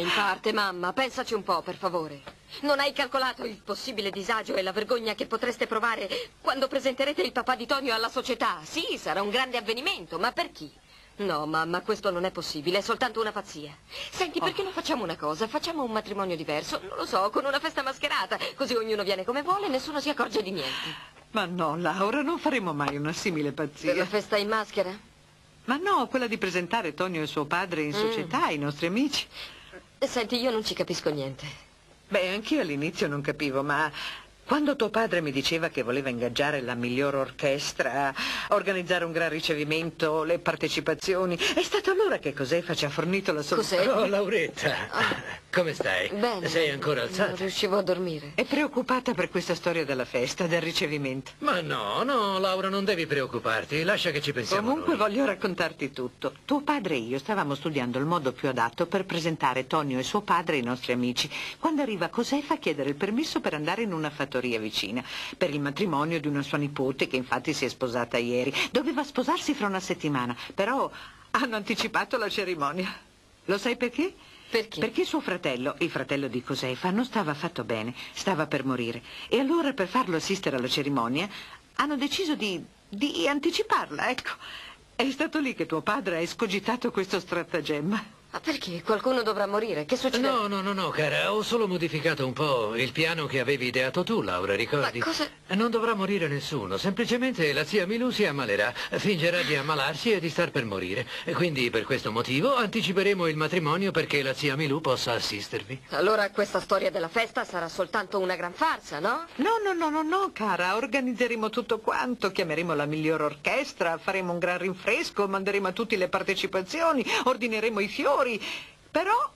In parte, mamma, pensaci un po', per favore. Non hai calcolato il possibile disagio e la vergogna che potreste provare quando presenterete il papà di Tonio alla società. Sì, sarà un grande avvenimento, ma per chi? No, mamma, questo non è possibile, è soltanto una pazzia. Senti, perché non facciamo una cosa? Facciamo un matrimonio diverso, non lo so, con una festa mascherata, così ognuno viene come vuole e nessuno si accorge di niente. Ma no, Laura, non faremo mai una simile Per pazzia. la festa in maschera? Ma no, quella di presentare Tonio e suo padre in società, ai nostri amici. Senti, io non ci capisco niente. Beh, anch'io all'inizio non capivo, ma quando tuo padre mi diceva che voleva ingaggiare la miglior orchestra, organizzare un gran ricevimento, le partecipazioni, è stato allora che Cosefa ci ha fornito la soluzione. Cos'è? Oh, Lauretta, come stai? Bene. Sei ancora Non alzata? riuscivo a dormire. È preoccupata per questa storia della festa, del ricevimento. Ma no, no, Laura, non devi preoccuparti. Lascia che ci pensiamo Comunque noi. voglio raccontarti tutto. Tuo padre e io stavamo studiando il modo più adatto per presentare Tonio e suo padre ai nostri amici, quando arriva Cosefa a chiedere il permesso per andare in una fattoria vicina, per il matrimonio di una sua nipote che infatti si è sposata ieri. Doveva sposarsi fra una settimana, però hanno anticipato la cerimonia. Lo sai perché? Perché? Perché suo fratello, il fratello di Cosefa, non stava affatto bene, stava per morire. E allora per farlo assistere alla cerimonia hanno deciso di, di anticiparla, ecco. È stato lì che tuo padre ha escogitato questo stratagemma. Ma perché? Qualcuno dovrà morire? Che succede? No, no, no, no, cara, ho solo modificato un po' il piano che avevi ideato tu, Laura, ricordi? Ma cosa- Non dovrà morire nessuno, semplicemente la zia Milù si ammalerà, fingerà di ammalarsi e di star per morire. E quindi per questo motivo anticiperemo il matrimonio perché la zia Milù possa assistervi. Allora questa storia della festa sarà soltanto una gran farsa, no? No, no, no, no, no, cara, organizzeremo tutto quanto, chiameremo la migliore orchestra, faremo un gran rinfresco, manderemo a tutti le partecipazioni, ordineremo i fiori. Però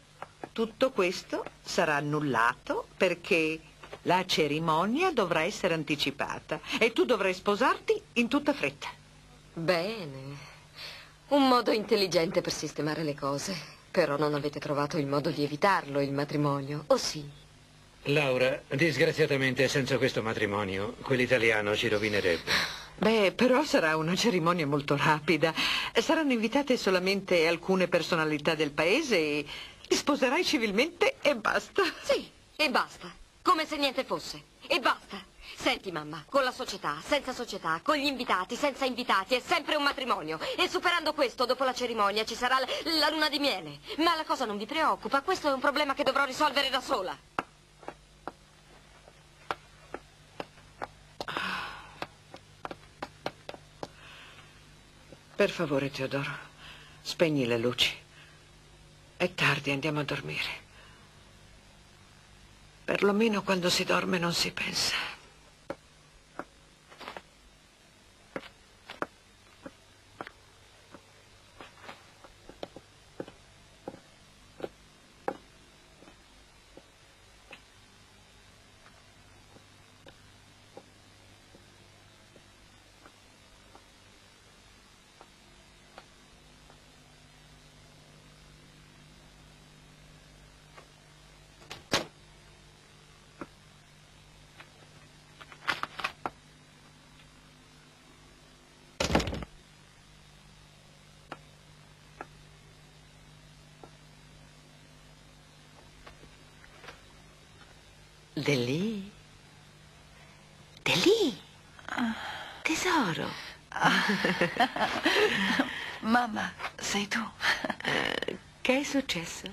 tutto questo sarà annullato perché la cerimonia dovrà essere anticipata e tu dovrai sposarti in tutta fretta. Bene. Un modo intelligente per sistemare le cose. Però non avete trovato il modo di evitarlo, il matrimonio, o sì? Laura, disgraziatamente senza questo matrimonio, quell'italiano ci rovinerebbe. Beh, però sarà una cerimonia molto rapida. Saranno invitate solamente alcune personalità del paese e sposerai civilmente e basta. Sì, e basta. Come se niente fosse. E basta. Senti, mamma, con la società, senza società, con gli invitati, senza invitati, è sempre un matrimonio. E superando questo, dopo la cerimonia, ci sarà la luna di miele. Ma la cosa non vi preoccupa, questo è un problema che dovrò risolvere da sola. Per favore, Teodoro, spegni le luci. È tardi, andiamo a dormire. Perlomeno quando si dorme non si pensa. Delì? Delì? Tesoro? Mamma, sei tu? Che è successo?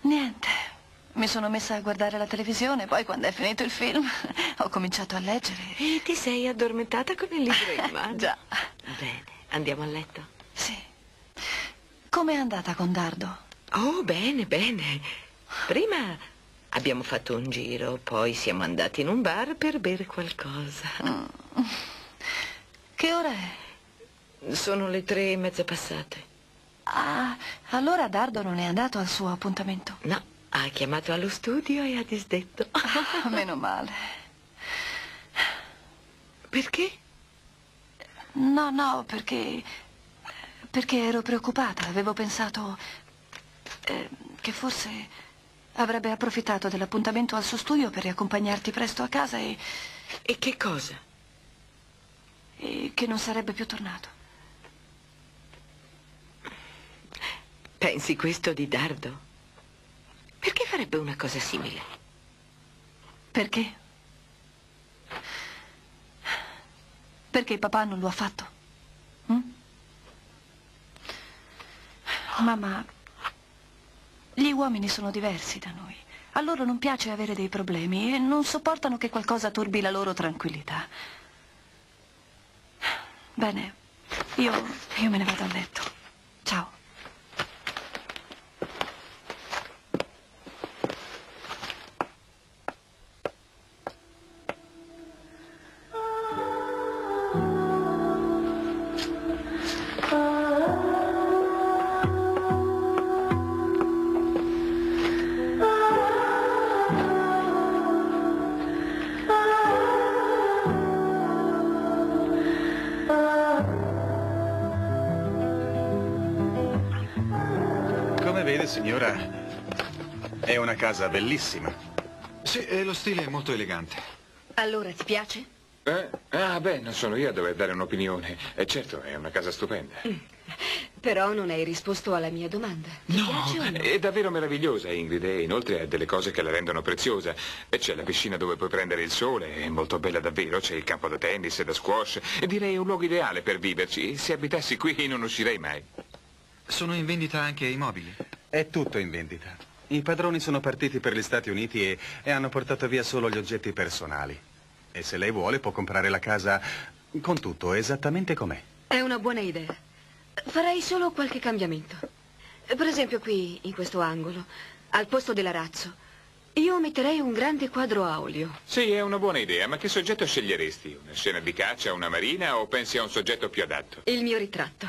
Niente. Mi sono messa a guardare la televisione, poi quando è finito il film ho cominciato a leggere. E ti sei addormentata con il libro in mano? Già. Bene, andiamo a letto. Sì. Com'è andata con Dardo? Oh, bene, bene. Prima abbiamo fatto un giro, poi siamo andati in un bar per bere qualcosa. Che ora è? Sono le tre e mezza passate. Ah, allora Dardo non è andato al suo appuntamento. No, ha chiamato allo studio e ha disdetto. Ah, Meno male. Perché? No, no, perché... Perché ero preoccupata. Avevo pensato eh, che forse avrebbe approfittato dell'appuntamento al suo studio per riaccompagnarti presto a casa e, E che cosa? e che non sarebbe più tornato. Pensi questo di Dardo? farebbe una cosa simile? Perché? Perché papà non lo ha fatto? Mm? Mamma, gli uomini sono diversi da noi. A loro non piace avere dei problemi e non sopportano che qualcosa turbi la loro tranquillità. Bene, io, io me ne vado a letto. Ciao. Casa bellissima. Sì, e lo stile è molto elegante. Allora, ti piace? Eh? Ah, beh, non sono io a dover dare un'opinione. E certo, è una casa stupenda. Però non hai risposto alla mia domanda. Ti piace o no? È davvero meravigliosa, Ingrid, e inoltre ha delle cose che la rendono preziosa. E c'è la piscina dove puoi prendere il sole, è molto bella davvero, c'è il campo da tennis e da squash. E direi un luogo ideale per viverci. Se abitassi qui non uscirei mai. Sono in vendita anche i mobili. È tutto in vendita. I padroni sono partiti per gli Stati Uniti e, e hanno portato via solo gli oggetti personali. E se lei vuole può comprare la casa con tutto esattamente com'è. È una buona idea. Farei solo qualche cambiamento. Per esempio qui, in questo angolo, al posto dell'arazzo, io metterei un grande quadro a olio. Sì, è una buona idea, ma che soggetto sceglieresti? Una scena di caccia, una marina o pensi a un soggetto più adatto? Il mio ritratto.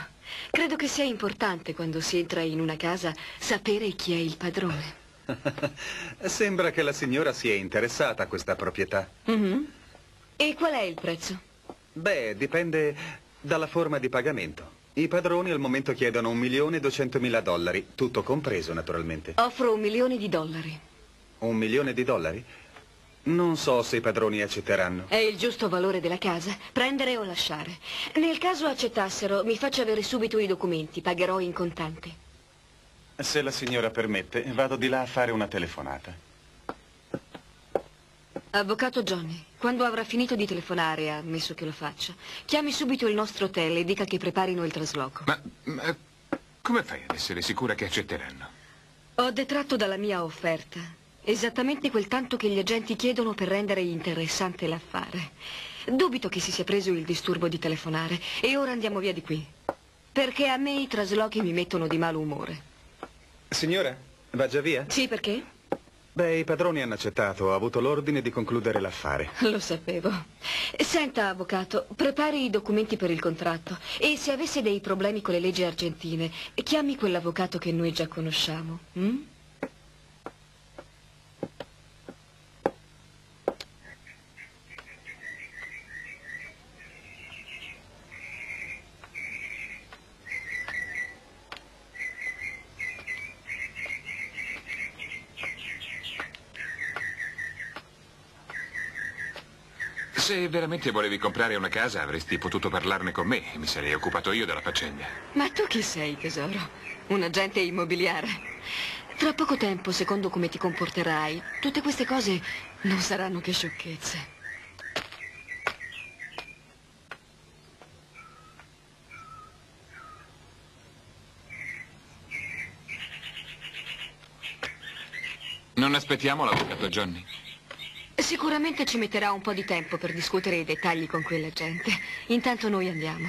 Credo che sia importante quando si entra in una casa sapere chi è il padrone. Sembra che la signora sia interessata a questa proprietà. Mhm. E qual è il prezzo? Beh, dipende dalla forma di pagamento. I padroni al momento chiedono un milione e duecentomila dollari, tutto compreso naturalmente. Offro un milione di dollari. Un milione di dollari? Non so se i padroni accetteranno. È il giusto valore della casa, prendere o lasciare. Nel caso accettassero, mi faccia avere subito i documenti, pagherò in contanti. Se la signora permette, vado di là a fare una telefonata. Avvocato Johnny, quando avrà finito di telefonare, ammesso che lo faccia, chiami subito il nostro hotel e dica che preparino il trasloco. Ma, ma come fai ad essere sicura che accetteranno? Ho detratto dalla mia offerta esattamente quel tanto che gli agenti chiedono per rendere interessante l'affare. Dubito che si sia preso il disturbo di telefonare e ora andiamo via di qui. Perché a me i traslochi mi mettono di malumore. Signora, va già via? Sì, perché? Beh, i padroni hanno accettato, ho avuto l'ordine di concludere l'affare. Lo sapevo. Senta, avvocato, prepari i documenti per il contratto e se avesse dei problemi con le leggi argentine, chiami quell'avvocato che noi già conosciamo. mm? Se veramente volevi comprare una casa avresti potuto parlarne con me e mi sarei occupato io della faccenda. Ma tu chi sei, tesoro? Un agente immobiliare. Tra poco tempo, secondo come ti comporterai, tutte queste cose non saranno che sciocchezze. Non aspettiamo l'avvocato Johnny? Sicuramente ci metterà un po' di tempo per discutere i dettagli con quella gente. Intanto noi andiamo.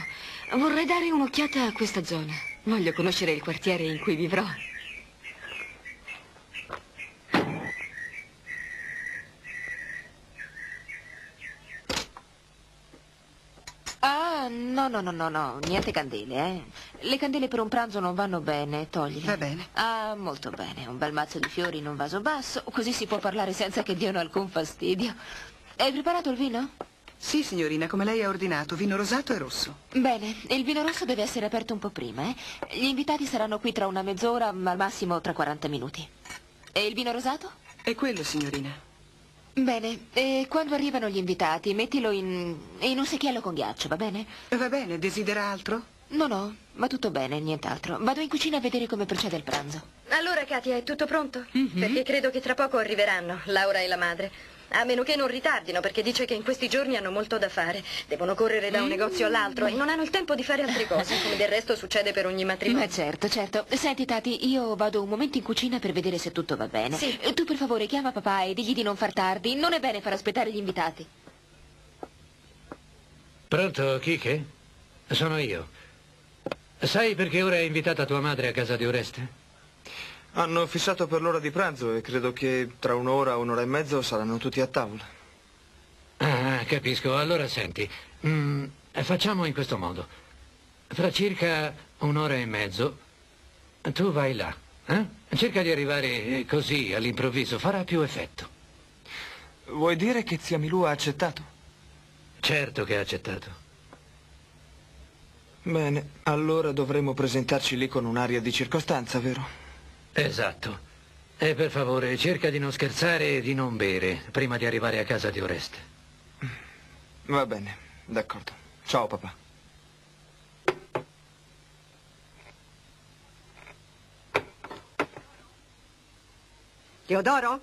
Vorrei dare un'occhiata a questa zona. Voglio conoscere il quartiere in cui vivrò. Ah, no, no, no, no, no, niente candele, eh. Le candele per un pranzo non vanno bene, toglile. Va bene. Ah, molto bene. Un bel mazzo di fiori in un vaso basso, così si può parlare senza che diano alcun fastidio. Hai preparato il vino? Sì, signorina, come lei ha ordinato, vino rosato e rosso. Bene, il vino rosso deve essere aperto un po' prima, eh. Gli invitati saranno qui tra una mezz'ora, ma al massimo tra 40 minuti. E il vino rosato? È quello, signorina. Bene, e quando arrivano gli invitati, mettilo in, in un secchiello con ghiaccio, va bene? Va bene, desidera altro? No, no, va tutto bene, nient'altro. Vado in cucina a vedere come procede il pranzo. Allora, Katia, è tutto pronto? Mhm. Perché credo che tra poco arriveranno, Laura e la madre. A meno che non ritardino, perché dice che in questi giorni hanno molto da fare. Devono correre da un negozio all'altro e non hanno il tempo di fare altre cose, come del resto succede per ogni matrimonio. Ma certo, certo. Senti, Tati, io vado un momento in cucina per vedere se tutto va bene. Sì. Eh, Tu per favore chiama papà e digli di non far tardi. Non è bene far aspettare gli invitati. Pronto, Kike? Sono io. Sai perché ora è invitata tua madre a casa di Oreste? Hanno fissato per l'ora di pranzo e credo che tra un'ora o un'ora e mezzo saranno tutti a tavola. Ah, capisco. Allora senti, mm, facciamo in questo modo. Fra circa un'ora e mezzo tu vai là. eh? Cerca di arrivare così all'improvviso, farà più effetto. Vuoi dire che zia Milù ha accettato? Certo che ha accettato. Bene, allora dovremo presentarci lì con un'aria di circostanza, vero? Esatto. E per favore, cerca di non scherzare e di non bere prima di arrivare a casa di Oreste. Va bene, d'accordo. Ciao papà. Teodoro?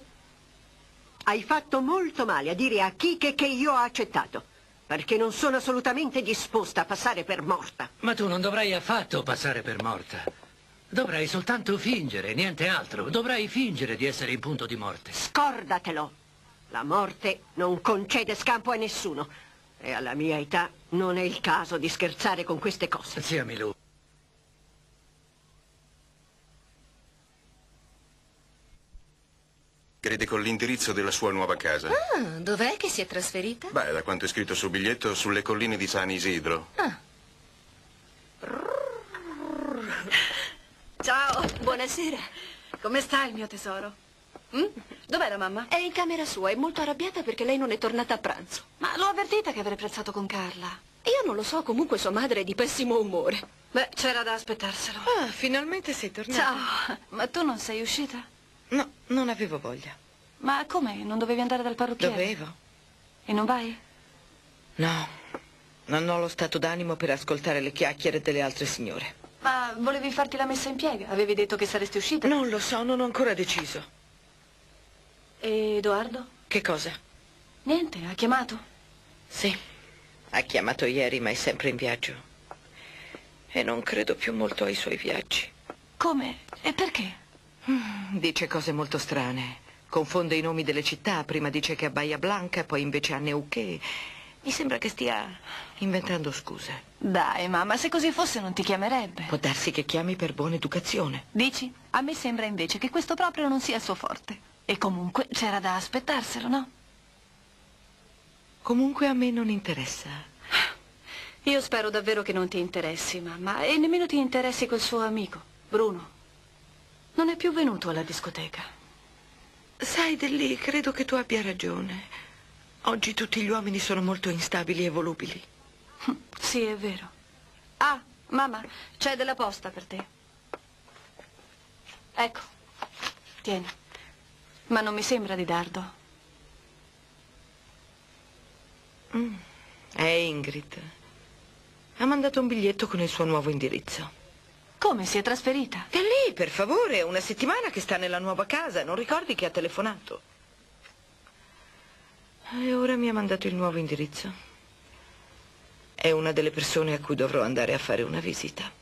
Hai fatto molto male a dire a Kike che io ho accettato, perché non sono assolutamente disposta a passare per morta. Ma tu non dovrai affatto passare per morta. Dovrai soltanto fingere, niente altro. Dovrai fingere di essere in punto di morte. Scordatelo. La morte non concede scampo a nessuno. E alla mia età non è il caso di scherzare con queste cose. Zia Milù. Crede con l'indirizzo della sua nuova casa. Ah, dov'è che si è trasferita? Beh, da quanto è scritto sul biglietto, sulle colline di San Isidro. Ciao, buonasera. Come sta il mio tesoro? Mm? Dov'è la mamma? È in camera sua, è molto arrabbiata perché lei non è tornata a pranzo. Ma l'ho avvertita che avrei prezzato con Carla. Io non lo so, comunque sua madre è di pessimo umore. Beh, c'era da aspettarselo. Ah, finalmente sei tornata. Ciao, ma tu non sei uscita? No, non avevo voglia. Ma come? Non dovevi andare dal parrucchiere? Dovevo. E non vai? No, non ho lo stato d'animo per ascoltare le chiacchiere delle altre signore. Ma volevi farti la messa in piega? Avevi detto che saresti uscita? Non lo so, non ho ancora deciso. E Edoardo? Che cosa? Niente, ha chiamato? Sì, ha chiamato ieri, ma è sempre in viaggio. E non credo più molto ai suoi viaggi. Come? E perché? Mm, Dice cose molto strane. Confonde i nomi delle città. Prima dice che è a Baia Blanca, poi invece a Neuqué. Mi sembra che stia inventando scuse. Dai, mamma, se così fosse non ti chiamerebbe. Può darsi che chiami per buona educazione. Dici? A me sembra invece che questo proprio non sia il suo forte. E comunque c'era da aspettarselo, no? Comunque a me non interessa. Io spero davvero che non ti interessi, mamma, e nemmeno ti interessi quel suo amico, Bruno. Non è più venuto alla discoteca. Sai, Delli, credo che tu abbia ragione. Oggi tutti gli uomini sono molto instabili e volubili. Sì, è vero. Ah, mamma, c'è della posta per te. Ecco, tieni. Ma non mi sembra di dardo. Mm, È Ingrid. Ha mandato un biglietto con il suo nuovo indirizzo. Come si è trasferita? È lì, per favore, è una settimana che sta nella nuova casa. Non ricordi che ha telefonato? E ora mi ha mandato il nuovo indirizzo. È una delle persone a cui dovrò andare a fare una visita.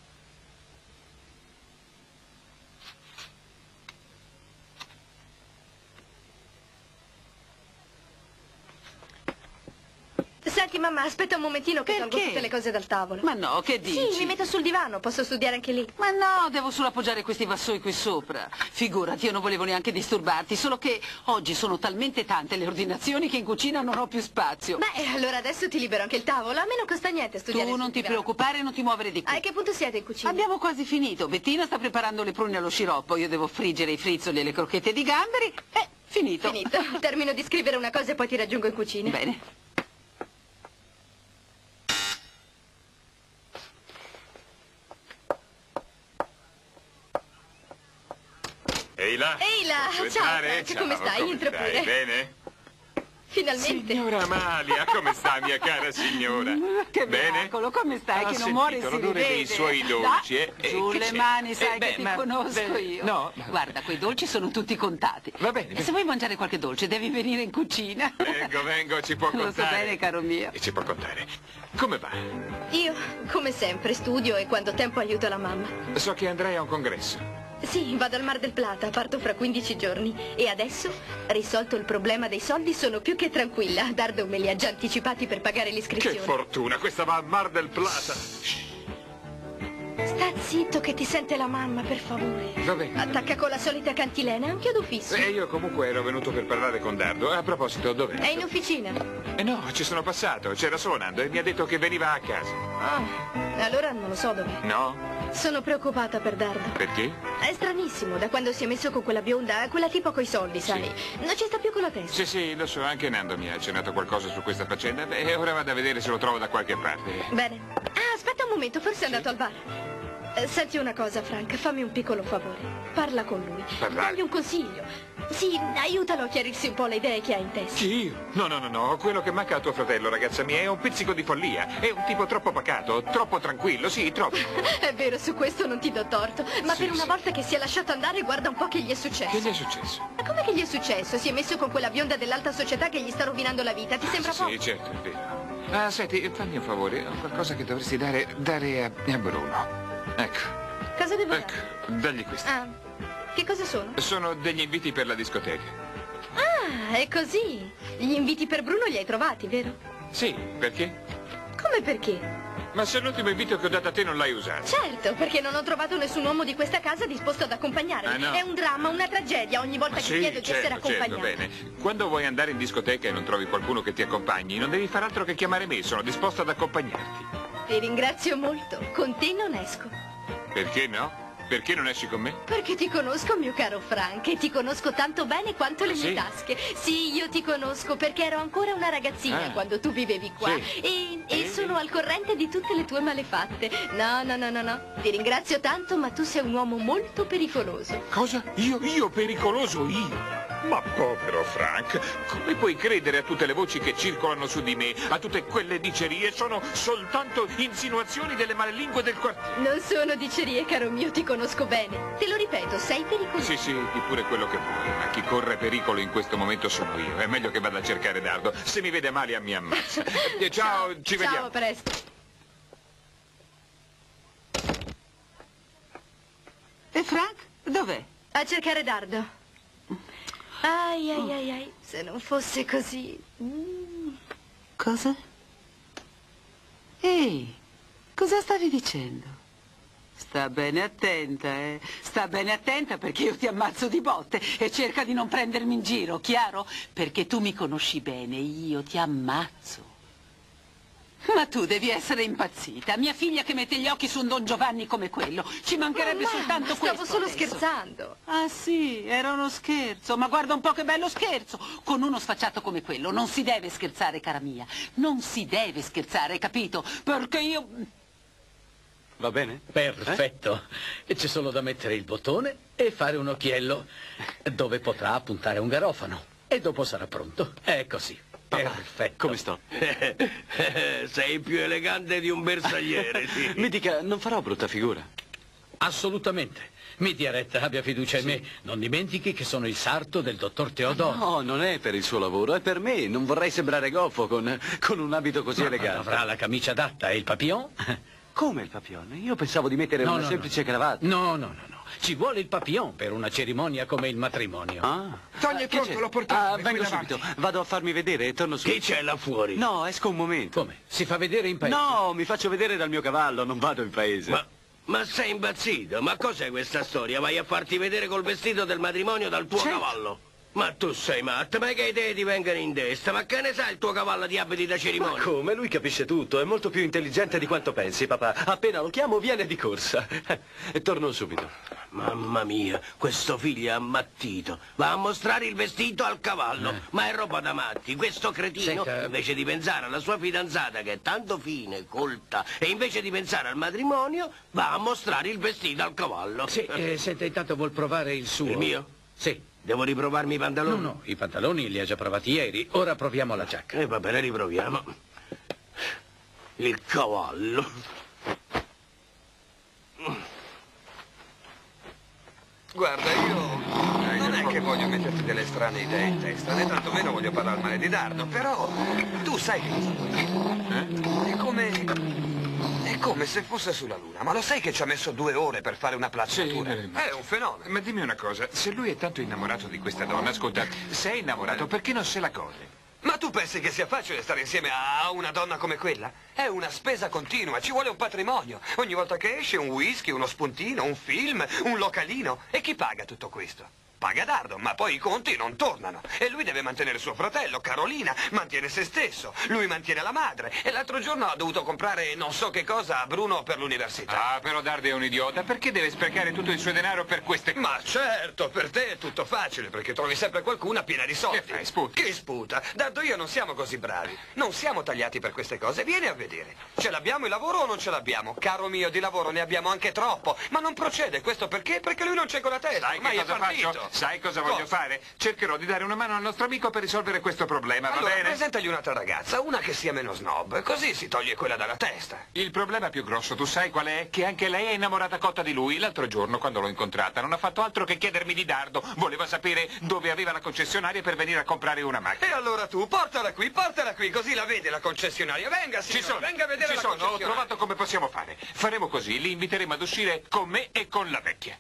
Senti, mamma, aspetta un momentino che tolgo Perché? tutte le cose dal tavolo. Ma no, che dici? Sì, mi metto sul divano, posso studiare anche lì. Ma no, devo solo appoggiare questi vassoi qui sopra. Figurati, io non volevo neanche disturbarti, solo che oggi sono talmente tante le ordinazioni che in cucina non ho più spazio. Beh, allora adesso ti libero anche il tavolo, a me non costa niente studiare Tu non ti divano. preoccupare, non ti muovere di qui. A che punto siete in cucina? Abbiamo quasi finito. Bettina sta preparando le prune allo sciroppo, io devo friggere i frizzoli e le crocchette di gamberi. Eh, finito. Finito. Termino di scrivere una cosa e poi ti raggiungo in cucina. Bene. Là, Posso ciao, entrare? Frank, come stai? Entra stai? pure. Bene? finalmente. Signora Amalia, come sta mia cara signora? Che Bene? miracolo, come stai? Ha che non muore si l'odore rivede. dei suoi dolci, eh? Dai, Eh, giù che le mani, sai Eh, che beh, ti ma- conosco beh, io. no. Guarda, quei dolci sono tutti contati. Va bene, E se vuoi mangiare qualche dolce, devi venire in cucina. Vengo, vengo, ci può Lo contare. so bene, caro mio. E ci può contare. Come va? Io, come sempre, studio e quando tempo aiuto la mamma. So che andrai a un congresso. Sì, vado al Mar del Plata, parto fra 15 giorni. E adesso, risolto il problema dei soldi, sono più che tranquilla. Dardo me li ha già anticipati per pagare Che l'iscrizione. fortuna, questa va al Mar del Plata. Sta zitto che ti sente la mamma, per favore. Va bene. Attacca con la solita cantilena, è un chiodo fisso. E io comunque ero venuto per parlare con Dardo. A proposito, dov'è? È in officina. Eh no, ci sono passato, c'era solo Nando e mi ha detto che veniva a casa. Ah, allora non lo so dov'è. No? Sono preoccupata per Dardo. Perché? È stranissimo, da quando si è messo con quella bionda, quella tipo coi soldi, sai. Non ci sta più con la testa. Sì, sì, lo so, anche Nando mi ha accennato qualcosa su questa faccenda. E ora vado a vedere se lo trovo da qualche parte. Bene. Ah, aspetta un momento, forse è andato al bar. Eh, Senti una cosa, Frank, fammi un piccolo favore. Parla con lui. Parlare? Dagli un consiglio. Sì, aiutalo a chiarirsi un po' le idee che ha in testa. Io? No, no, no, no, quello che manca a tuo fratello, ragazza mia, è un pizzico di follia. È un tipo troppo pacato, troppo tranquillo, sì, troppo. È vero, su questo non ti do torto. Ma Sì, per una sì. volta che si è lasciato andare, guarda un po' che gli è successo. Che gli è successo? Ma come che gli è successo? Si è messo con quella bionda dell'alta società che gli sta rovinando la vita. Ti sembra Sì, poco? sì, certo, è vero. Ah, senti, fammi un favore, ho qualcosa che dovresti dare, dare a, a Bruno. Ecco, Cosa devo ecco, dagli questo. dare? Ah, che cosa sono? Sono degli inviti per la discoteca. Ah, è così. Gli inviti per Bruno li hai trovati, vero? Sì, perché? Come perché? Ma se l'ultimo invito che ho dato a te non l'hai usato. Certo, perché non ho trovato nessun uomo di questa casa disposto ad accompagnarmi. Ah, no. È un dramma, una tragedia ogni volta che sì, chiedo di essere certo, certo, accompagnata. bene. Quando vuoi andare in discoteca e non trovi qualcuno che ti accompagni, non devi fare altro che chiamare me, sono disposto ad accompagnarti. Ti ringrazio molto. Con te non esco. Perché no? Perché non esci con me? Perché ti conosco, mio caro Frank, e ti conosco tanto bene quanto le mie Sì? tasche. Sì, io ti conosco perché ero ancora una ragazzina Ah. quando tu vivevi qua. Sì. E, e E? sono al corrente di tutte le tue malefatte. No, no, no, no, no. Ti ringrazio tanto, ma tu sei un uomo molto pericoloso. Cosa? Io, io pericoloso io? Ma povero Frank, come puoi credere a tutte le voci che circolano su di me, a tutte quelle dicerie? Sono soltanto insinuazioni delle malelingue del quartiere. Non sono dicerie, caro mio, ti conosco bene. Te lo ripeto, sei pericoloso. Sì, sì, di pure quello che vuoi, ma chi corre pericolo in questo momento sono io. È meglio che vada a cercare Dardo. Se mi vede male mi ammazza. Eh, Ciao, ci Ciao, vediamo. a presto. E Frank? Dov'è? A cercare Dardo. Ai, ai, ai, ai, se non fosse così. Mm. Cosa? Ehi, cosa stavi dicendo? Sta bene attenta, eh. Sta bene attenta perché io ti ammazzo di botte e cerca di non prendermi in giro, chiaro? Perché tu mi conosci bene, io ti ammazzo. Ma tu devi essere impazzita. Mia figlia che mette gli occhi su un Don Giovanni come quello. Ci mancherebbe Mamma, soltanto stavo questo solo adesso. scherzando. Ah sì, era uno scherzo, ma guarda un po' che bello scherzo. Con uno sfacciato come quello non si deve scherzare, cara mia. Non si deve scherzare, capito? Perché io... Va bene? Perfetto. E C'è solo da mettere il bottone e fare un occhiello dove potrà appuntare un garofano. E dopo sarà pronto. È così. Perfetto. come sto? Sei più elegante di un bersagliere, sì. Mi dica, non farò brutta figura. Assolutamente. Mi dia retta, abbia fiducia in me. Non dimentichi che sono il sarto del dottor Teodoro. No, non è per il suo lavoro, è per me. Non vorrei sembrare goffo con, con un abito così Ma elegante. Avrà la camicia adatta e il papillon? Come il papillon? Io pensavo di mettere No, una no, semplice cravatta. No, no, no, no. Ci vuole il papillon per una cerimonia come il matrimonio. Ah. Togli Che c'è? Ah, vengo subito. Vado a farmi vedere e torno subito. Chi c'è là fuori? No, esco un momento. Come? Si fa vedere in paese? No, mi faccio vedere dal mio cavallo, non vado in paese. Ma, ma sei impazzito? Ma cos'è questa storia? Vai a farti vedere col vestito del matrimonio dal tuo Certo. cavallo? Ma tu sei matto, ma che idee ti vengono in testa? Ma che ne sa il tuo cavallo di abiti da Ma cerimonia? come? Lui capisce tutto, è molto più intelligente di quanto pensi, papà. Appena lo chiamo viene di corsa. E torno subito. Mamma mia, questo figlio è ammattito. Va a mostrare il vestito al cavallo. Ma è roba da matti. Questo cretino, Senta- invece di pensare alla sua fidanzata che è tanto fine, colta, e invece di pensare al matrimonio, va a mostrare il vestito al cavallo. Sì, eh, senta, intanto vuol provare il suo. Il mio? Sì, Devo riprovarmi i pantaloni? No, no, i pantaloni li ha già provati ieri. Ora proviamo la giacca. E va bene, riproviamo. Il cavallo. Guarda, io non è che voglio metterti delle strane idee in testa, né tantomeno voglio parlare male di Dardo, però tu sai che cosa vuoi dire? È come... È come se fosse sulla Luna, ma lo sai che ci ha messo due ore per fare una placiatura? Sì, È un fenomeno. Ma dimmi una cosa, se lui è tanto innamorato di questa donna, ascolta, sei innamorato, perché non se la cose? Ma tu pensi che sia facile stare insieme a una donna come quella? È una spesa continua, ci vuole un patrimonio. Ogni volta che esce un whisky, uno spuntino, un film, un localino. E chi paga tutto questo? Paga Dardo, ma poi i conti non tornano. E lui deve mantenere suo fratello, Carolina, mantiene se stesso. Lui mantiene la madre. E l'altro giorno ha dovuto comprare non so che cosa a Bruno per l'università. Ah, però Dardo è un idiota, perché deve sprecare tutto il suo denaro per queste cose? Ma certo, per te è tutto facile, perché trovi sempre qualcuna piena di soldi. Che fai, sputa? Che sputa? Dardo e io non siamo così bravi. Non siamo tagliati per queste cose. Vieni a vedere. Ce l'abbiamo il lavoro o non ce l'abbiamo? Caro mio, di lavoro ne abbiamo anche troppo. Ma non procede. Questo perché? Perché lui non c'è con la testa. Sai Ormai che è partito. faccio? Sai cosa voglio fare? Cercherò di dare una mano al nostro amico per risolvere questo problema, va Allora, bene? presentagli un'altra ragazza, una che sia meno snob, così si toglie quella dalla testa. Il problema più grosso, tu sai qual è? Che anche lei è innamorata cotta di lui. L'altro giorno, quando l'ho incontrata, non ha fatto altro che chiedermi di Dardo. Voleva sapere dove aveva la concessionaria per venire a comprare una macchina. E allora tu, portala qui, portala qui, così la vede la concessionaria. Venga, Ci signora, sono, venga a vedere ci la sono, ho trovato come possiamo fare. Faremo così, li inviteremo ad uscire con me e con la vecchia.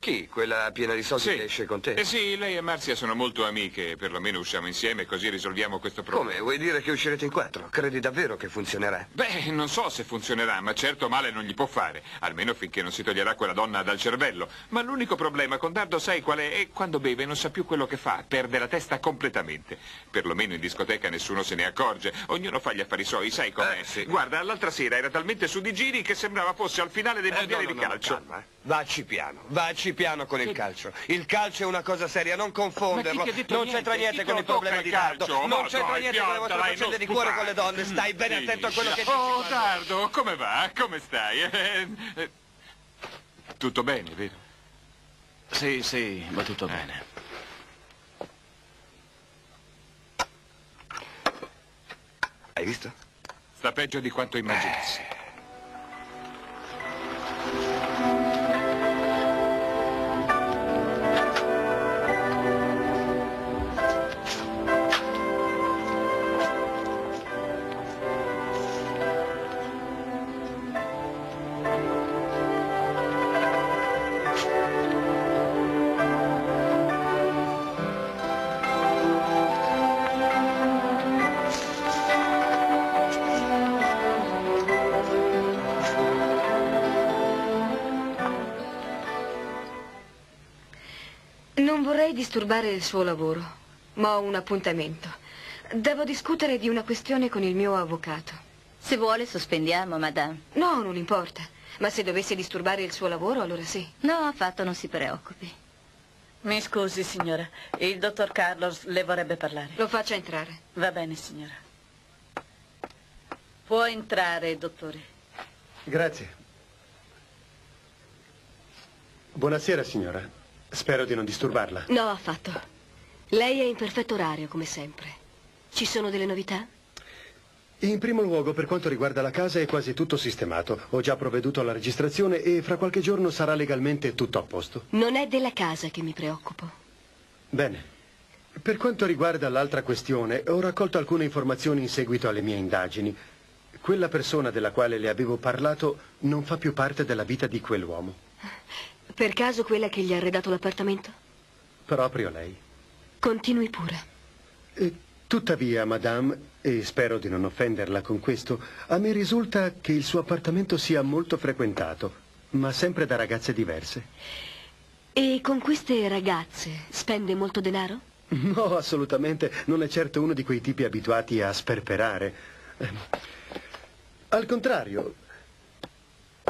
Chi? Quella piena di soldi Sì. che esce con te? Eh sì, lei e Marzia sono molto amiche, perlomeno usciamo insieme così risolviamo questo problema. Come? Vuoi dire che uscirete in quattro? Credi davvero che funzionerà? Beh, non so se funzionerà, ma certo male non gli può fare, almeno finché non si toglierà quella donna dal cervello. Ma l'unico problema con Dardo sai qual è? È quando beve non sa più quello che fa, perde la testa completamente. Perlomeno in discoteca nessuno se ne accorge, ognuno fa gli affari suoi, sai com'è? Eh, Guarda, l'altra sera era talmente su di giri che sembrava fosse al finale dei Eh, mondiali no, no, di no, calcio. calma, eh. Vacci piano, vacci piano con il calcio. Il calcio è una cosa seria, non confonderlo. Ma chi ti ha detto Non c'entra niente te con il problema di calcio? Non c'entra niente con le vostre faccende di cuore con le donne. Stai bene attento a quello che dici. Oh, quando- Dardo, come va? Come stai? Eh, eh, Tutto bene, vero? Sì, sì, va tutto bene. Hai visto? Sta peggio di quanto immaginassi. Disturbare il suo lavoro, ma ho un appuntamento. Devo discutere di una questione con il mio avvocato. Se vuole sospendiamo, madame. No, non importa. Ma se dovessi disturbare il suo lavoro, allora sì. No, affatto non si preoccupi. Mi scusi, signora. Il dottor Carlos le vorrebbe parlare. Lo faccia entrare. Va bene, signora. Può entrare, dottore. Grazie. Buonasera, signora. Spero di non disturbarla. No, affatto. Lei è in perfetto orario, come sempre. Ci sono delle novità? In primo luogo, per quanto riguarda la casa, è quasi tutto sistemato. Ho già provveduto alla registrazione e fra qualche giorno sarà legalmente tutto a posto. Non è della casa che mi preoccupo. Bene. Per quanto riguarda l'altra questione, ho raccolto alcune informazioni in seguito alle mie indagini. Quella persona della quale le avevo parlato non fa più parte della vita di quell'uomo. Per caso quella che gli ha arredato l'appartamento? Proprio lei. Continui pure. E tuttavia, madame, e spero di non offenderla con questo, a me risulta che il suo appartamento sia molto frequentato, ma sempre da ragazze diverse. E con queste ragazze spende molto denaro? No, assolutamente, non è certo uno di quei tipi abituati a sperperare. Eh, Al contrario,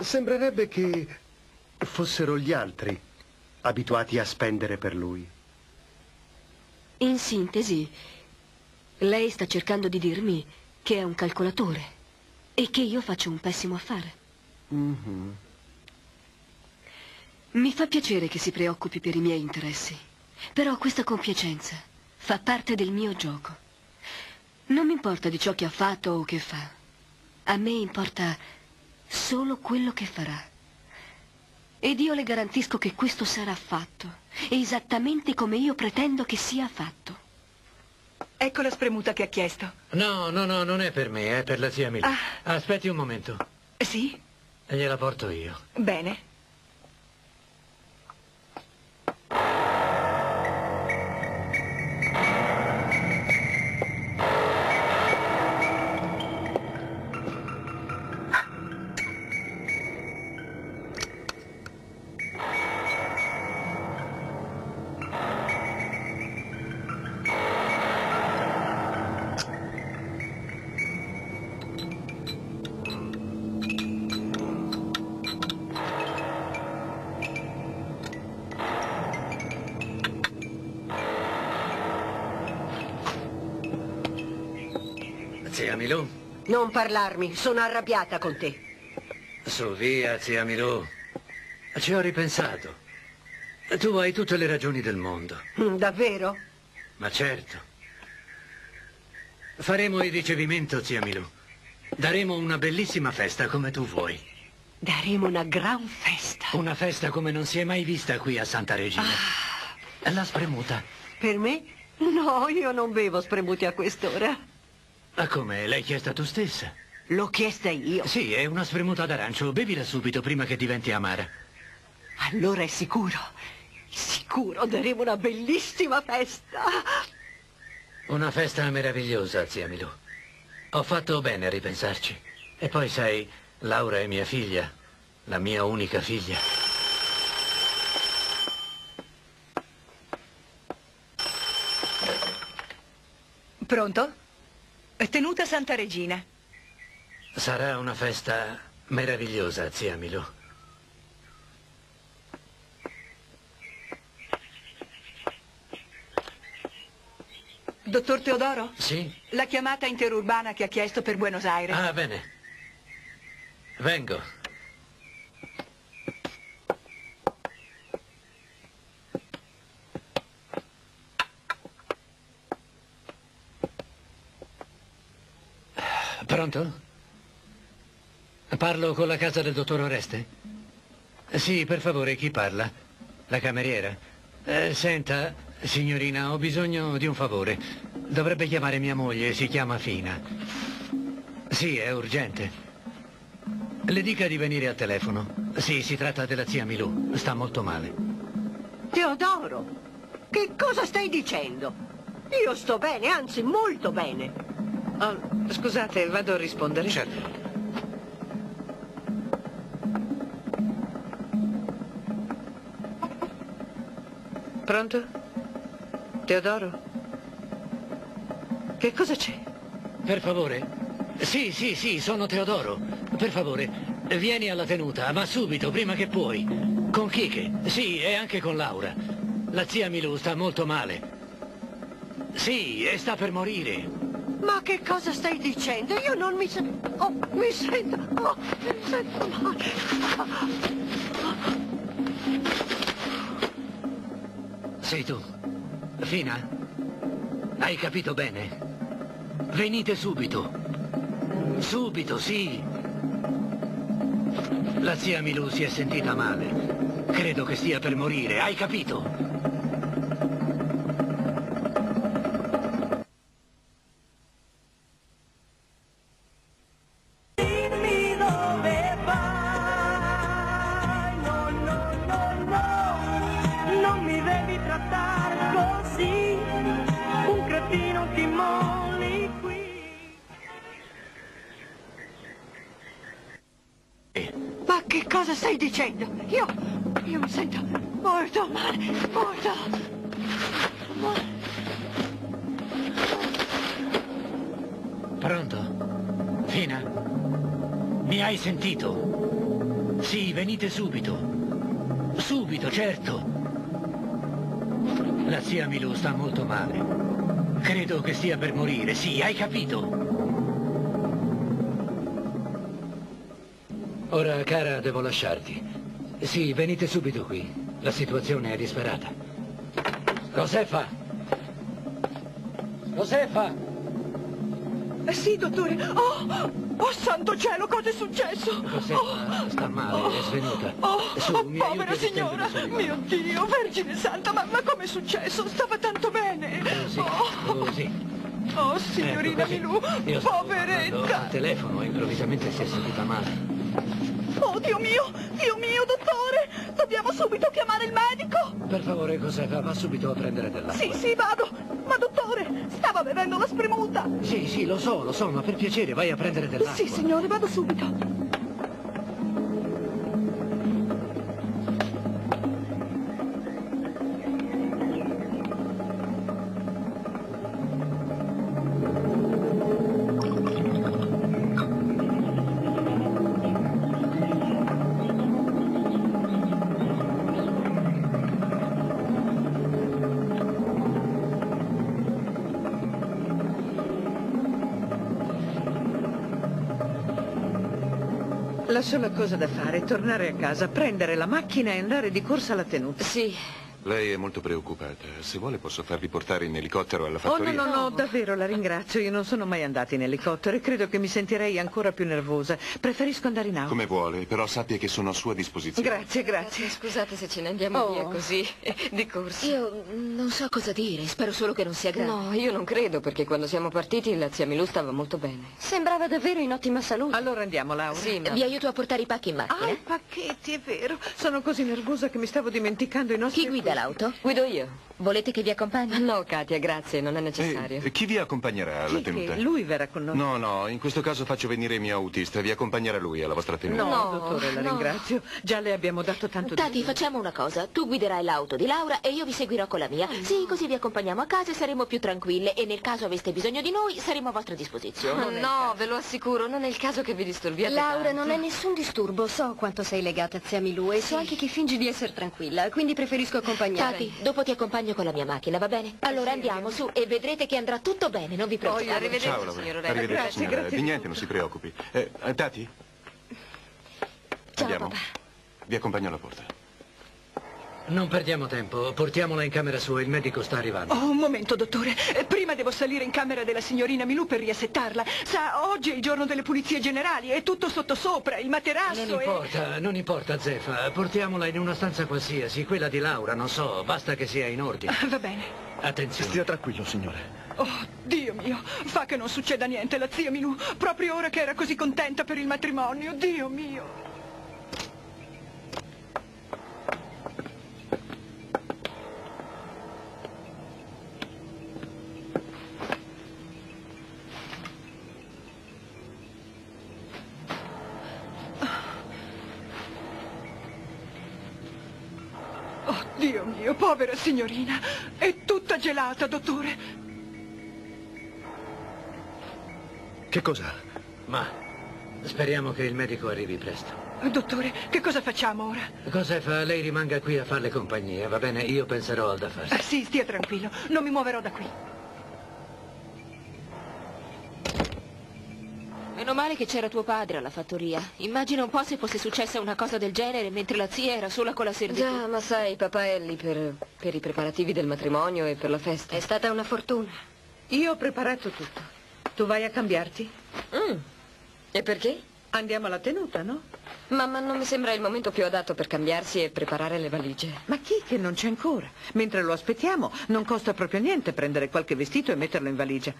sembrerebbe che fossero gli altri abituati a spendere per lui. In sintesi, lei sta cercando di dirmi che è un calcolatore e che io faccio un pessimo affare. Mhm. Mi fa piacere che si preoccupi per i miei interessi, Però questa compiacenza fa parte del mio gioco. Non mi importa di ciò che ha fatto o che fa. A me importa solo quello che farà. Ed io le garantisco che questo sarà fatto, esattamente come io pretendo che sia fatto. Ecco la spremuta che ha chiesto. No, no, no, non è per me, è per la zia Milù. Ah. Aspetti un momento. Sì? Gliela porto io. Bene. Non parlarmi, sono arrabbiata con te. Su, via, zia Milù. Ci ho ripensato. Tu hai tutte le ragioni del mondo. Mm, Davvero? Ma certo. Faremo il ricevimento, zia Milù. Daremo una bellissima festa come tu vuoi. Daremo una gran festa. Una festa come non si è mai vista qui a Santa Regina. La spremuta. Per me? No, io non bevo spremuti a quest'ora. Ma come? L'hai chiesta tu stessa? L'ho chiesta io. Sì, è una spremuta d'arancio. Bevila subito prima che diventi amara. Allora è sicuro. Sicuro daremo una bellissima festa. Una festa meravigliosa, zia Milù. Ho fatto bene a ripensarci. E poi, sai, Laura è mia figlia. La mia unica figlia. Pronto? Tenuta Santa Regina. Sarà una festa meravigliosa, zia Milù. Dottor Teodoro? Sì? La chiamata interurbana che ha chiesto per Buenos Aires. Ah, bene. Vengo. Pronto? Parlo con la casa del dottor Oreste? Sì, per favore, chi parla? La cameriera? Eh, senta, signorina, ho bisogno di un favore. Dovrebbe chiamare mia moglie, si chiama Fina. Sì, è urgente. Le dica di venire al telefono. Sì, si tratta della zia Milù. Sta molto male. Teodoro, che cosa stai dicendo? Io sto bene, anzi molto bene. Oh, scusate, vado a rispondere. Certo. Pronto? Teodoro? Che cosa c'è? Per favore. Sì, sì, sì, sono Teodoro. Per favore, vieni alla tenuta, ma subito, prima che puoi. Con Kike. Sì, e anche con Laura. La zia Milù sta molto male. Sì, e sta per morire. Ma che cosa stai dicendo? Io non mi sento... Oh, mi sento... Oh, mi sento male. Sei tu. Fina? Hai capito bene? Venite subito. Subito, sì. La zia Milù si è sentita male. Credo che stia per morire, hai capito? Milù sta molto male. Credo che stia per morire, sì, hai capito? Ora, cara, devo lasciarti. Sì, venite subito qui. La situazione è disperata. Josefa! Josefa! Eh, Sì, dottore. Oh, oh, santo cielo, cosa è successo? Josefa sta male, è svenuta. Oh, Su, oh, povera signora, mio Dio, Vergine Santa, ma, ma com'è successo? Stava tanto bene. Così, così. Oh, signorina Ecco. Milù, poveretta. al telefono improvvisamente si è sentita male. Oh, Dio mio, Dio mio, dottore, dobbiamo subito chiamare il medico. Per favore, Josefa, va subito a prendere dell'acqua. Sì, sì, vado. Ma dottore, stava bevendo la spremuta. Sì, sì, lo so, lo so, ma per piacere vai a prendere dell'acqua. Sì, signore, vado subito. La sola cosa da fare è tornare a casa, prendere la macchina e andare di corsa alla tenuta. Sì. Lei è molto preoccupata. Se vuole posso farvi portare in elicottero alla Oh fattoria. no, no, no, davvero la ringrazio. Io non sono mai andata in elicottero e credo che mi sentirei ancora più nervosa. Preferisco andare in auto. Come vuole, però sappia che sono a sua disposizione. Grazie, grazie. Scusate se ce ne andiamo Oh. via così, di corsa. Io non so cosa dire, spero solo che non sia grave. No, io non credo, perché quando siamo partiti la zia Milù stava molto bene. Sembrava davvero in ottima salute. Allora andiamo, Laura. Sì, ma... Vi aiuto a portare i pacchi in macchina. Ah, i pacchetti, è vero. Sono così nervosa che mi stavo dimenticando i nostri... Chi guida l'auto? Guido io. Volete che vi accompagni? No, Katia, grazie, non è necessario. E chi vi accompagnerà alla che? tenuta? Lui verrà con noi. No, no, in questo caso faccio venire il mio autista. Vi accompagnerà lui alla vostra tenuta. No, dottore, la no. ringrazio. Già le abbiamo dato tanto di... Tati, facciamo una cosa. Tu guiderai l'auto di Laura e io vi seguirò con la mia. Sì, così vi accompagniamo a casa e saremo più tranquille. E nel caso aveste bisogno di noi, saremo a vostra disposizione. Oh, no, ve lo assicuro, non è il caso che vi disturbiate Laura, tanto. non è nessun disturbo. So quanto sei legata a zia Milù e so anche che fingi di essere tranquilla, quindi preferisco accompagnare. Tati, dopo ti accompagno con la mia macchina, va bene? Allora andiamo su e vedrete che andrà tutto bene, non vi preoccupate. Ciao, Laura. Arrivederci, signora. Di niente, non si preoccupi. Eh, Tati? Andiamo. Vi accompagno alla porta. Non perdiamo tempo, portiamola in camera sua, il medico sta arrivando. Oh, un momento, dottore. Eh, Prima devo salire in camera della signorina Milù per riassettarla. Sa, oggi è il giorno delle pulizie generali, è tutto sottosopra, il materasso Non importa, non importa, Zefa. Portiamola in una stanza qualsiasi, quella di Laura, non so, basta che sia in ordine. Va bene. Attenzione. Stia tranquillo, signore. Oh, Dio mio, fa che non succeda niente, la zia Milù, proprio ora che era così contenta per il matrimonio, Dio mio. Oh, Dio mio, povera signorina, è tutta gelata, dottore. Che cosa? Ma speriamo che il medico arrivi presto. Dottore, che cosa facciamo ora? Cosa fa? Lei rimanga qui a farle compagnia, va bene? Io penserò al da farsi. Ah, sì, stia tranquillo, non mi muoverò da qui. Male che c'era tuo padre alla fattoria. Immagina un po' se fosse successa una cosa del genere mentre la zia era sola con la servitù. Già, ma sai, papà è lì per, per i preparativi del matrimonio e per la festa. È stata una fortuna. Io ho preparato tutto. Tu vai a cambiarti? Mm. E perché? Andiamo alla tenuta, no? Mamma, non mi sembra il momento più adatto per cambiarsi e preparare le valigie. Ma chi che non c'è ancora? Mentre lo aspettiamo, non costa proprio niente prendere qualche vestito e metterlo in valigia.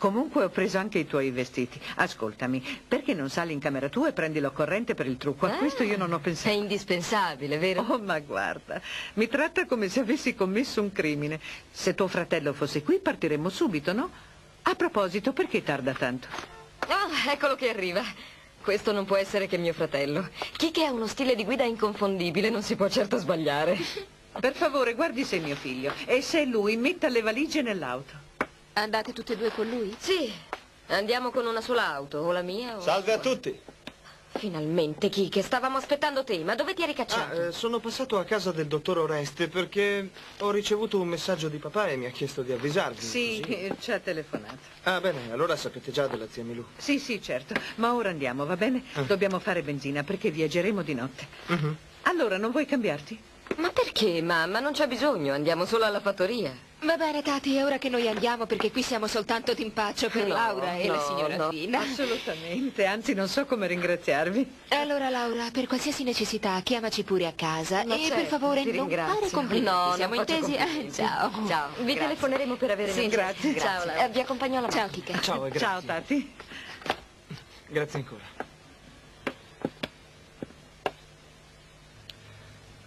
Comunque ho preso anche i tuoi vestiti. Ascoltami, perché non sali in camera tua e prendi l'occorrente per il trucco? A Ah, questo io non ho pensato. È indispensabile, vero? Oh, ma guarda, mi tratta come se avessi commesso un crimine. Se tuo fratello fosse qui partiremmo subito, no? A proposito, perché tarda tanto? Ah, eccolo che arriva. Questo non può essere che mio fratello. Chi che ha uno stile di guida inconfondibile non si può certo sbagliare. Per favore, guardi se è mio figlio. E se è lui, metta le valigie nell'auto. Andate tutte e due con lui? Sì, andiamo con una sola auto, o la mia o... Salve a tutti. Finalmente, chi? Che stavamo aspettando te, ma dove ti eri Ah, cacciato? eh, sono passato a casa del dottor Oreste perché ho ricevuto un messaggio di papà e mi ha chiesto di avvisarvi. Sì, così. eh, ci ha telefonato. Ah, bene, allora sapete già della zia Milù. Sì, sì, certo. Ma ora andiamo, va bene? Ah. Dobbiamo fare benzina perché viaggeremo di notte. Mhm. Allora, non vuoi cambiarti? Ma perché, mamma? Non c'è bisogno, andiamo solo alla fattoria. Va bene, Tati, è ora che noi andiamo perché qui siamo soltanto d'impaccio per No, Laura e la no, signora no, Fina. Assolutamente, anzi non so come ringraziarvi. Allora, Laura, per qualsiasi necessità, chiamaci pure a casa Ma e certo, per favore non ringrazio. fare complimenti. No, non siamo intesi? complimenti. Eh, ciao. Ciao, Vi grazie. telefoneremo per avere Sì, notizie. grazie. Ciao, Laura. Eh, vi accompagno alla Ciao, Kika. Ciao grazie. Ciao, Tati. Grazie ancora.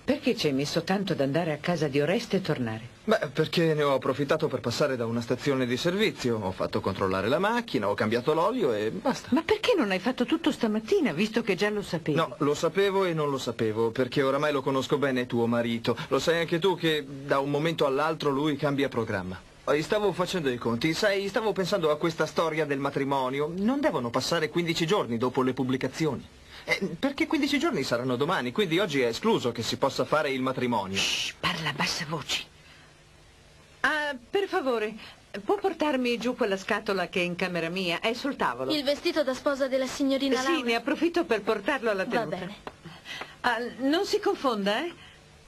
Perché ci hai messo tanto ad andare a casa di Oreste e tornare? Beh, perché ne ho approfittato per passare da una stazione di servizio, ho fatto controllare la macchina, ho cambiato l'olio e basta. Ma perché non hai fatto tutto stamattina, visto che già lo sapevi? No, lo sapevo e non lo sapevo, perché oramai lo conosco bene tuo marito. Lo sai anche tu che da un momento all'altro lui cambia programma. Stavo facendo i conti, sai, stavo pensando a questa storia del matrimonio. Non devono passare 15 giorni dopo le pubblicazioni. Eh, perché 15 giorni saranno domani, quindi oggi è escluso che si possa fare il matrimonio. Parla a bassa voce. Ah, per favore, può portarmi giù quella scatola che è in camera mia? È sul tavolo. Il vestito da sposa della signorina Sì, Laura. ne approfitto per portarlo alla Va tenuta. bene. Ah, non si confonda, eh?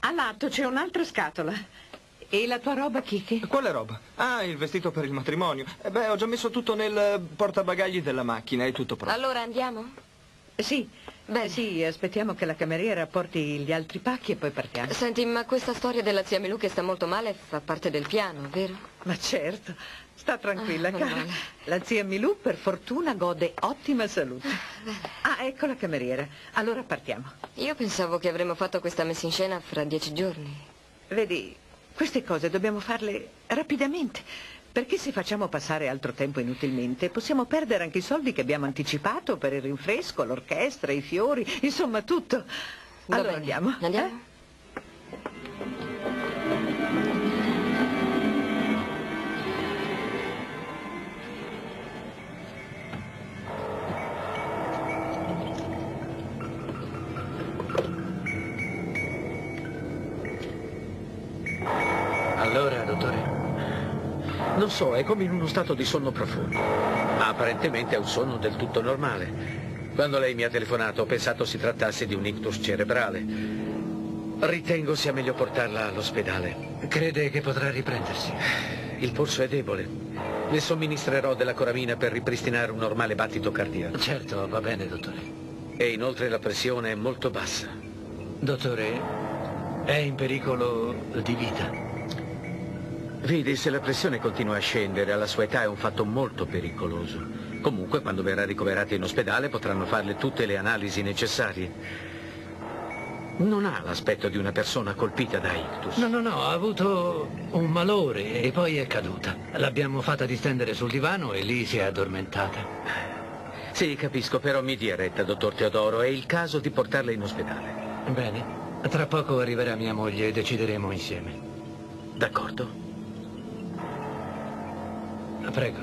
A lato c'è un'altra scatola. E la tua roba, Kiki? Quale roba? Ah, il vestito per il matrimonio. Eh beh, ho già messo tutto nel portabagagli della macchina, è tutto pronto. Allora andiamo? Sì, Beh, sì, aspettiamo che la cameriera porti gli altri pacchi e poi partiamo. Senti, ma questa storia della zia Milù che sta molto male fa parte del piano, vero? Ma certo, sta tranquilla, Ah, cara. La zia Milù, per fortuna, gode ottima salute. Ah, ecco la cameriera. Allora partiamo. Io pensavo che avremmo fatto questa messa in scena fra dieci giorni. Vedi, queste cose dobbiamo farle rapidamente. Perché se facciamo passare altro tempo inutilmente, possiamo perdere anche i soldi che abbiamo anticipato per il rinfresco, l'orchestra, i fiori, insomma tutto. Va allora bene. andiamo. Andiamo? eh? Allora, dottore? Non so, è come in uno stato di sonno profondo. Ma apparentemente è un sonno del tutto normale. Quando lei mi ha telefonato ho pensato si trattasse di un ictus cerebrale. Ritengo sia meglio portarla all'ospedale. Crede che potrà riprendersi? Il polso è debole. Le somministrerò della coramina per ripristinare un normale battito cardiaco. Certo, va bene, dottore. E inoltre la pressione è molto bassa. Dottore, è in pericolo di vita. Vedi, se la pressione continua a scendere alla sua età è un fatto molto pericoloso. Comunque, quando verrà ricoverata in ospedale potranno farle tutte le analisi necessarie. Non ha l'aspetto di una persona colpita da ictus. No, no, no, ha avuto un malore e poi è caduta. L'abbiamo fatta distendere sul divano e lì si è addormentata. Sì, capisco, però mi dia retta, dottor Teodoro. È il caso di portarla in ospedale. Bene, tra poco arriverà mia moglie e decideremo insieme. D'accordo. Prego.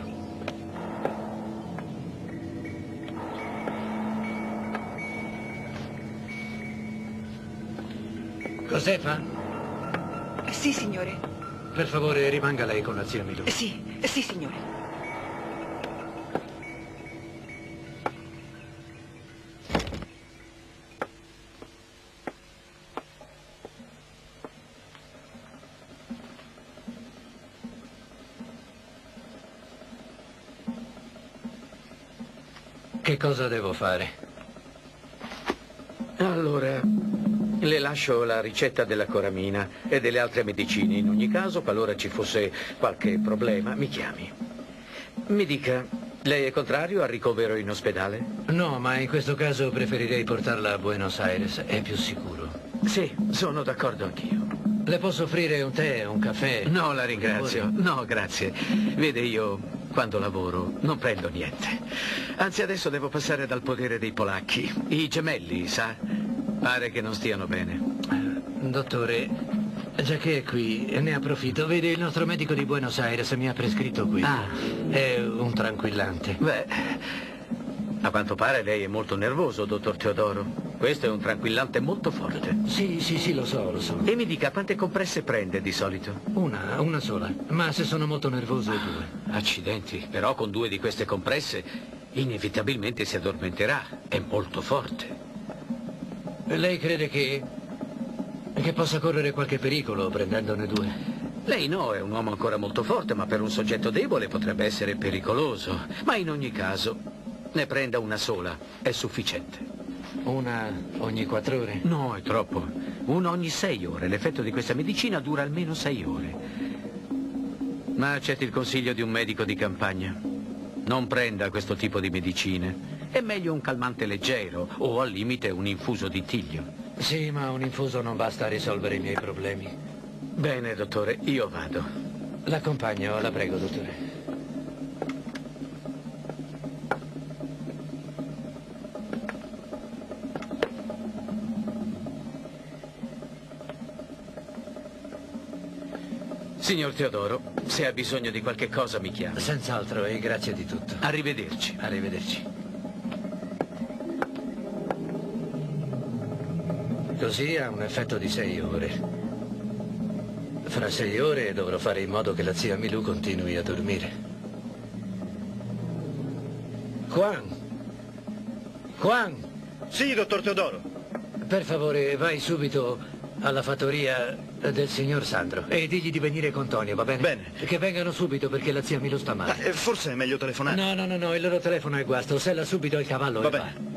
Josefa, Sì, signore. per favore rimanga lei con la zia Milù. Sì, sì, signore. Cosa devo fare? Allora, le lascio la ricetta della coramina e delle altre medicine. In ogni caso, qualora ci fosse qualche problema, mi chiami. Mi dica, lei è contrario al ricovero in ospedale? No, ma in questo caso preferirei portarla a Buenos Aires, è più sicuro. Sì, sono d'accordo anch'io. Le posso offrire un tè, un caffè? No, la ringrazio. No, grazie. Vede, io quando lavoro non prendo niente. Anzi, adesso devo passare dal podere dei polacchi. I gemelli, sa? Pare che non stiano bene. Dottore, già che è qui, ne approfitto. Vede, il nostro medico di Buenos Aires mi ha prescritto qui. Ah. È un tranquillante. Beh, a quanto pare lei è molto nervoso, dottor Teodoro. Questo è un tranquillante molto forte. Sì, sì, sì, lo so, lo so. E mi dica quante compresse prende di solito? Una, una sola. Ma se sono molto nervoso, due. Accidenti, però con due di queste compresse inevitabilmente si addormenterà. È molto forte. Lei crede che Che possa correre qualche pericolo prendendone due. Lei no, è un uomo ancora molto forte, ma per un soggetto debole potrebbe essere pericoloso. Ma in ogni caso, ne prenda una sola, è sufficiente. Una ogni quattro ore? No, è troppo. Una ogni sei ore. L'effetto di questa medicina dura almeno sei ore. Ma accetti il consiglio di un medico di campagna. Non prenda questo tipo di medicine. È meglio un calmante leggero o al limite un infuso di tiglio. Sì, ma un infuso non basta a risolvere i miei problemi. Bene, dottore, io vado. L'accompagno, la prego, dottore. Signor Teodoro, se ha bisogno di qualche cosa mi chiama. Senz'altro e grazie di tutto. Arrivederci. Arrivederci. Così ha un effetto di sei ore. Fra sei ore dovrò fare in modo che la zia Milù continui a dormire. Juan! Juan! Sì, dottor Teodoro. Per favore, vai subito alla fattoria del signor Sandro e digli di venire con Tonio, va bene? Bene. Che vengano subito perché la zia Milù sta male. Eh, forse è meglio telefonare. No, no, no, no, il loro telefono è guasto. Sella subito il cavallo Va e bene. va.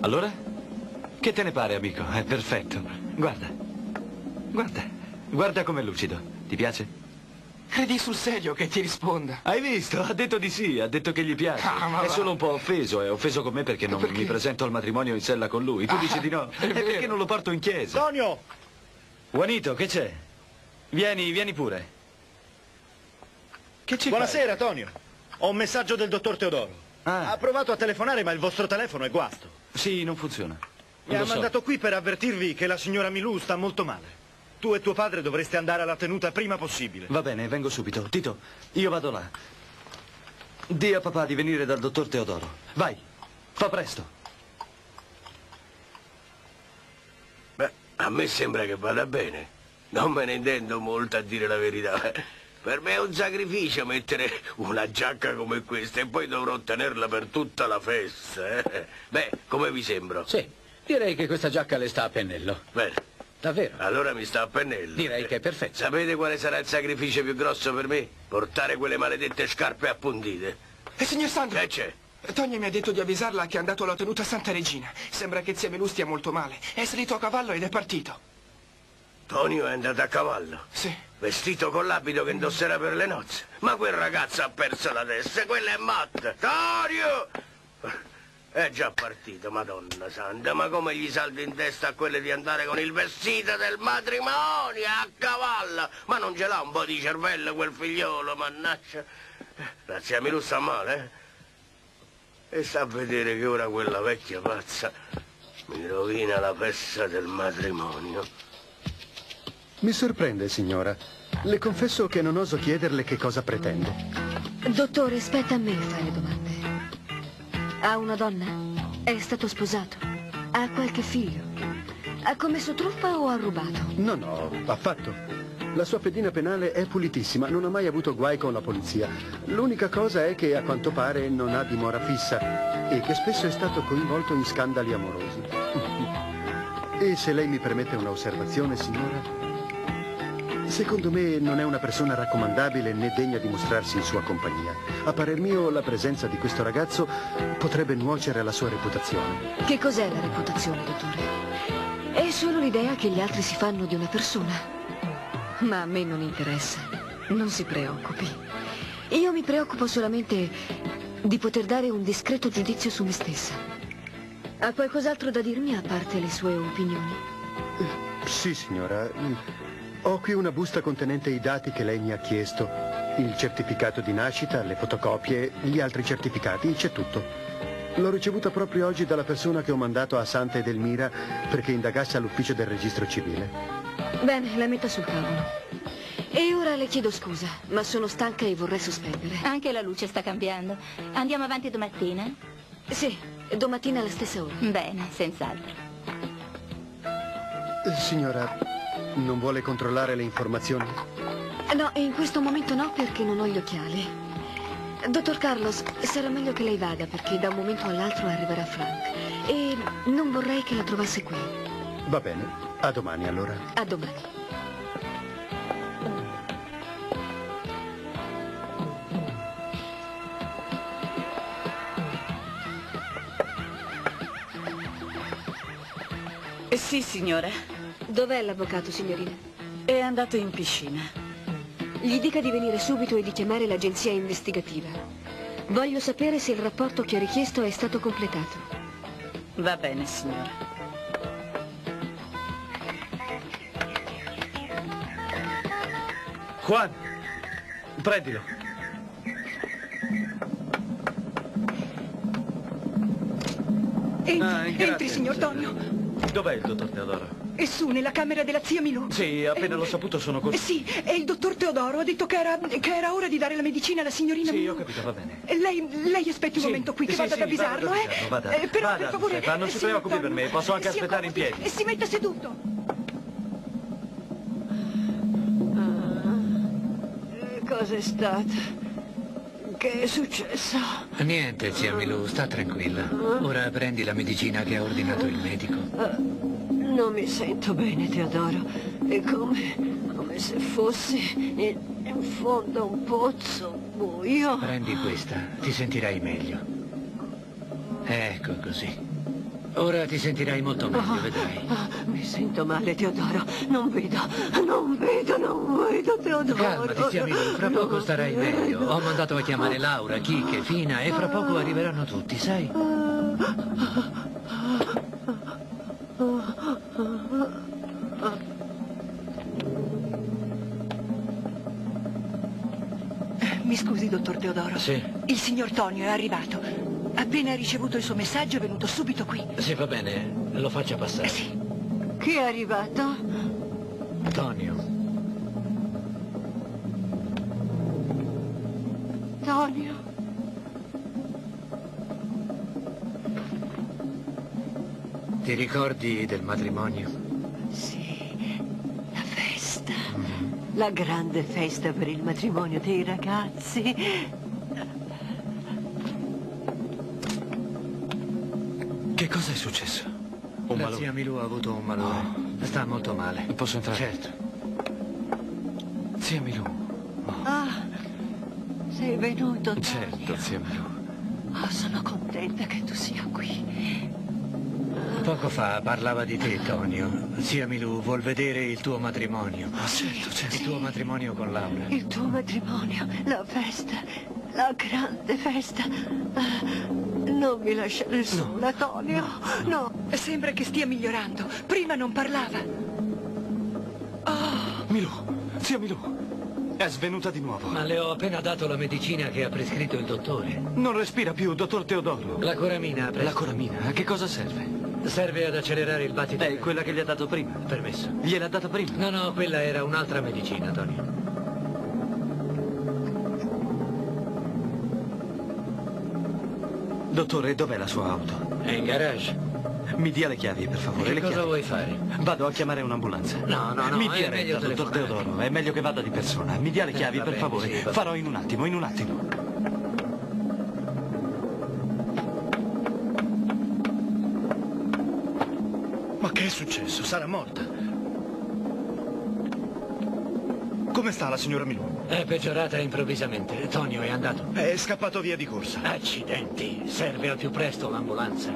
Allora? Che te ne pare, amico? È perfetto. Guarda. Guarda. Guarda com'è lucido. Ti piace? Credi sul serio che ti risponda? Hai visto? Ha detto di sì, ha detto che gli piace. Ah, ma è va. solo un po' offeso, è offeso con me perché non Perché? mi presento al matrimonio in sella con lui. Tu Ah, dici di no. è È, perché non lo porto in chiesa. Tonio! Juanito, che c'è? Vieni, vieni pure. Che ci Buonasera, Tonio. Ho un messaggio del dottor Teodoro. Ah. Ha provato a telefonare, ma il vostro telefono è guasto. fai? Sì, non funziona. Mi ha so. mandato qui per avvertirvi che la signora Milù sta molto male. Tu e tuo padre dovreste andare alla tenuta prima possibile. Va bene, vengo subito. Tito, io vado là. Dì a papà di venire dal dottor Teodoro. Vai, fa presto. Beh, a me sembra che vada bene. Non me ne intendo molto a dire la verità. Per me è un sacrificio mettere una giacca come questa e poi dovrò tenerla per tutta la festa. eh. Beh, come vi sembro? Sì, direi che questa giacca le sta a pennello. Bene. Davvero? Allora mi sta a pennello. Direi che è perfetto. Sapete quale sarà il sacrificio più grosso per me? Portare quelle maledette scarpe appuntite. E signor Sandro? Che c'è? Togni mi ha detto di avvisarla che è andato alla tenuta Santa Regina. Sembra che zia Melù stia molto male. È salito a cavallo ed è partito. Tonio è andato a cavallo. Sì. Vestito con l'abito che indosserà per le nozze. Ma quel ragazzo ha perso la testa, quella è matta. Tonio! È già partito, madonna santa, ma come gli salta in testa a quelle di andare con il vestito del matrimonio a cavallo? Ma non ce l'ha un po' di cervello quel figliolo, mannaggia. La zia Milù sta male, eh? E sta a vedere che ora quella vecchia pazza mi rovina la festa del matrimonio. Mi sorprende, signora. Le confesso che non oso chiederle che cosa pretende. Dottore, spetta a me fare domande. Ha una donna? È stato sposato? Ha qualche figlio? Ha commesso truffa o ha rubato? No, no, affatto. La sua pedina penale è pulitissima, non ha mai avuto guai con la polizia. L'unica cosa è che a quanto pare non ha dimora fissa e che spesso è stato coinvolto in scandali amorosi. E se lei mi permette un'osservazione, signora? Secondo me non è una persona raccomandabile né degna di mostrarsi in sua compagnia. A parer mio la presenza di questo ragazzo potrebbe nuocere alla sua reputazione. Che cos'è la reputazione, dottore? È solo l'idea che gli altri si fanno di una persona. Ma a me non interessa. Non si preoccupi. Io mi preoccupo solamente di poter dare un discreto giudizio su me stessa. Ha qualcos'altro da dirmi a parte le sue opinioni? Sì, signora. Ho qui una busta contenente i dati che lei mi ha chiesto. Il certificato di nascita, le fotocopie, gli altri certificati, c'è tutto. L'ho ricevuta proprio oggi dalla persona che ho mandato a Santa Edelmira perché indagasse all'ufficio del registro civile. Bene, la metta sul tavolo. E ora le chiedo scusa, ma sono stanca e vorrei sospendere. Anche la luce sta cambiando. Andiamo avanti domattina? Sì, domattina alla stessa ora. Bene, senz'altro. Eh, Signora, non vuole controllare le informazioni? No, in questo momento no perché non ho gli occhiali. Dottor Carlos, sarà meglio che lei vada perché da un momento all'altro arriverà Frank. E non vorrei che la trovasse qui. Va bene, a domani allora. A domani. Eh, Sì, signore. Dov'è l'avvocato, signorina? È andato in piscina. Gli dica di venire subito e di chiamare l'agenzia investigativa. Voglio sapere se il rapporto che ho richiesto è stato completato. Va bene, signora. Juan, prendilo. Entri, Ah, grazie, entri, signor Tonio. Dov'è il dottor Teodoro? E su, nella camera della zia Milù. Sì, appena l'ho saputo sono Eh, così. Sì, e il dottor Teodoro ha detto che era, che era ora di dare la medicina alla signorina Sì, Milù. ho capito, va bene. E Lei, lei aspetti un Sì, momento qui, che sì, vado sì, ad avvisarlo, vado ad eh? vada. Eh, però, Vada, per favore... Stefano, non si signor preoccupi per me, posso anche si aspettare in piedi. E si metta seduto. Cos'è stato? Che è successo? Niente, zia Milù, sta tranquilla. Ora prendi la medicina che ha ordinato il medico. Non mi sento bene, Teodoro. È come, come se fossi in, in fondo a un pozzo buio. Prendi questa, ti sentirai meglio. Ecco così. Ora ti sentirai molto meglio, vedrai. Ah, mi sento male, Teodoro. Non vedo, non vedo, non vedo, Teodoro. Calmati, zia Milù, fra poco starai meglio. Ho mandato a chiamare Laura, Kike, Fina e fra poco arriveranno tutti, sai? Mi scusi, dottor Teodoro. Sì. Il signor Tonio è arrivato. Appena ha ricevuto il suo messaggio è venuto subito qui. Sì, va bene, lo faccia passare. Chi è arrivato? Tonio, Tonio. Ti ricordi del matrimonio? Sì, la festa. La grande festa per il matrimonio dei ragazzi. Che cosa è successo? Un La malore? zia Milù ha avuto un malore. Sta molto male. Posso entrare? Certo. Zia Milù. Ah, sei venuto. Certo, zia Milù. Oh, sono contenta che tu sia qui. Poco fa parlava di te, Tonio. Zia Milù vuol vedere il tuo matrimonio. certo, certo. Il tuo matrimonio con Laura. Il tuo matrimonio, la festa, la grande festa. Ah, Non mi lasciare sola, Tonio. No. Sembra che stia migliorando. Prima non parlava. Milù, zia Milù. È svenuta di nuovo. Ma le ho appena dato la medicina che ha prescritto il dottore. Non respira più, dottor Teodoro. La coramina, presto. La coramina, a che cosa serve? Serve ad accelerare il battito. È quella che gli ha dato prima. Permesso. Gliel'ha data prima? No, no, quella era un'altra medicina, Tonio. Dottore, dov'è la sua auto? È in garage. Mi dia le chiavi, per favore. Che le cosa chiavi. vuoi fare? Vado a chiamare un'ambulanza. No, no, no, Mi dia retta, dottor telefonare. Teodoro. È meglio che vada di persona. Mi dia le Eh, chiavi, va per bene, favore. sì, Farò in un attimo, in un attimo. Successo? Sarà morta. Come sta la signora Milù? È peggiorata improvvisamente. Tonio è andato. È scappato via di corsa. Accidenti. Serve al più presto l'ambulanza.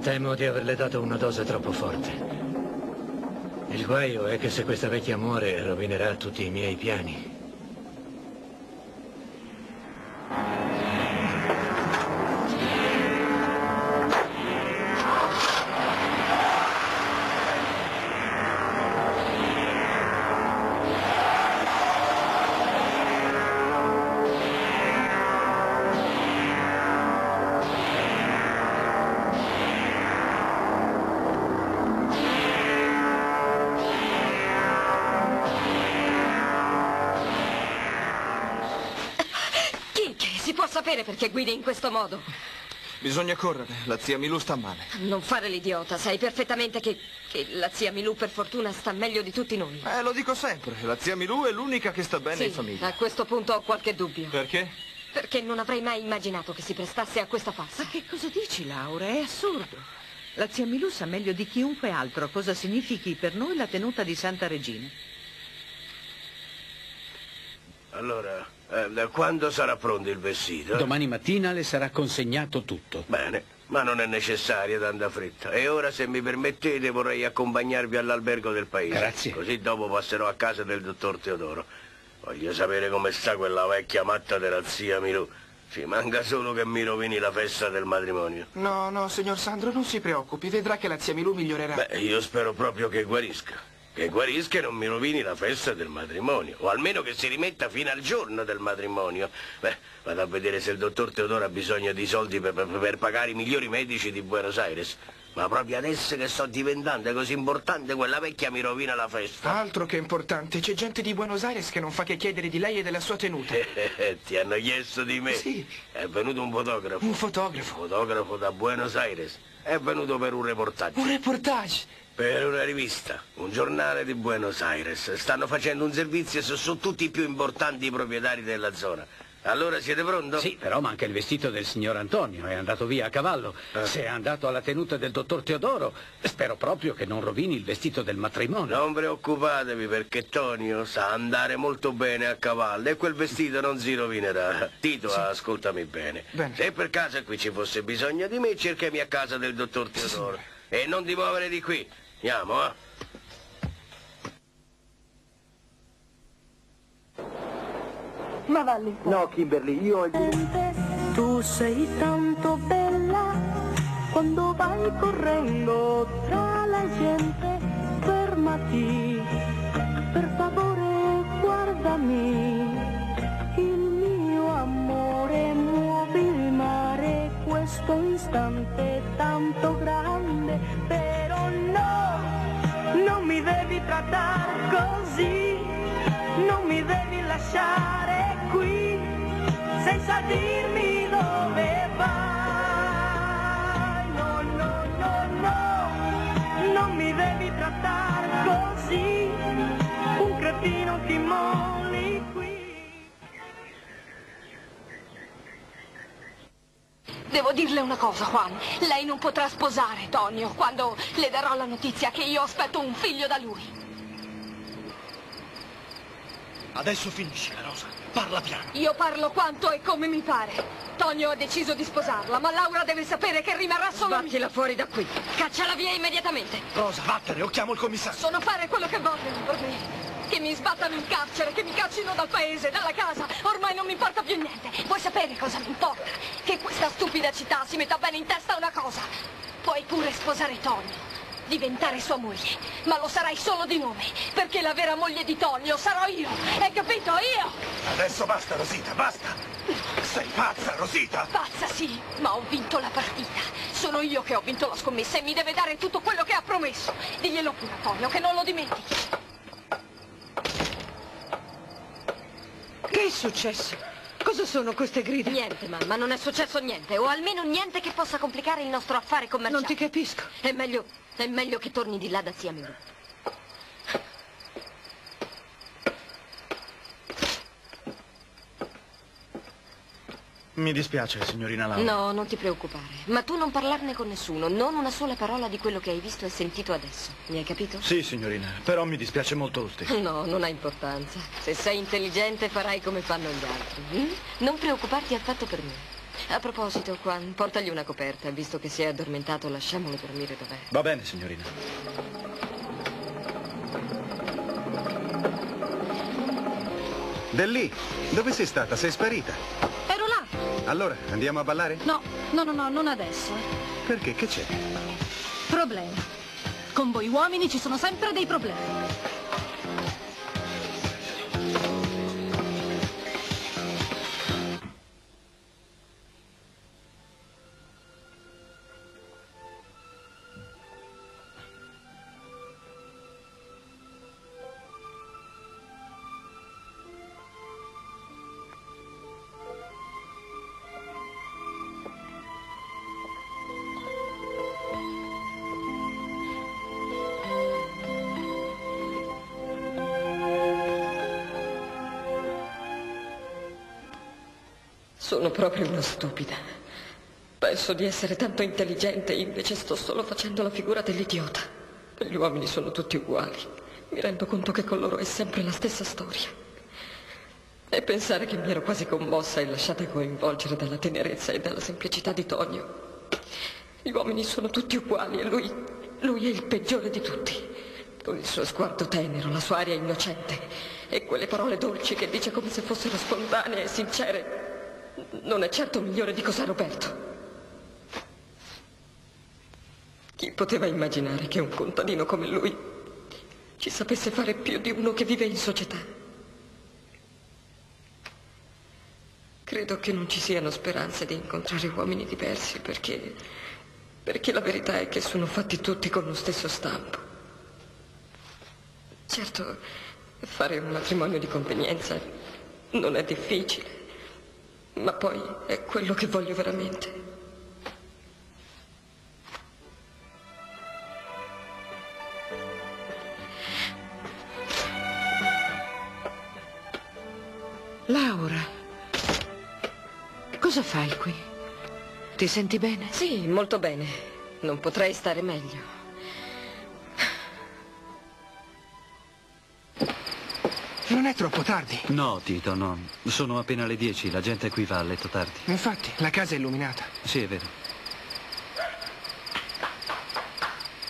Temo di averle dato una dose troppo forte. Il guaio è che se questa vecchia muore rovinerà tutti i miei piani. Sapere perché guidi in questo modo? Bisogna correre, la zia Milù sta male. Non fare l'idiota, sai perfettamente che, che la zia Milù per fortuna sta meglio di tutti noi. Eh, lo dico sempre, la zia Milù è l'unica che sta bene Sì, in famiglia. a questo punto ho qualche dubbio. Perché? Perché non avrei mai immaginato che si prestasse a questa farsa. Ma che cosa dici, Laura? È assurdo. La zia Milù sa meglio di chiunque altro cosa significhi per noi la tenuta di Santa Regina. Allora, eh, da quando sarà pronto il vestito? Domani mattina le sarà consegnato tutto. Bene, ma non è necessaria tanta fretta. E ora, se mi permettete, vorrei accompagnarvi all'albergo del paese. Grazie. Così dopo passerò a casa del dottor Teodoro. Voglio sapere come sta quella vecchia matta della zia Milù. Ci manca solo che mi rovini la festa del matrimonio. No, no, signor Sandro, non si preoccupi, vedrà che la zia Milù migliorerà. Beh, io spero proprio che guarisca. Che guarisca e non mi rovini la festa del matrimonio. O almeno che si rimetta fino al giorno del matrimonio. Beh, vado a vedere se il dottor Teodoro ha bisogno di soldi per, per- per pagare i migliori medici di Buenos Aires. Ma proprio adesso che sto diventando così importante, quella vecchia mi rovina la festa. Altro che importante, c'è gente di Buenos Aires che non fa che chiedere di lei e della sua tenuta. Ti hanno chiesto di me? Sì. È venuto un fotografo. Un fotografo? Fotografo da Buenos Aires. È venuto per un reportaggio. Un reportage? Per una rivista, un giornale di Buenos Aires. Stanno facendo un servizio su, su tutti i più importanti proprietari della zona. Allora siete pronto? Sì, però manca il vestito del signor Antonio, è andato via a cavallo. Eh. Se è andato alla tenuta del dottor Teodoro, spero proprio che non rovini il vestito del matrimonio. Non preoccupatevi perché Tonio sa andare molto bene a cavallo e quel vestito non si rovinerà. Tito, ascoltami bene. Bene. Se per caso qui ci fosse bisogno di me, cercami a casa del dottor Teodoro. e non ti muovere di qui. Andiamo, eh? Ma Valli. No, Kimberly, io... Tu sei tanto bella quando vai correndo tra la gente. Fermati, per favore guardami. Il mio amore muove il mare, questo istante tanto grande, però no, non mi devi trattare così, non mi devi lasciare qui senza dirmi dove vai. No, no, no, no, non mi devi trattare così, un cretino ti molli Devo dirle una cosa, Juan. Lei non potrà sposare Tonio quando le darò la notizia che io aspetto un figlio da lui. Adesso finiscila, Rosa. Parla piano. Io parlo quanto e come mi pare. Tonio ha deciso di sposarla, ma Laura deve sapere che rimarrà solo Sbattila fuori da qui. Cacciala via immediatamente. Rosa, vattene o chiamo il commissario. Sono fare quello che vogliono per me. Che mi sbattano in carcere, che mi caccino dal paese, dalla casa. Ormai non mi importa più niente. Vuoi sapere cosa mi importa? Che questa stupida città si metta bene in testa una cosa. Puoi pure sposare Tonio. Diventare sua moglie. Ma lo sarai solo di nome. Perché la vera moglie di Tonio sarò io. Hai capito? Io! Adesso basta, Rosita, basta. Sei pazza, Rosita. Pazza sì, ma ho vinto la partita. Sono io che ho vinto la scommessa e mi deve dare tutto quello che ha promesso. Diglielo pure a Tonio, che non lo dimentichi. Che è successo? Cosa sono queste grida? Niente, mamma, non è successo niente. O almeno niente che possa complicare il nostro affare commerciale. Non ti capisco. È meglio, è meglio che torni di là da zia Milù. Mi dispiace, signorina Laura. No, non ti preoccupare. Ma tu non parlarne con nessuno, non una sola parola di quello che hai visto e sentito adesso. Mi hai capito? Sì, signorina, però mi dispiace molto stesso. No, non ha importanza. Se sei intelligente farai come fanno gli altri. hm? Non preoccuparti affatto per me. A proposito, Juan, portagli una coperta. Visto che si è addormentato, lasciamolo dormire dov'è. Va bene, signorina. Dellì, dove sei stata? Sei sparita. Allora, andiamo a ballare? No, no, no, no, non adesso. Perché? Che c'è? Problemi. Con voi uomini ci sono sempre dei problemi. Sono proprio una stupida. Penso di essere tanto intelligente e invece sto solo facendo la figura dell'idiota. Gli uomini sono tutti uguali. Mi rendo conto che con loro è sempre la stessa storia. E pensare che mi ero quasi commossa e lasciata coinvolgere dalla tenerezza e dalla semplicità di Tonio. Gli uomini sono tutti uguali e lui, lui è il peggiore di tutti. Con il suo sguardo tenero, la sua aria innocente e quelle parole dolci che dice come se fossero spontanee e sincere. Non è certo migliore di Cos'è Roberto. Chi poteva immaginare che un contadino come lui ci sapesse fare più di uno che vive in società? Credo che non ci siano speranze di incontrare uomini diversi perché, perché la verità è che sono fatti tutti con lo stesso stampo. Certo, fare un matrimonio di convenienza non è difficile, ma poi è quello che voglio veramente. Laura, cosa fai qui? Ti senti bene? Sì, molto bene. Non potrei stare meglio. Non è troppo tardi. No, Tito, no. Sono appena le 10, la gente qui va a letto tardi. Infatti, la casa è illuminata. Sì, è vero.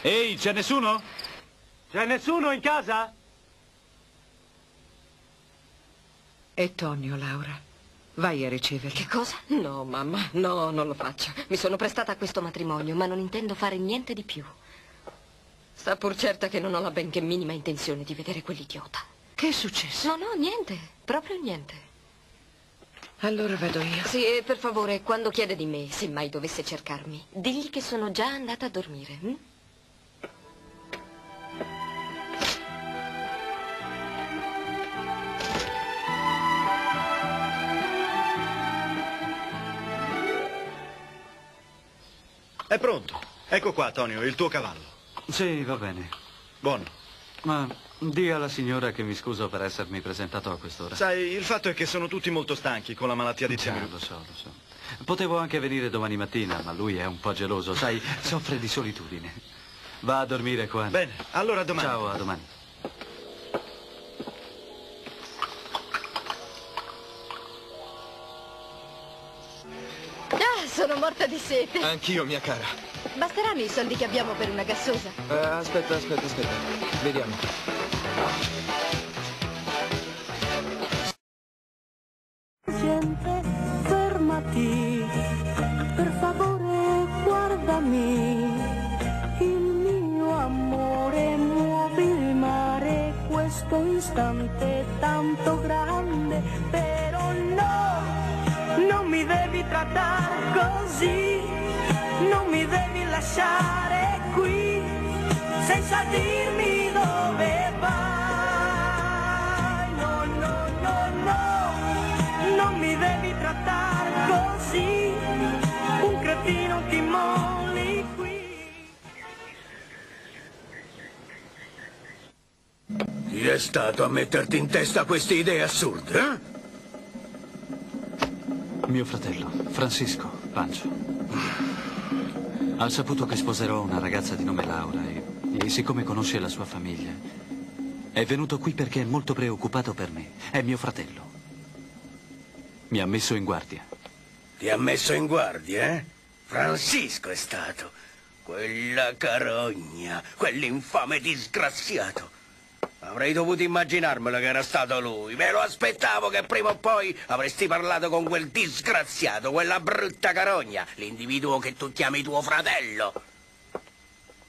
Ehi, c'è nessuno? C'è nessuno in casa? È Tonio, Laura. Vai a riceverlo. Che cosa? No, mamma, no, non lo faccio. Mi sono prestata a questo matrimonio, ma non intendo fare niente di più. Sta pur certa che non ho la benché minima intenzione di vedere quell'idiota. Che è successo? No, no, niente. Proprio niente. Allora vado io. Sì, e per favore, quando chiede di me, se mai dovesse cercarmi, digli che sono già andata a dormire. hm? È pronto. Ecco qua, Tonio, il tuo cavallo. Sì, va bene. Buono. Ma di alla signora che mi scuso per essermi presentato a quest'ora. Sai, il fatto è che sono tutti molto stanchi con la malattia di Sì, Tiago. lo so, lo so. Potevo anche venire domani mattina, ma lui è un po' geloso, sai, soffre di solitudine. Va a dormire qua. Bene, allora domani. Ciao, a domani. Sono morta di sete. Anch'io, mia cara. Basteranno i soldi che abbiamo per una gassosa. Eh, aspetta, aspetta, aspetta. Vediamo. Gente, fermati, per favore guardami, il mio amore muove il mare, questo istante è tanto trattare così, non mi devi lasciare qui, senza dirmi dove vai, no, no, no, no. Non mi devi trattare così, un cretino ti molli qui. Chi è stato a metterti in testa queste idee assurde, eh? Mio fratello, Francisco Pancio. Ha saputo che sposerò una ragazza di nome Laura e, e siccome conosce la sua famiglia, è venuto qui perché è molto preoccupato per me. È mio fratello. Mi ha messo in guardia. Ti ha messo in guardia, eh? Francisco è stato. Quella carogna, quell'infame disgraziato. Avrei dovuto immaginarmelo che era stato lui. Me lo aspettavo che prima o poi avresti parlato con quel disgraziato, quella brutta carogna, l'individuo che tu chiami tuo fratello.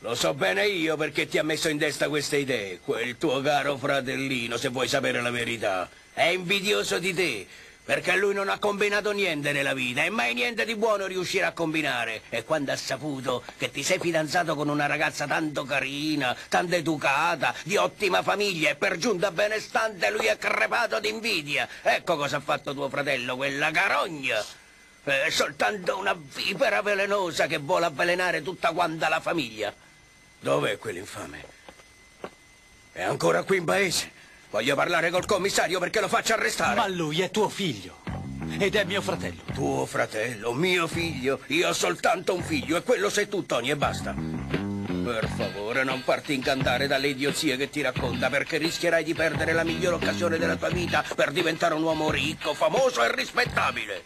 Lo so bene io perché ti ha messo in testa queste idee. Quel tuo caro fratellino, se vuoi sapere la verità, è invidioso di te. Perché lui non ha combinato niente nella vita e mai niente di buono riuscirà a combinare. E quando ha saputo che ti sei fidanzato con una ragazza tanto carina, tanto educata, di ottima famiglia e per giunta benestante, lui è crepato d'invidia. Ecco cosa ha fatto tuo fratello, quella carogna. È soltanto una vipera velenosa che vuole avvelenare tutta quanta la famiglia. Dov'è quell'infame? È ancora qui in paese? Voglio parlare col commissario perché lo faccia arrestare. Ma lui è tuo figlio. ed è mio fratello. Tuo fratello, mio figlio. Io ho soltanto un figlio e quello sei tu, Tony, e basta. Per favore, non farti incantare dalle idiozie che ti racconta, perché rischierai di perdere la migliore occasione della tua vita per diventare un uomo ricco, famoso e rispettabile.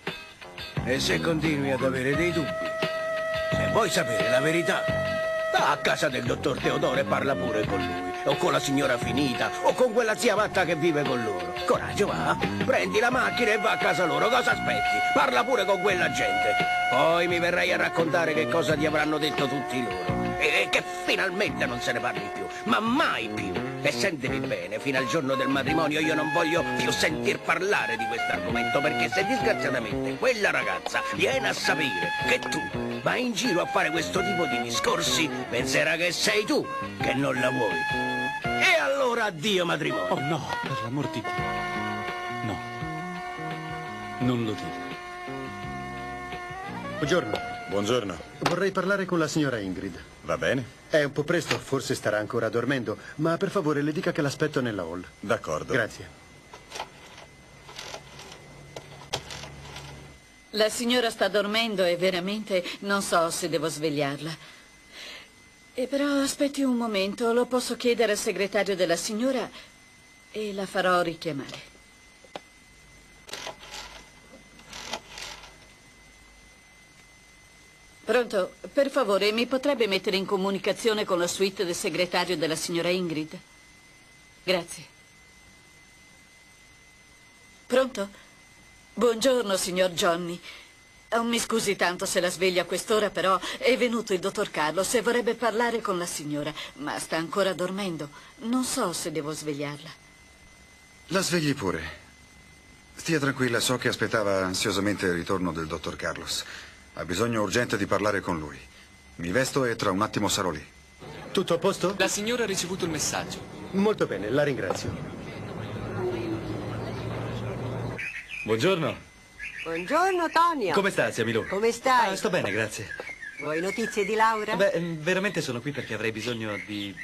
E se continui ad avere dei dubbi, se vuoi sapere la verità, va a casa del dottor Teodoro e parla pure con lui. O con la signora Finita, o con quella zia matta che vive con loro. Coraggio, va. Prendi la macchina e va a casa loro. Cosa aspetti? Parla pure con quella gente. Poi mi verrai a raccontare che cosa ti avranno detto tutti loro. E che finalmente non se ne parli più. Ma mai più. E sentimi bene, fino al giorno del matrimonio io non voglio più sentir parlare di questo argomento, perché se disgraziatamente quella ragazza viene a sapere che tu vai in giro a fare questo tipo di discorsi, penserà che sei tu che non la vuoi. E allora addio matrimonio. Oh no, per l'amor di Dio. No. Non lo dire. Buongiorno. Buongiorno. Vorrei parlare con la signora Ingrid. Va bene? È un po' presto, forse starà ancora dormendo, ma per favore le dica che l'aspetto nella hall. D'accordo. Grazie. La signora sta dormendo e veramente non so se devo svegliarla. E però aspetti un momento, lo posso chiedere al segretario della signora e la farò richiamare. Pronto? Per favore, mi potrebbe mettere in comunicazione con la suite del segretario della signora Ingrid? Grazie. Pronto? Buongiorno, signor Johnny. Oh, mi scusi tanto se la sveglia a quest'ora, però è venuto il dottor Carlos e vorrebbe parlare con la signora, ma sta ancora dormendo. Non so se devo svegliarla. La svegli pure. Stia tranquilla, so che aspettava ansiosamente il ritorno del dottor Carlos. Ha bisogno urgente di parlare con lui. Mi vesto e tra un attimo sarò lì. Tutto a posto? La signora ha ricevuto il messaggio. Molto bene, la ringrazio. Buongiorno. Buongiorno, Tonio. Come sta, zia Milù? Come stai? Ah, sto bene, grazie. Vuoi notizie di Laura? Beh, mm, veramente sono qui perché avrei bisogno di...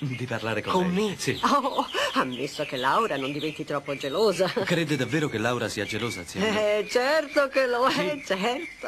di parlare con, Con lei. me? Sì. Oh, ammesso che Laura non diventi troppo gelosa. Crede davvero che Laura sia gelosa, zia? Eh, certo che lo è, certo.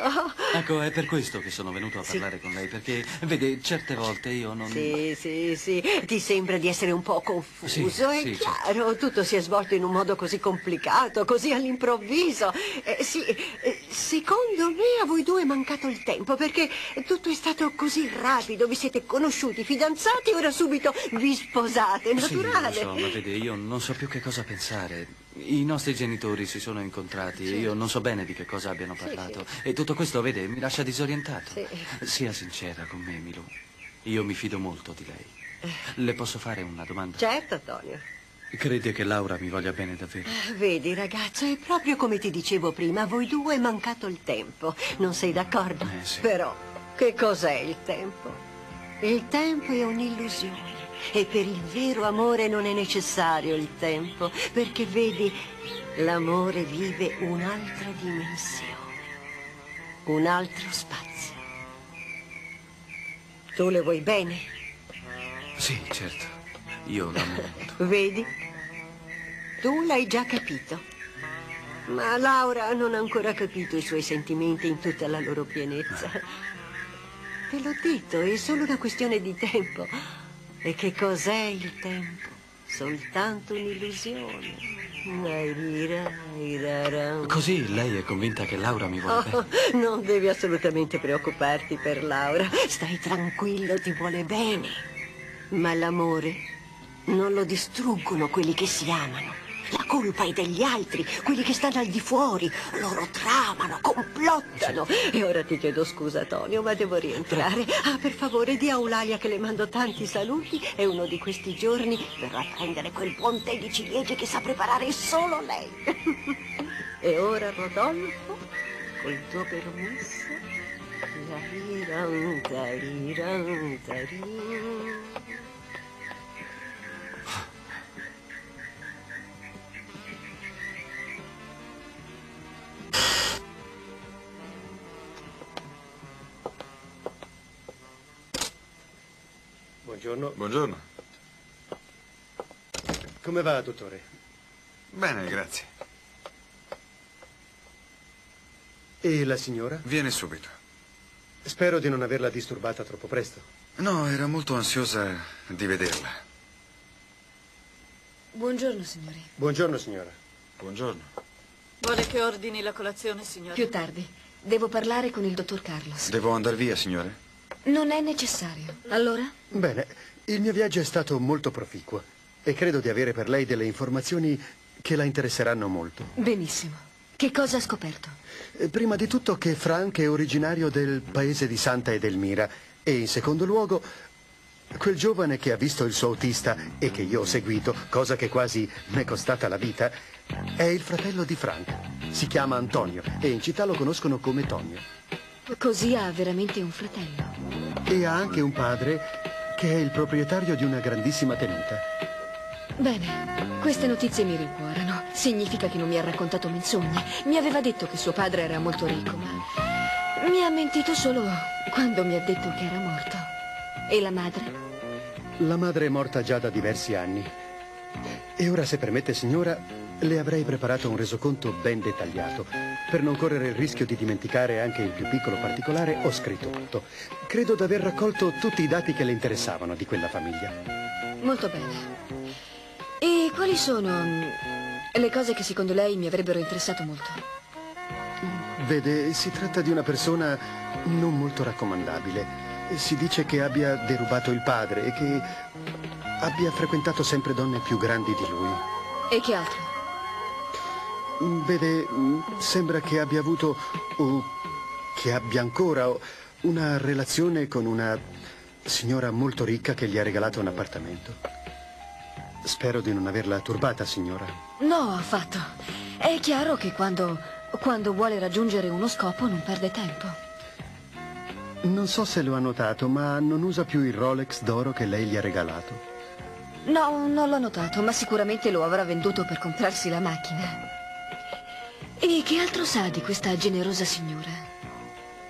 Ecco, è per questo che sono venuto a parlare con lei, perché, vede, certe volte io non... Sì, sì, sì. Ti sembra di essere un po' confuso, Sì, è sì, chiaro. Tutto si è svolto in un modo così complicato, così all'improvviso. Eh, sì, eh, secondo me a voi due è mancato il tempo, perché tutto è stato così rapido. Vi siete conosciuti, fidanzati, ora subito vi sposate. È Sì, naturale. lo so, ma vede, io non so più che cosa pensare. I nostri genitori si sono incontrati e io non so bene di che cosa abbiano parlato. E tutto questo, vede, mi lascia disorientato. Sì. Sia sincera con me, Milù. Io mi fido molto di lei. Le posso fare una domanda? Certo, Antonio. Crede che Laura mi voglia bene davvero? Vedi, ragazzo, è proprio come ti dicevo prima, voi due è mancato il tempo. Non sei d'accordo? Eh, Però, che cos'è il tempo? Il tempo è un'illusione. E per il vero amore non è necessario il tempo, perché vedi, l'amore vive un'altra dimensione, un altro spazio. Tu le vuoi bene? Sì, certo. Io l'amo molto. Vedi? Tu l'hai già capito. Ma Laura non ha ancora capito i suoi sentimenti in tutta la loro pienezza. Te l'ho detto, è solo una questione di tempo. E che cos'è il tempo? Soltanto un'illusione. Così lei è convinta che Laura mi vuole Oh, bene? non devi assolutamente preoccuparti per Laura. Stai tranquillo, ti vuole bene. Ma l'amore non lo distruggono quelli che si amano. La colpa è degli altri, quelli che stanno al di fuori. Loro tramano, complottano. E ora ti chiedo scusa, Tonio, ma devo rientrare. Ah, per favore, di a Eulalia che le mando tanti saluti e uno di questi giorni verrà a prendere quel buon tè di ciliegie che sa preparare solo lei. e ora, Rodolfo, col tuo permesso. Tariran, tariran, tariran. Buongiorno. Buongiorno. Come va, dottore? Bene, grazie. E la signora? Viene subito. Spero di non averla disturbata troppo presto. No, era molto ansiosa di vederla. Buongiorno, signori. Buongiorno, signora. Buongiorno. Vuole che ordini la colazione, signora? Più tardi. Devo parlare con il dottor Carlos. Devo andare via, signore? Non è necessario. Allora? Bene, il mio viaggio è stato molto proficuo e credo di avere per lei delle informazioni che la interesseranno molto. Benissimo. Che cosa ha scoperto? Eh, Prima di tutto che Frank è originario del paese di Santa Edelmira e in secondo luogo quel giovane che ha visto il suo autista e che io ho seguito, cosa che quasi mi è costata la vita, è il fratello di Frank. Si chiama Antonio e in città lo conoscono come Tonio. Così ha veramente un fratello. E ha anche un padre che è il proprietario di una grandissima tenuta. Bene, queste notizie mi rincuorano. Significa che non mi ha raccontato menzogne. Mi aveva detto che suo padre era molto ricco, ma mi ha mentito solo quando mi ha detto che era morto. E la madre? La madre è morta già da diversi anni. E ora, se permette, signora, le avrei preparato un resoconto ben dettagliato. Per non correre il rischio di dimenticare anche il più piccolo particolare, ho scritto tutto. Credo di aver raccolto tutti i dati che le interessavano di quella famiglia. Molto bene. E quali sono mm, le cose che secondo lei mi avrebbero interessato molto? Vede, si tratta di una persona non molto raccomandabile. Si dice che abbia derubato il padre e che abbia frequentato sempre donne più grandi di lui. E che altro? Vede, sembra che abbia avuto, o che abbia ancora, una relazione con una signora molto ricca che gli ha regalato un appartamento. Spero di non averla turbata, signora. No, affatto. È chiaro che quando, quando vuole raggiungere uno scopo non perde tempo. Non so se lo ha notato, ma non usa più il Rolex d'oro che lei gli ha regalato. No, non l'ho notato, ma sicuramente lo avrà venduto per comprarsi la macchina. E che altro sa di questa generosa signora?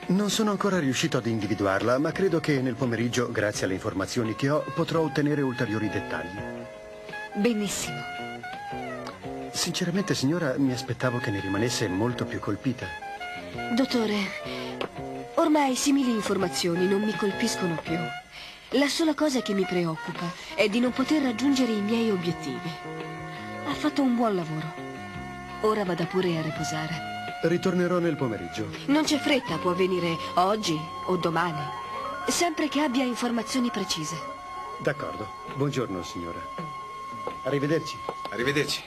Non sono ancora riuscito ad individuarla, ma credo che nel pomeriggio, grazie alle informazioni che ho, potrò ottenere ulteriori dettagli. Benissimo. Sinceramente, signora, mi aspettavo che ne rimanesse molto più colpita. Dottore, ormai simili informazioni non mi colpiscono più. La sola cosa che mi preoccupa è di non poter raggiungere i miei obiettivi. Ha fatto un buon lavoro. Ora vada pure a riposare. Ritornerò nel pomeriggio. Non c'è fretta, può venire oggi o domani. Sempre che abbia informazioni precise. D'accordo. Buongiorno, signora. Arrivederci. Arrivederci.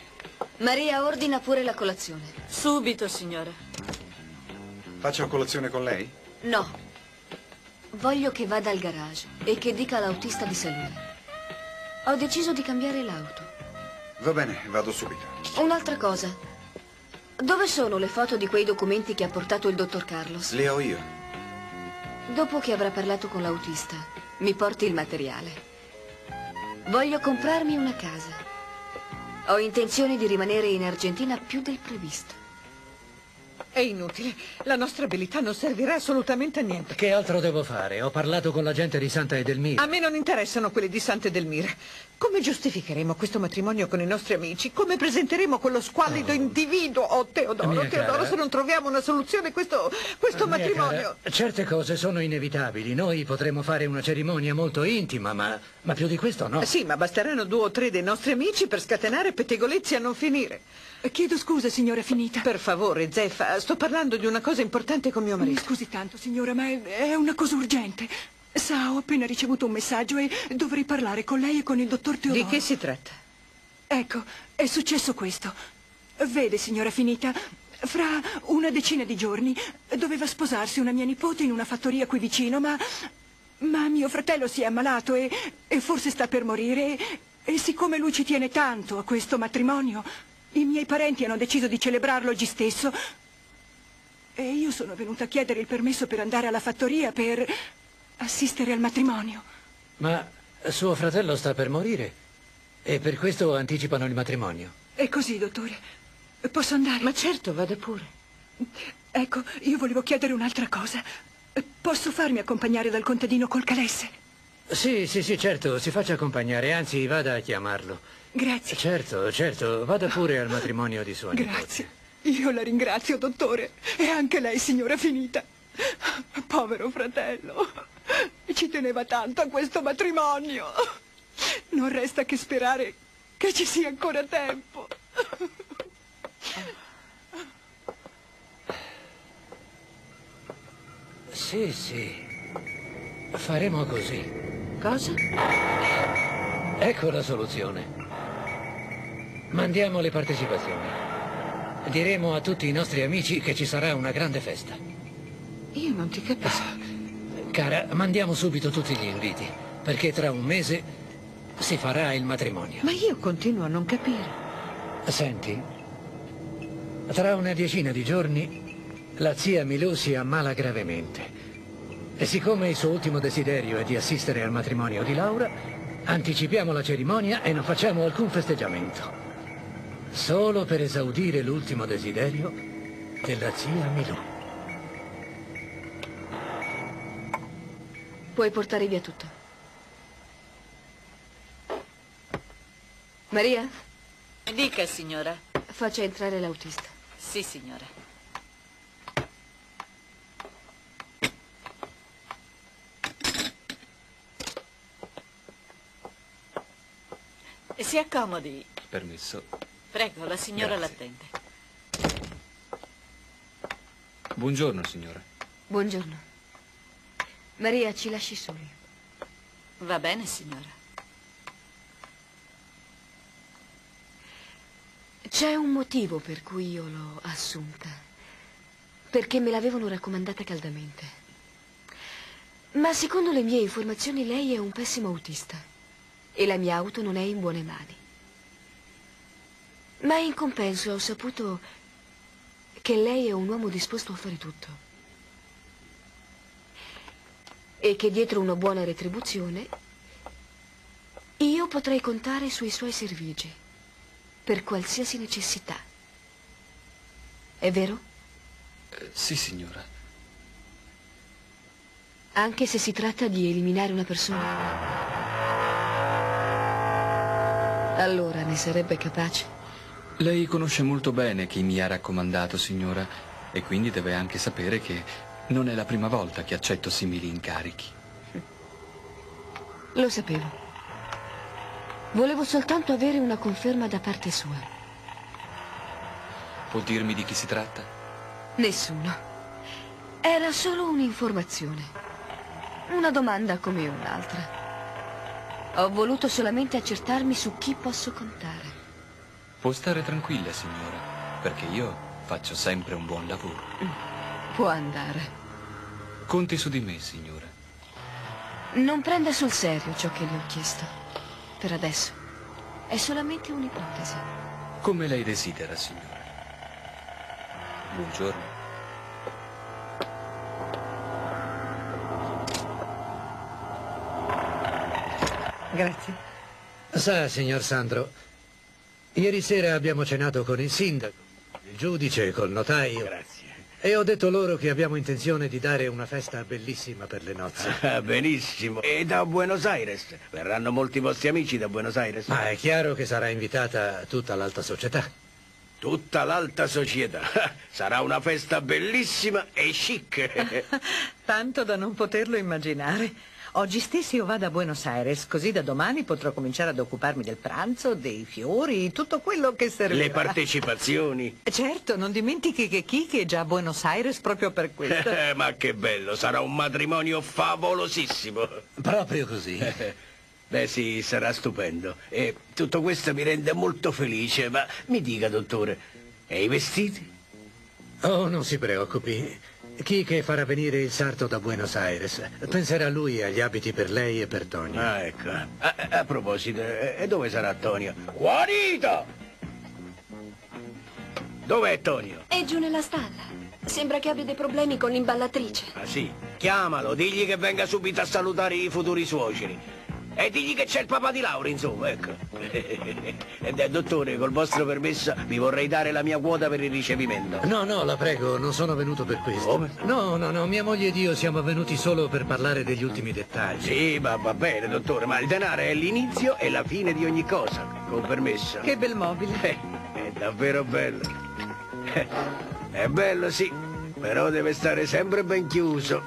Maria, ordina pure la colazione. Subito, signora. Faccio colazione con lei? No. Voglio che vada al garage e che dica all'autista di salire. Ho deciso di cambiare l'auto. Va bene, vado subito. Un'altra cosa. Dove sono le foto di quei documenti che ha portato il dottor Carlos? Le ho io. Dopo che avrà parlato con l'autista, mi porti il materiale. Voglio comprarmi una casa. Ho intenzione di rimanere in Argentina più del previsto. È inutile. La nostra abilità non servirà assolutamente a niente. Che altro devo fare? Ho parlato con la gente di Santa Edelmira. A me non interessano quelli di Sant'Edelmira. Come giustificheremo questo matrimonio con i nostri amici? Come presenteremo quello squallido individuo? Oh, Teodoro, Teodoro, cara. se non troviamo una soluzione, questo, questo Mia matrimonio... cara, certe cose sono inevitabili. Noi potremo fare una cerimonia molto intima, ma, ma più di questo no. Sì, ma basteranno due o tre dei nostri amici per scatenare pettegolezzi a non finire. Chiedo scusa, signora Finita. Per favore, Zeffa, sto parlando di una cosa importante con mio Mi marito. scusi tanto, signora, ma è, è una cosa urgente. Sa, ho appena ricevuto un messaggio e dovrei parlare con lei e con il dottor Teodoro. Di che si tratta? Ecco, è successo questo. Vede, signora Finita, fra una decina di giorni doveva sposarsi una mia nipote in una fattoria qui vicino, ma... Ma mio fratello si è ammalato e, e forse sta per morire. E, e siccome lui ci tiene tanto a questo matrimonio, i miei parenti hanno deciso di celebrarlo oggi stesso. E io sono venuta a chiedere il permesso per andare alla fattoria per assistere al matrimonio. Ma suo fratello sta per morire e per questo anticipano il matrimonio. È così, dottore. Posso andare? Ma certo, vada pure. Ecco, io volevo chiedere un'altra cosa. Posso farmi accompagnare dal contadino col calesse? Sì, sì, sì, certo, si faccia accompagnare, anzi vada a chiamarlo. Grazie. Certo, certo, vada pure al matrimonio di sua nipote. Grazie. Io la ringrazio, dottore, e anche lei, signora Finita. Povero fratello, ci teneva tanto a questo matrimonio. Non resta che sperare che ci sia ancora tempo. Sì, sì. Faremo così. Cosa? Ecco la soluzione. Mandiamo le partecipazioni. Diremo a tutti i nostri amici che ci sarà una grande festa. Io non ti capisco. Cara, mandiamo subito tutti gli inviti, perché tra un mese si farà il matrimonio. Ma io continuo a non capire. Senti, tra una decina di giorni la zia Milù si ammala gravemente. E siccome il suo ultimo desiderio è di assistere al matrimonio di Laura, anticipiamo la cerimonia e non facciamo alcun festeggiamento. Solo per esaudire l'ultimo desiderio della zia Milù. Puoi portare via tutto. Maria, Dica, signora. faccia entrare l'autista. Sì, signora. Si accomodi. Permesso. Prego, la signora Grazie. l'attende. Buongiorno, signora. Buongiorno. Maria, ci lasci soli. Va bene, signora. C'è un motivo per cui io l'ho assunta. Perché me l'avevano raccomandata caldamente. Ma secondo le mie informazioni lei è un pessimo autista. E la mia auto non è in buone mani. Ma in compenso ho saputo che lei è un uomo disposto a fare tutto. E che dietro una buona retribuzione io potrei contare sui suoi servigi per qualsiasi necessità. È vero? Eh, sì, signora. Anche se si tratta di eliminare una persona. Allora ne sarebbe capace. Lei conosce molto bene chi mi ha raccomandato, signora, e quindi deve anche sapere che non è la prima volta che accetto simili incarichi. Lo sapevo. Volevo soltanto avere una conferma da parte sua. Può dirmi di chi si tratta? Nessuno. Era solo un'informazione. Una domanda come un'altra. Ho voluto solamente accertarmi su chi posso contare. Può stare tranquilla, signora, perché io faccio sempre un buon lavoro. Può andare. Conti su di me, signora. Non prenda sul serio ciò che le ho chiesto. Per adesso. È solamente un'ipotesi. Come lei desidera, signora. Buongiorno. Grazie. Sa, signor Sandro, ieri sera abbiamo cenato con il sindaco, il giudice, col notaio. Grazie. E ho detto loro che abbiamo intenzione di dare una festa bellissima per le nozze. Ah, benissimo. E da Buenos Aires? Verranno molti vostri amici da Buenos Aires? Ma è chiaro che sarà invitata tutta l'alta società. Tutta l'alta società. Sarà una festa bellissima e chic. Tanto da non poterlo immaginare. Oggi stesso io vado a Buenos Aires, così da domani potrò cominciare ad occuparmi del pranzo, dei fiori, tutto quello che servirà. Le partecipazioni. Certo, non dimentichi che Kiki è già a Buenos Aires proprio per questo. Ma che bello, sarà un matrimonio favolosissimo. Proprio così. Beh sì, sarà stupendo. E tutto questo mi rende molto felice, ma mi dica, dottore, e i vestiti? Oh, non si preoccupi. Chi che farà venire il sarto da Buenos Aires penserà lui agli abiti per lei e per Tonio. Ah, ecco. A, a proposito, e dove sarà Tonio? Juanito! Dov'è Tonio? È giù nella stalla. Sembra che abbia dei problemi con l'imballatrice. Ah sì, chiamalo, digli che venga subito a salutare i futuri suoceri. E digli che c'è il papà di Laura, insomma, ecco. Ed è dottore, col vostro permesso vi vorrei dare la mia quota per il ricevimento. No, no, la prego, non sono venuto per questo. No, no, no, mia moglie ed io siamo venuti solo per parlare degli ultimi dettagli. Sì, ma va bene, dottore, ma il denaro è l'inizio e la fine di ogni cosa, con permesso. Che bel mobile. Eh, è davvero bello. È bello, sì, però deve stare sempre ben chiuso.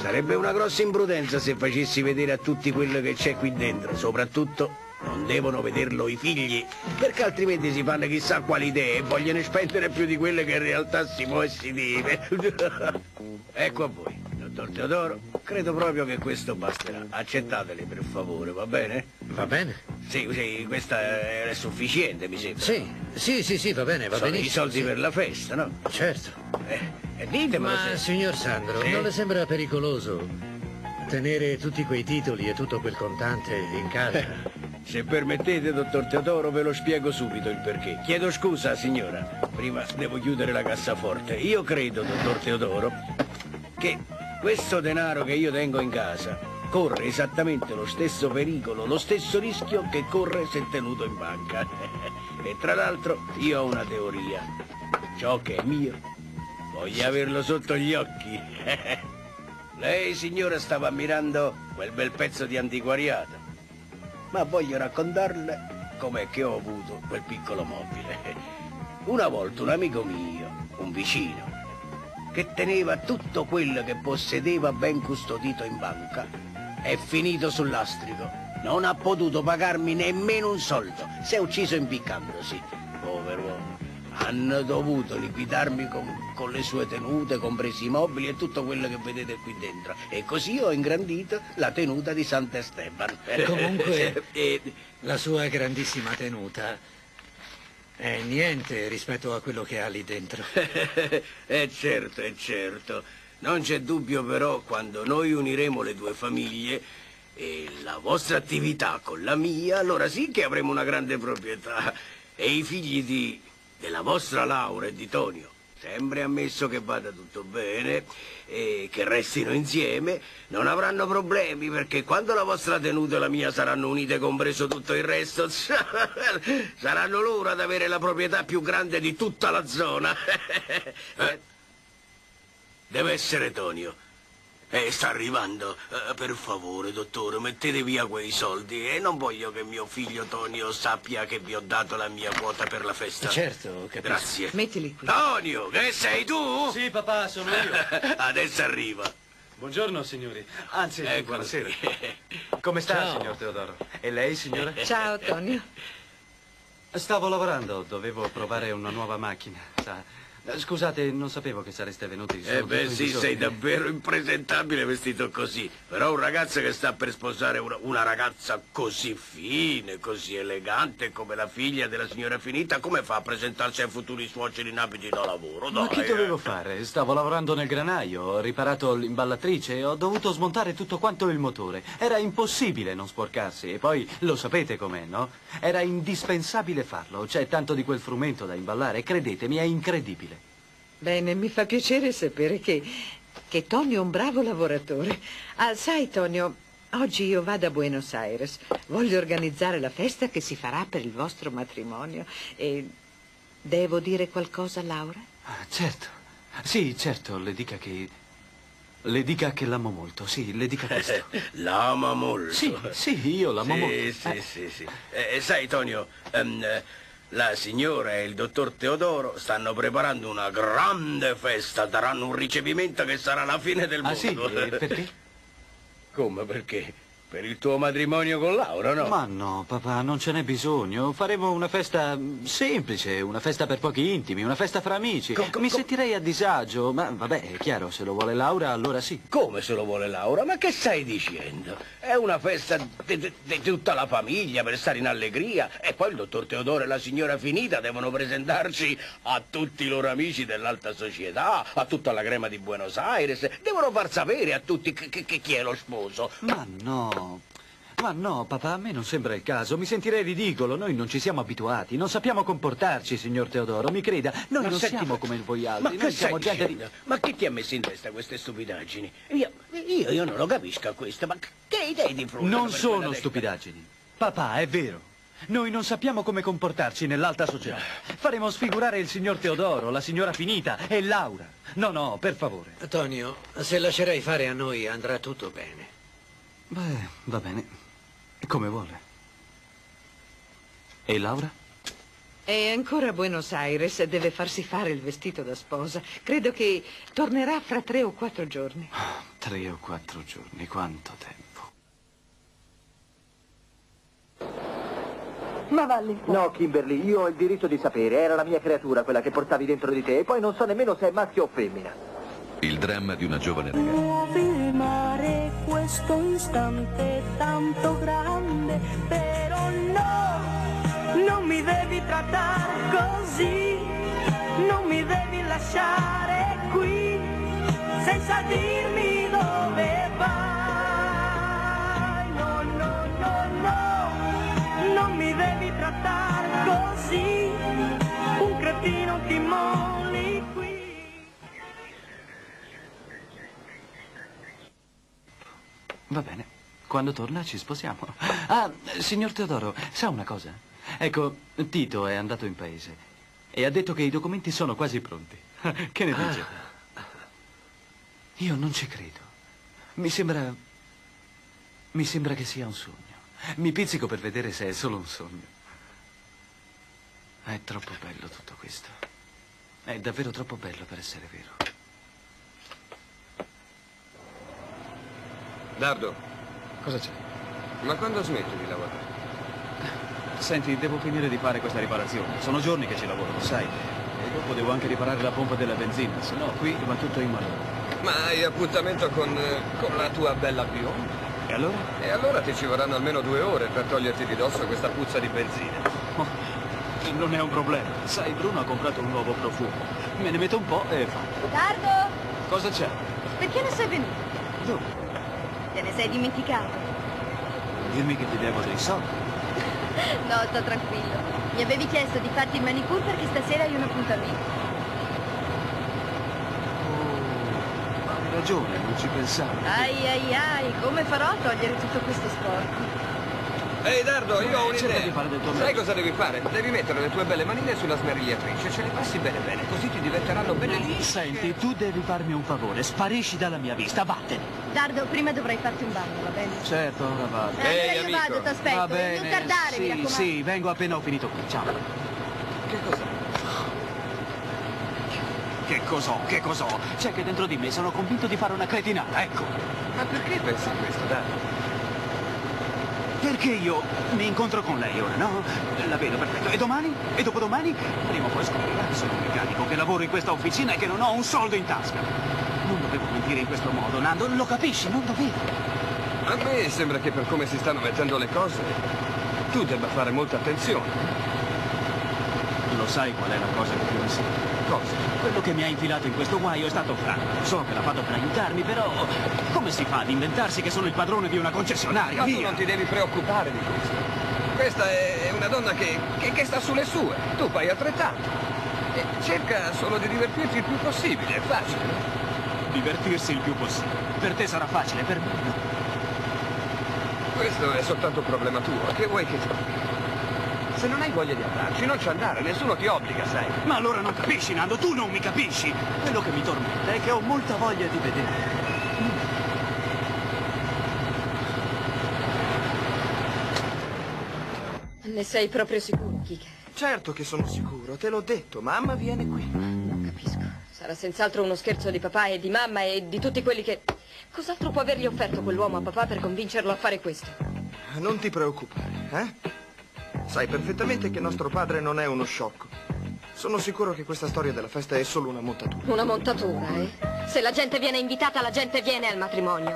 Sarebbe una grossa imprudenza se facessi vedere a tutti quello che c'è qui dentro, soprattutto non devono vederlo i figli, perché altrimenti si fanno chissà quali idee e vogliono spendere più di quelle che in realtà si può e si deve. ecco a voi, dottor Teodoro, credo proprio che questo basterà. Accettateli per favore, va bene? Va bene. Sì, sì, questa è sufficiente, mi sembra. Sì, sì, sì, sì, va bene, va Sono benissimo. i soldi sì. per la festa, no? Certo. Eh, eh, ditemelo Ma, se... signor Sandro, Sì? non le sembra pericoloso tenere tutti quei titoli e tutto quel contante in casa? Se permettete, dottor Teodoro, ve lo spiego subito il perché. Chiedo scusa, signora. Prima devo chiudere la cassaforte. Io credo, dottor Teodoro, che questo denaro che io tengo in casa corre esattamente lo stesso pericolo, lo stesso rischio che corre se tenuto in banca. e tra l'altro io ho una teoria. Ciò che è mio, voglio averlo sotto gli occhi. Lei, signora, stava ammirando quel bel pezzo di antiquariato ma voglio raccontarle com'è che ho avuto quel piccolo mobile. Una volta un amico mio, un vicino, che teneva tutto quello che possedeva ben custodito in banca, è finito sul lastrico. Non ha potuto pagarmi nemmeno un soldo. Si è ucciso impiccandosi. Povero uomo. Hanno dovuto liquidarmi con, con le sue tenute, compresi i mobili e tutto quello che vedete qui dentro. E così ho ingrandito la tenuta di Sant'Esteban. Comunque, la sua grandissima tenuta è niente rispetto a quello che ha lì dentro. è certo, è certo. Non c'è dubbio però quando noi uniremo le due famiglie e la vostra attività con la mia, allora sì che avremo una grande proprietà. E i figli di, della vostra Laura e di Tonio, sempre ammesso che vada tutto bene e che restino insieme, non avranno problemi perché quando la vostra tenuta e la mia saranno unite, compreso tutto il resto, saranno loro ad avere la proprietà più grande di tutta la zona. Eh, Deve essere Tonio. Eh, sta arrivando. Eh, per favore, dottore, mettete via quei soldi e non voglio che mio figlio Tonio sappia che vi ho dato la mia quota per la festa. Certo, capisco. Grazie. Mettili qui. Tonio, che sei tu? Sì, papà, sono io. Adesso arriva. Buongiorno, signori. Anzi, Eccolo buonasera. Come sta, Ciao. signor Teodoro? E lei, signora? Ciao, Tonio. Stavo lavorando, dovevo provare una nuova macchina, sa. Scusate, non sapevo che sareste venuti. sono Eh beh sì, sei davvero impresentabile vestito così. Però un ragazzo che sta per sposare una, una ragazza così fine, così elegante come la figlia della signora Finita, come fa a presentarsi ai futuri suoceri in abiti da lavoro? Ma Dai, che eh. dovevo fare? Stavo lavorando nel granaio, ho riparato l'imballatrice e ho dovuto smontare tutto quanto il motore. Era impossibile non sporcarsi e poi lo sapete com'è, no? Era indispensabile farlo. C'è tanto di quel frumento da imballare, credetemi, è incredibile. Bene, mi fa piacere sapere che, che Tonio è un bravo lavoratore. Ah, sai, Tonio, oggi io vado a Buenos Aires. Voglio organizzare la festa che si farà per il vostro matrimonio. E devo dire qualcosa a Laura? Ah, certo. Sì, certo, le dica che... Le dica che l'amo molto, sì, le dica questo. L'ama molto. Sì, sì, io l'amo sì, molto. Sì, Eh. sì, sì. Eh, sai, Tonio, ehm, eh, la signora e il dottor Teodoro stanno preparando una grande festa. Daranno un ricevimento che sarà la fine del Ah, mondo. sì? E perché? Come perché? Per il tuo matrimonio con Laura, no? Ma no, papà, non ce n'è bisogno. Faremo una festa mm, semplice, una festa per pochi intimi, una festa fra amici. Mi sentirei a disagio, ma vabbè, è chiaro, se lo vuole Laura, allora sì. Come se lo vuole Laura? Ma che stai dicendo? È una festa di, tutta la famiglia per stare in allegria. E poi il dottor Teodoro e la signora Finita devono presentarci a tutti i loro amici dell'alta società, a tutta la crema di Buenos Aires. Devono far sapere a tutti chi è lo sposo. Ma no. Ma no, papà, a me non sembra il caso. Mi sentirei ridicolo. Noi non ci siamo abituati. Non sappiamo comportarci, signor Teodoro. Mi creda, noi Ma non senti, siamo ma- come voi Ma altri. che Noi siamo gente di... Ma chi ti ha messo in testa queste stupidaggini? Io, io, io non lo capisco a questo, ma che idee di frutta? Non sono stupidaggini. Papà, è vero. Noi non sappiamo come comportarci nell'alta società. Faremo sfigurare il signor Teodoro, la signora Finita e Laura. No, no, per favore. Tonio, se lascerai fare a noi andrà tutto bene. Beh, va bene. Come vuole. E Laura? È ancora a Buenos Aires, deve farsi fare il vestito da sposa. Credo che tornerà fra tre o quattro giorni. Tre o quattro giorni, quanto tempo. Ma valli No, Kimberly, io ho il diritto di sapere. Era la mia creatura quella che portavi dentro di te e poi non so nemmeno se è maschio o femmina. Il dramma di una giovane ragazza. Muovi il mare questo istante tanto grande, però no, non mi devi trattare così, non mi devi lasciare qui, senza dirmi dove vai. No, no, no, no, non mi devi trattare così, un cretino ti molli Va bene. Quando torna ci sposiamo. Ah, signor Teodoro, sa una cosa? Ecco, Tito è andato in paese e ha detto che i documenti sono quasi pronti. Che ne dice? Io non ci credo. Mi sembra... Mi sembra che sia un sogno. Mi pizzico per vedere se è solo un sogno. È troppo bello tutto questo. È davvero troppo bello per essere vero. Dardo, Cosa c'è? ma quando smetti di lavorare? Senti, devo finire di fare questa riparazione. Sono giorni che ci lavoro, lo sai. E dopo devo anche riparare la pompa della benzina, se no qui va tutto in malore. Ma hai appuntamento con, eh, con la tua bella bionda? E allora? E allora ti ci vorranno almeno due ore per toglierti di dosso questa puzza di benzina. Non è un problema. Sai, Bruno ha comprato un nuovo profumo. Me ne metto un po' e fatto. Dardo, Cosa c'è? perché non sei venuto? Dove? Te ne sei dimenticato? Dirmi che ti devo dei soldi. No, sto tranquillo. Mi avevi chiesto di farti il manicure perché stasera hai un appuntamento. Hai ragione, non ci pensavo. Ai ai ai, come farò a togliere tutto questo sporco? Ehi Dardo, io ho di un'idea. fare del tuo Sai cosa devi fare? Devi mettere le tue belle manine sulla smerigliatrice, ce le passi bene bene, così ti diventeranno belle lisce. Senti, tu devi farmi un favore, sparisci dalla mia vista, vattene. Dardo, prima dovrai farti un bagno, va bene? Certo, ora vado. Eh, allora io vado, ti aspetto. Va Non bene, tardare, mi sì, raccomando. sì, vengo appena ho finito qui. Ciao. Che cos'è? Che cos'ho, che cos'ho? C'è che dentro di me sono convinto di fare una cretinata, ecco. Ma perché pensi questo, Dardo? Perché io mi incontro con lei ora, no? La vedo perfetto. E domani? E dopodomani? Prima o poi scoprirà che sono un meccanico, che lavoro in questa officina e che non ho un soldo in tasca. Non dovevo mentire in questo modo, Nando, lo capisci? Non dovevo. A me sembra che per come si stanno mettendo le cose, tu debba fare molta attenzione. Sai qual è la cosa che più mi sente? Cosa? Quello che mi ha infilato in questo guaio è stato Franco. So che l'ha fatto per aiutarmi, però come si fa ad inventarsi che sono il padrone di una concessionaria? Ma tu Via! non ti devi preoccupare di questo. Questa è una donna che, che- che sta sulle sue. Tu fai altrettanto. E cerca solo di divertirti il più possibile, è facile. Divertirsi il più possibile. Per te sarà facile, per me no. Questo è soltanto un problema tuo. Che vuoi che dica? Se non hai voglia di andarci, non ci andare, nessuno ti obbliga, sai. Ma allora non capisci, Nando, tu non mi capisci. Quello che mi tormenta è che ho molta voglia di vedere. Ne sei proprio sicuro, Kike? Certo che sono sicuro, te l'ho detto, mamma viene qui. Non capisco. Sarà senz'altro uno scherzo di papà e di mamma e di tutti quelli che... Cos'altro può avergli offerto quell'uomo a papà per convincerlo a fare questo? Non ti preoccupare, eh? Sai perfettamente che nostro padre non è uno sciocco. Sono sicuro che questa storia della festa è solo una montatura. Una montatura, eh? Se la gente viene invitata, la gente viene al matrimonio.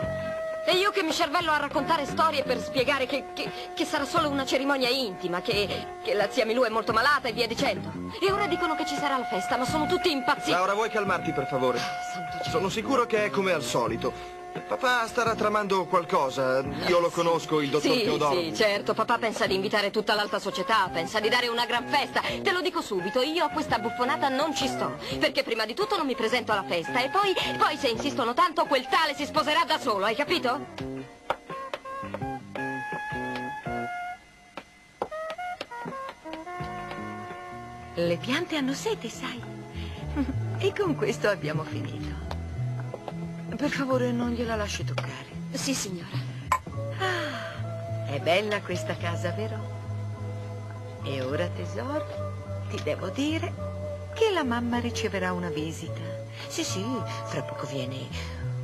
E io che mi cervello a raccontare storie per spiegare che, che- che sarà solo una cerimonia intima, che, che la zia Milù è molto malata e via dicendo. E ora dicono che ci sarà la festa, ma sono tutti impazziti. Laura, vuoi calmarti per favore? Sono sicuro che è come al solito. Papà starà tramando qualcosa. Io lo conosco, il dottor Sì, Teodoro. sì, certo, papà pensa di invitare tutta l'alta società, pensa di dare una gran festa. Te lo dico subito, io a questa buffonata non ci sto, perché prima di tutto non mi presento alla festa e poi, poi se insistono tanto quel tale si sposerà da solo, hai capito? Le piante hanno sete, sai? E con questo abbiamo finito. Per favore, non gliela lasci toccare. Sì, signora. Ah, è bella questa casa, vero? E ora, tesoro, ti devo dire che la mamma riceverà una visita. Sì, sì, fra poco viene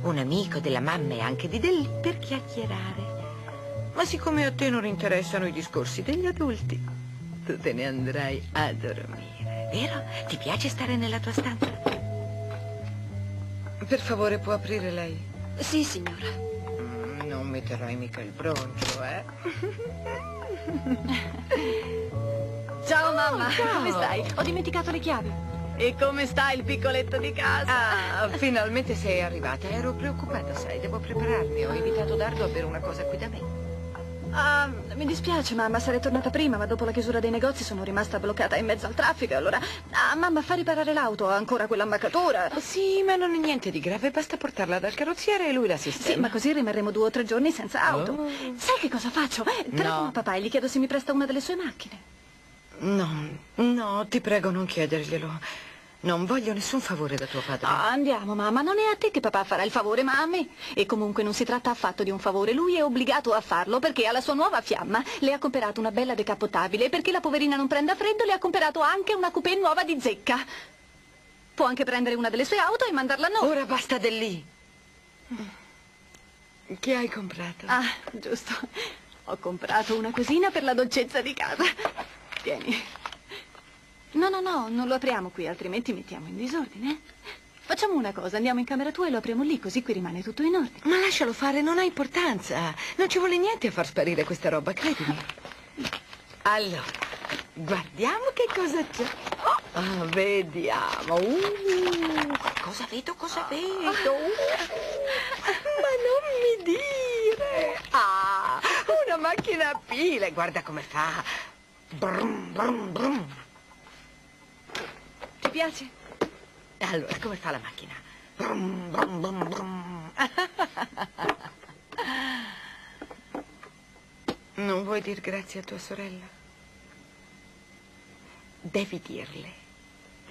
un amico della mamma e anche di Delli per chiacchierare. Ma siccome a te non interessano i discorsi degli adulti, tu te ne andrai a dormire, vero? Ti piace stare nella tua stanza? Per favore, può aprire lei? Sì, signora. Mm, Non metterai mica il broncio, eh? Ciao mamma, ciao. come stai? Ho dimenticato le chiavi. E come sta il piccoletto di casa? Ah, finalmente sei arrivata. Ero preoccupata, sai, devo prepararmi. Ho invitato Dardo a bere una cosa qui da me. Ah, mi dispiace mamma, sarei tornata prima, ma dopo la chiusura dei negozi sono rimasta bloccata in mezzo al traffico. Allora, ah, mamma, fa riparare l'auto, ha ancora quell'ammaccatura. Sì, ma non è niente di grave, basta portarla dal carrozziere e lui la sistema. Sì, ma così rimarremo due o tre giorni senza auto. Oh. Sai che cosa faccio? Telefono a papà e gli chiedo se mi presta una delle sue macchine. No, no, ti prego non chiederglielo. Non voglio nessun favore da tuo padre. Ah, andiamo, mamma, non è a te che papà farà il favore, ma a me. E comunque non si tratta affatto di un favore, lui è obbligato a farlo perché alla sua nuova fiamma le ha comperato una bella decapotabile e perché la poverina non prenda freddo le ha comperato anche una coupé nuova di zecca. Può anche prendere una delle sue auto e mandarla a noi. Ora basta del lì. Che hai comprato? Ah, giusto. Ho comprato una cosina per la dolcezza di casa. Tieni. No, no, no, non lo apriamo qui, altrimenti mettiamo in disordine. Facciamo una cosa, andiamo in camera tua e lo apriamo lì, così qui rimane tutto in ordine. Ma lascialo fare, non ha importanza. Non ci vuole niente a far sparire questa roba, credimi. Allora, guardiamo che cosa c'è. Ah, vediamo. Uh, cosa vedo, cosa vedo? Uh, ma non mi dire. Ah, una macchina a pile, guarda come fa. Brum, brum, brum. Ti piace? Allora, come fa la macchina? Brum, brum, brum, brum. Non vuoi dir grazie a tua sorella? Devi dirle.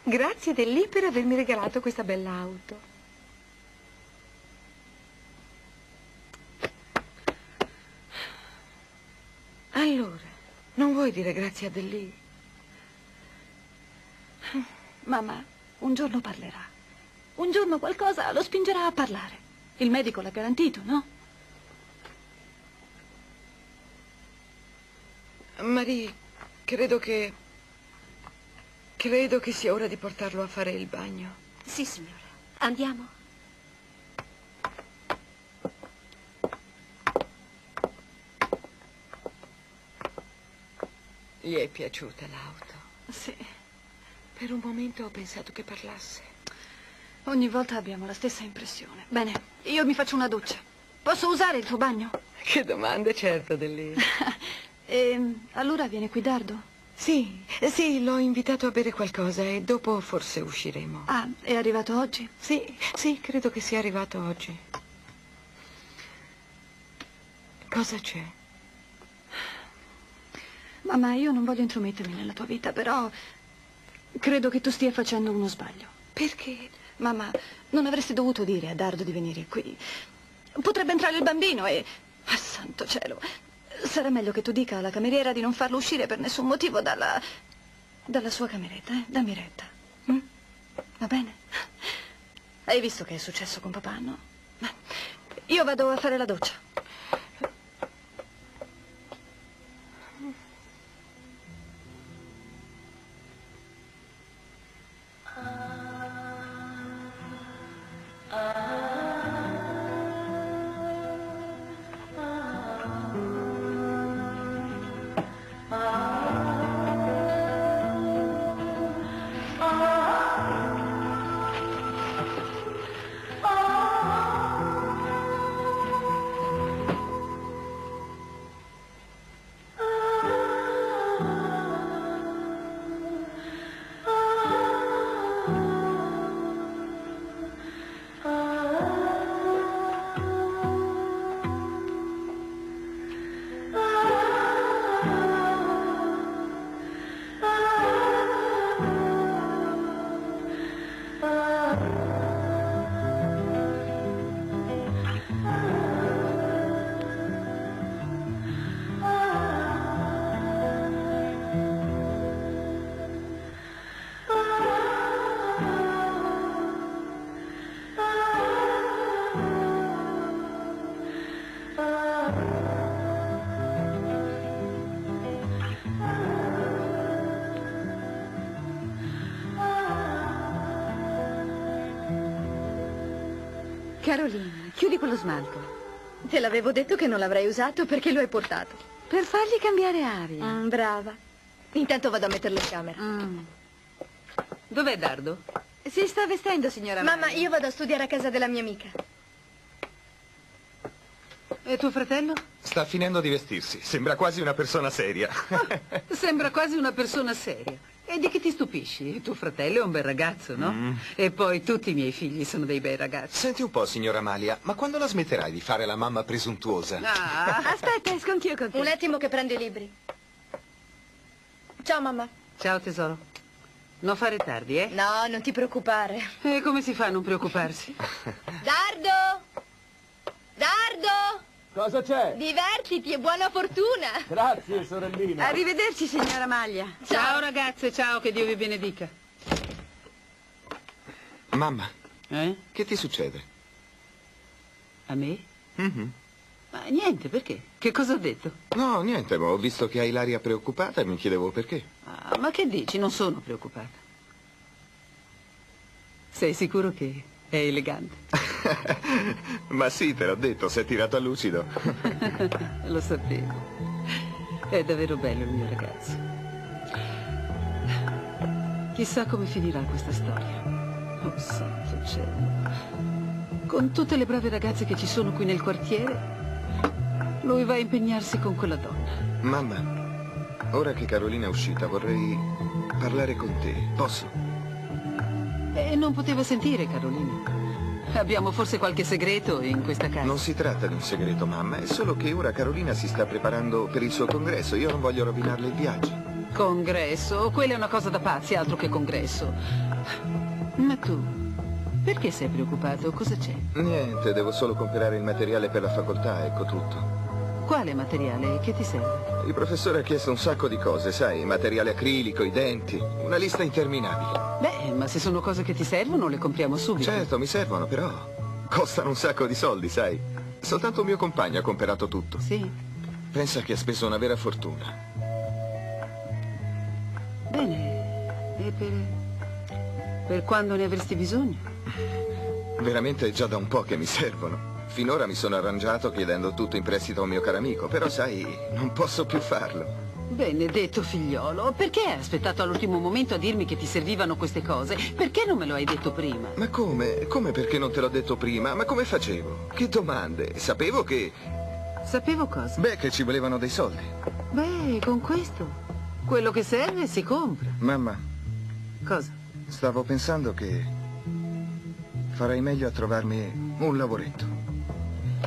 Grazie dell'I per avermi regalato questa bella auto. Allora, non vuoi dire grazie a Dell'I? Mamma, un giorno parlerà. Un giorno qualcosa lo spingerà a parlare. Il medico l'ha garantito, no? Marie, credo che... Credo che sia ora di portarlo a fare il bagno. Sì, signora. Andiamo. Gli è piaciuta l'auto? Sì. Per un momento ho pensato che parlasse. Ogni volta abbiamo la stessa impressione. Bene, io mi faccio una doccia. Posso usare il tuo bagno? Che domande, certo, Dell'I. E allora viene qui Dardo? Sì, sì, l'ho invitato a bere qualcosa e dopo forse usciremo. Ah, è arrivato oggi? Sì, sì, credo che sia arrivato oggi. Cosa c'è? Mamma, io non voglio intromettermi nella tua vita, però credo che tu stia facendo uno sbaglio. Perché? Mamma, non avresti dovuto dire a Dardo di venire qui. Potrebbe entrare il bambino e... Ah, santo cielo! Sarà meglio che tu dica alla cameriera di non farlo uscire per nessun motivo dalla... dalla sua cameretta, eh? Dammi retta. Mm? Va bene? Hai visto che è successo con papà, no? Io vado a fare la doccia. Carolina, chiudi quello smalto. Te l'avevo detto che non l'avrei usato perché lo hai portato. Per fargli cambiare aria. Mm, brava. Intanto vado a metterlo in camera. Mm. Dov'è Dardo? Si sta vestendo, signora Mamma, Maria. io vado a studiare a casa della mia amica. E tuo fratello? Sta finendo di vestirsi. Sembra quasi una persona seria. Sembra quasi una persona seria. E di che ti stupisci? Tuo fratello è un bel ragazzo, no? E poi tutti i miei figli sono dei bei ragazzi. Senti un po', signora Amalia, ma quando la smetterai di fare la mamma presuntuosa? Ah, Aspetta, esco anch'io con te. Un attimo che prendo i libri. Ciao, mamma. Ciao tesoro. Non fare tardi, eh? No, non ti preoccupare. E come si fa a non preoccuparsi? Dardo! Dardo! Cosa c'è? Divertiti e buona fortuna! Grazie, sorellina. Arrivederci, signora Maglia. Ciao ragazze, ciao, che Dio vi benedica. Mamma, Eh? che ti succede? A me? Mhm. Ma niente, perché? Che cosa ho detto? No, niente, ma ho visto che hai l'aria preoccupata e mi chiedevo perché. Ah, ma che dici? Non sono preoccupata. Sei sicuro che è elegante? Ma sì, te l'ho detto, sei tirato a lucido. Lo sapevo. È davvero bello il mio ragazzo. Chissà come finirà questa storia. Oh, santo cielo. Con tutte le brave ragazze che ci sono qui nel quartiere, lui va a impegnarsi con quella donna. Mamma, ora che Carolina è uscita vorrei parlare con te. Posso? E non poteva sentire, Carolina. Abbiamo forse qualche segreto in questa casa. Non si tratta di un segreto, mamma, è solo che ora Carolina si sta preparando per il suo congresso. Io non voglio rovinarle il viaggio. Congresso? Quella è una cosa da pazzi, altro che congresso. Ma tu, perché sei preoccupato? Cosa c'è? Niente, devo solo comprare il materiale per la facoltà, ecco tutto. Quale materiale? Che ti serve? Il professore ha chiesto un sacco di cose, sai, materiale acrilico, i denti, una lista interminabile. Beh, ma se sono cose che ti servono, le compriamo subito. Certo, mi servono, però costano un sacco di soldi, sai. Soltanto un mio compagno ha comprato tutto. Sì. Pensa che ha speso una vera fortuna. Bene. E per... per quando ne avresti bisogno? Veramente è già da un po' che mi servono. Finora mi sono arrangiato chiedendo tutto in prestito a un mio caro amico, però sai, non posso più farlo. Benedetto figliolo, perché hai aspettato all'ultimo momento a dirmi che ti servivano queste cose? Perché non me lo hai detto prima? Ma come? Come perché non te l'ho detto prima? Ma come facevo? Che domande? Sapevo che... Sapevo cosa? Beh, che ci volevano dei soldi. Beh, con questo. Quello che serve si compra. Mamma, Cosa? stavo pensando che farei meglio a trovarmi un lavoretto.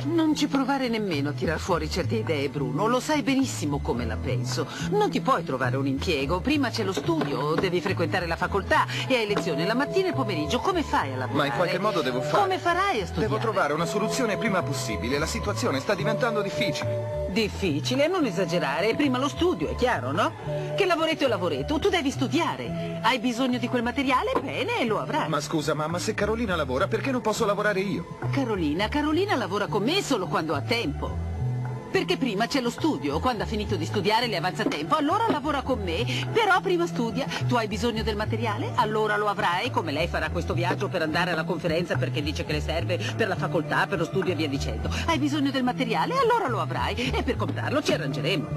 Non ci provare nemmeno a tirar fuori certe idee, Bruno. Lo sai benissimo come la penso. Non ti puoi trovare un impiego. Prima c'è lo studio, devi frequentare la facoltà e hai lezione la mattina e il pomeriggio. Come fai a lavorare? Ma in qualche modo devo fare. Come farai a studiare? Devo trovare una soluzione prima possibile. La situazione sta diventando difficile. Difficile, non esagerare. Prima lo studio, è chiaro, no? Che lavoretto è lavoretto. Tu devi studiare. Hai bisogno di quel materiale? Bene, lo avrai. Ma scusa, mamma, se Carolina lavora, perché non posso lavorare io? Carolina, Carolina lavora con me solo quando ha tempo. Perché prima c'è lo studio, quando ha finito di studiare le avanza tempo, allora lavora con me, però prima studia. Tu hai bisogno del materiale? Allora lo avrai, come lei farà questo viaggio per andare alla conferenza perché dice che le serve per la facoltà, per lo studio e via dicendo. Hai bisogno del materiale? Allora lo avrai e per comprarlo ci arrangeremo.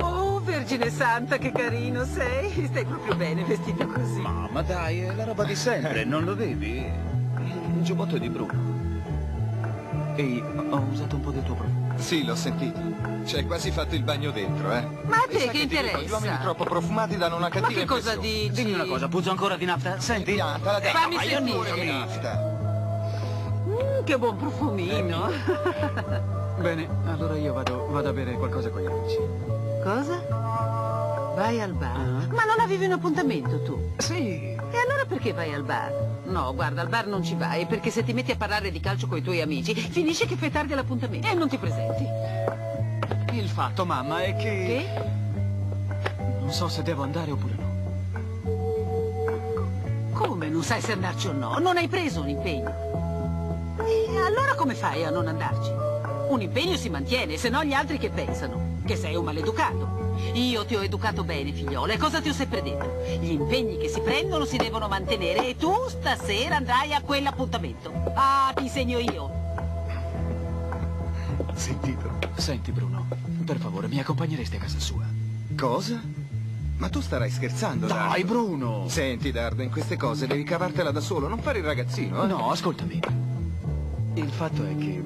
Oh, Vergine Santa, che carino sei! Stai proprio bene vestito così. Ma dai, è la roba di sempre, non lo vedi? Il giubbotto è di Bruno. Ehi, ho usato un po' del tuo profumo. Sì, l'ho sentito. Ci hai quasi fatto il bagno dentro, eh? Ma a te che dico, interessa? Gli uomini troppo profumati danno una cattiva che cosa impressione. dici? Dimmi una cosa, puzzo ancora di nafta? Senti? Piantala, dai. Fammi Ma io sentire. di nafta. Mm, che buon profumino. Bene, allora io vado, vado a bere qualcosa con gli amici. Cosa? Vai al bar? Ma non avevi un appuntamento tu? Sì. E allora perché vai al bar? No, guarda, al bar non ci vai, perché se ti metti a parlare di calcio con i tuoi amici, finisce che fai tardi all'appuntamento e non ti presenti. Il fatto, mamma, è che... Che? Non so se devo andare oppure no. Come non sai se andarci o no? Non hai preso un impegno. E allora come fai a non andarci? Un impegno si mantiene, se no gli altri che pensano? Che sei un maleducato. Io ti ho educato bene, figliola, e cosa ti ho sempre detto? Gli impegni che si prendono si devono mantenere e tu stasera andrai a quell'appuntamento. Ah, ti insegno io. Sentito. Senti, Bruno, per favore, mi accompagneresti a casa sua? Cosa? Ma tu starai scherzando, Dai. Bruno! Senti, Dardo, in queste cose devi cavartela da solo, non fare il ragazzino, eh? No, ascoltami. Il fatto è che,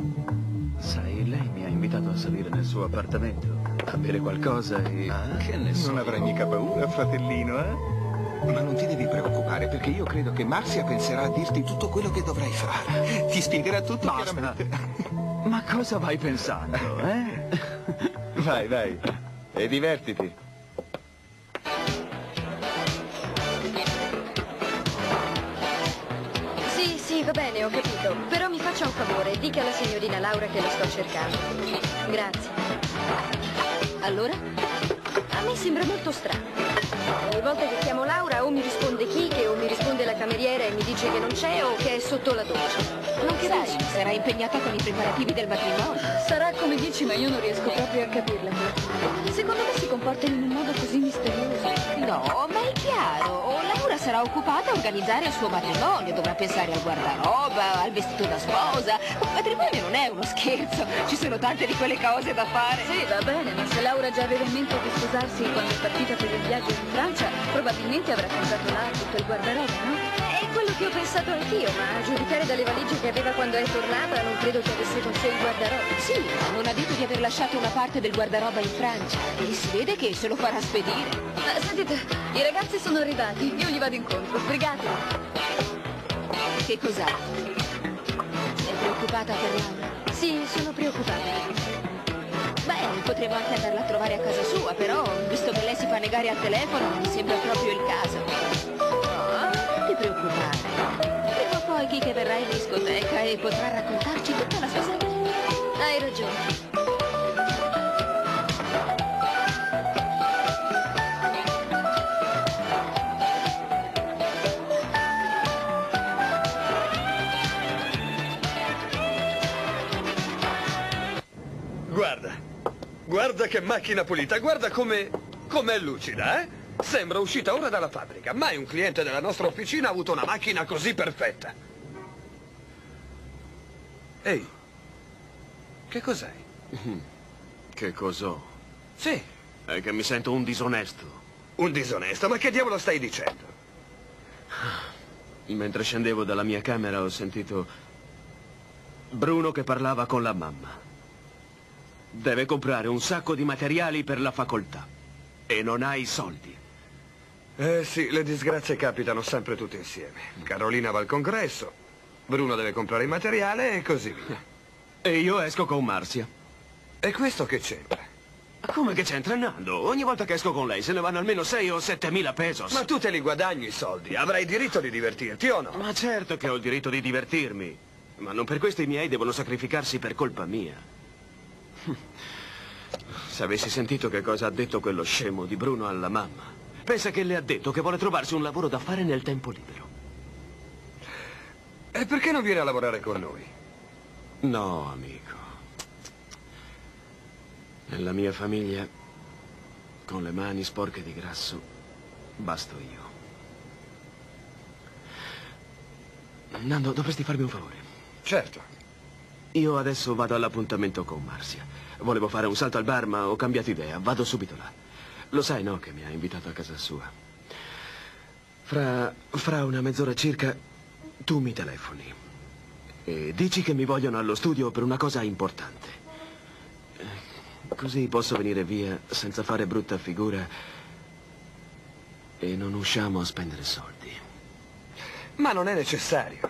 sai, lei mi ha invitato a salire nel suo appartamento, a bere qualcosa e... che ne so. Non avrai mica paura, fratellino, eh? Ma non ti devi preoccupare, perché io credo che Marcia penserà a dirti tutto quello che dovrai fare. Ti spiegherà tutto Basta. chiaramente. Ma cosa vai pensando, eh? Vai, vai. E divertiti. Va bene, ho capito. Però mi faccia un favore, dica alla signorina Laura che la sto cercando. Grazie. Allora? A me sembra molto strano. Ogni volta che chiamo Laura o mi risponde Kike o mi risponde la cameriera e mi dice che non c'è o che è sotto la doccia. Non Sai, sarà impegnata con i preparativi del matrimonio. Sarà come dici, ma io non riesco proprio a capirla. Secondo me si comporta in un modo così misterioso. No, ma è chiaro. Sarà occupata a organizzare il suo matrimonio. Dovrà pensare al guardaroba, al vestito da sposa. Un matrimonio non è uno scherzo. Ci sono tante di quelle cose da fare. Sì, va bene, ma se Laura già aveva in mente di sposarsi quando è partita per il viaggio in Francia, probabilmente avrà comprato là tutto il guardaroba, no? È quello che ho pensato anch'io, ma a giudicare dalle valigie che aveva quando è tornata, non credo che avesse con sé il guardaroba. Sì, ma non ha detto di aver lasciato una parte del guardaroba in Francia. E si vede che se lo farà spedire. Ah, sentite, i ragazzi sono arrivati, io gli vado incontro, sbrigatevi. Che cos'ha? Sei preoccupata per Laura? Sì, sono preoccupata. Beh, potremmo anche andarla a trovare a casa sua, però, visto che lei si fa negare al telefono, mi sembra proprio il caso. No, non ti preoccupare. Prima o poi Kike verrà in discoteca e potrà raccontarci tutta la sua serie. Hai ragione. Guarda che macchina pulita, guarda come... com'è lucida, eh? Sembra uscita ora dalla fabbrica. Mai un cliente della nostra officina ha avuto una macchina così perfetta. Ehi, che cos'hai? Che cos'ho? Sì. È che mi sento un disonesto. Un disonesto? Ma che diavolo stai dicendo? Mentre scendevo dalla mia camera ho sentito Bruno che parlava con la mamma. Deve comprare un sacco di materiali per la facoltà. E non ha i soldi. Eh sì, le disgrazie capitano sempre tutte insieme. Carolina va al congresso, Bruno deve comprare il materiale e così via. E io esco con Marzia. E questo che c'entra? Come che c'entra Nando? Ogni volta che esco con lei se ne vanno almeno 6 o 7 mila pesos. Ma tu te li guadagni i soldi, avrai diritto di divertirti o no? Ma certo che ho il diritto di divertirmi. Ma non per questo i miei devono sacrificarsi per colpa mia. Se avessi sentito che cosa ha detto quello scemo di Bruno alla mamma. Pensa che le ha detto che vuole trovarsi un lavoro da fare nel tempo libero. E perché non viene a lavorare con noi? No, amico. Nella mia famiglia, con le mani sporche di grasso, basto io. Nando, dovresti farmi un favore. Certo. Io adesso vado all'appuntamento con Marcia. Volevo fare un salto al bar, ma ho cambiato idea. Vado subito là. Lo sai, no, che mi ha invitato a casa sua. Fra, fra una mezz'ora circa, tu mi telefoni. E dici che mi vogliono allo studio per una cosa importante. Eh, Così posso venire via senza fare brutta figura e non usciamo a spendere soldi. Ma non è necessario.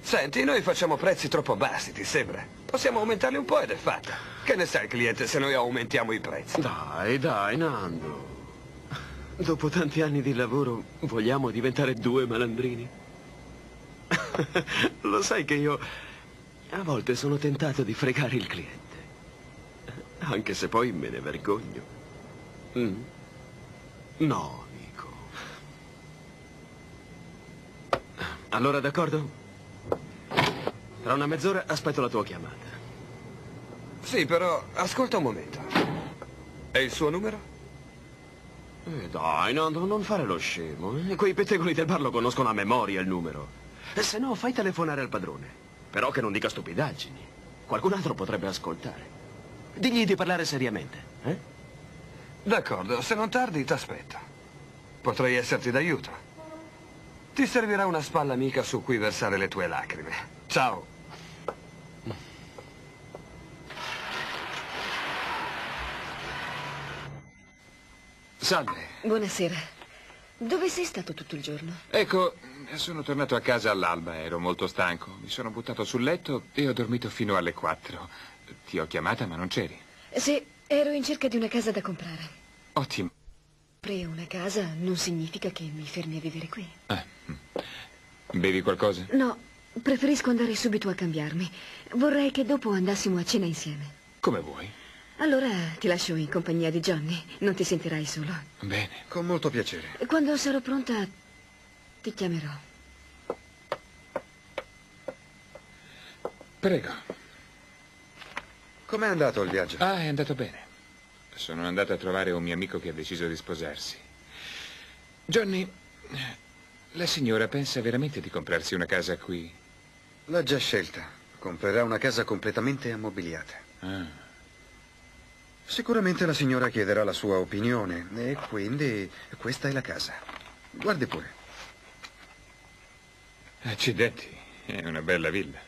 Senti, noi facciamo prezzi troppo bassi, ti sembra? Possiamo aumentarli un po' ed è fatta. Che ne sa il cliente se noi aumentiamo i prezzi? Dai, dai, Nando. Dopo tanti anni di lavoro, vogliamo diventare due malandrini? Lo sai che io a volte sono tentato di fregare il cliente. Anche se poi me ne vergogno. Mm. No, amico. Allora, d'accordo? Tra una mezz'ora aspetto la tua chiamata. Sì, però ascolta un momento. E il suo numero? Eh, dai, no, no, non fare lo scemo. eh. Quei pettegoli del bar lo conoscono a memoria il numero. E se no, fai telefonare al padrone. Però che non dica stupidaggini. Qualcun altro potrebbe ascoltare. Digli di parlare seriamente, eh? D'accordo, se non tardi t'aspetto. Potrei esserti d'aiuto. Ti servirà una spalla amica su cui versare le tue lacrime. Ciao. Salve. Buonasera. Dove sei stato tutto il giorno? Ecco, sono tornato a casa all'alba, ero molto stanco. Mi sono buttato sul letto e ho dormito fino alle quattro. Ti ho chiamata ma non c'eri. Sì, ero in cerca di una casa da comprare. Ottimo. Comprare una casa non significa che mi fermi a vivere qui. Bevi qualcosa? No, preferisco andare subito a cambiarmi. Vorrei che dopo andassimo a cena insieme. Come vuoi. Allora ti lascio in compagnia di Johnny. Non ti sentirai solo. Bene. Con molto piacere. Quando sarò pronta ti chiamerò. Prego. Com'è andato il viaggio? Ah, è andato bene. Sono andato a trovare un mio amico che ha deciso di sposarsi. Johnny, la signora pensa veramente di comprarsi una casa qui? L'ha già scelta. Comprerà una casa completamente ammobiliata. Ah. Sicuramente la signora chiederà la sua opinione e quindi questa è la casa. Guardi pure. Accidenti, è una bella villa.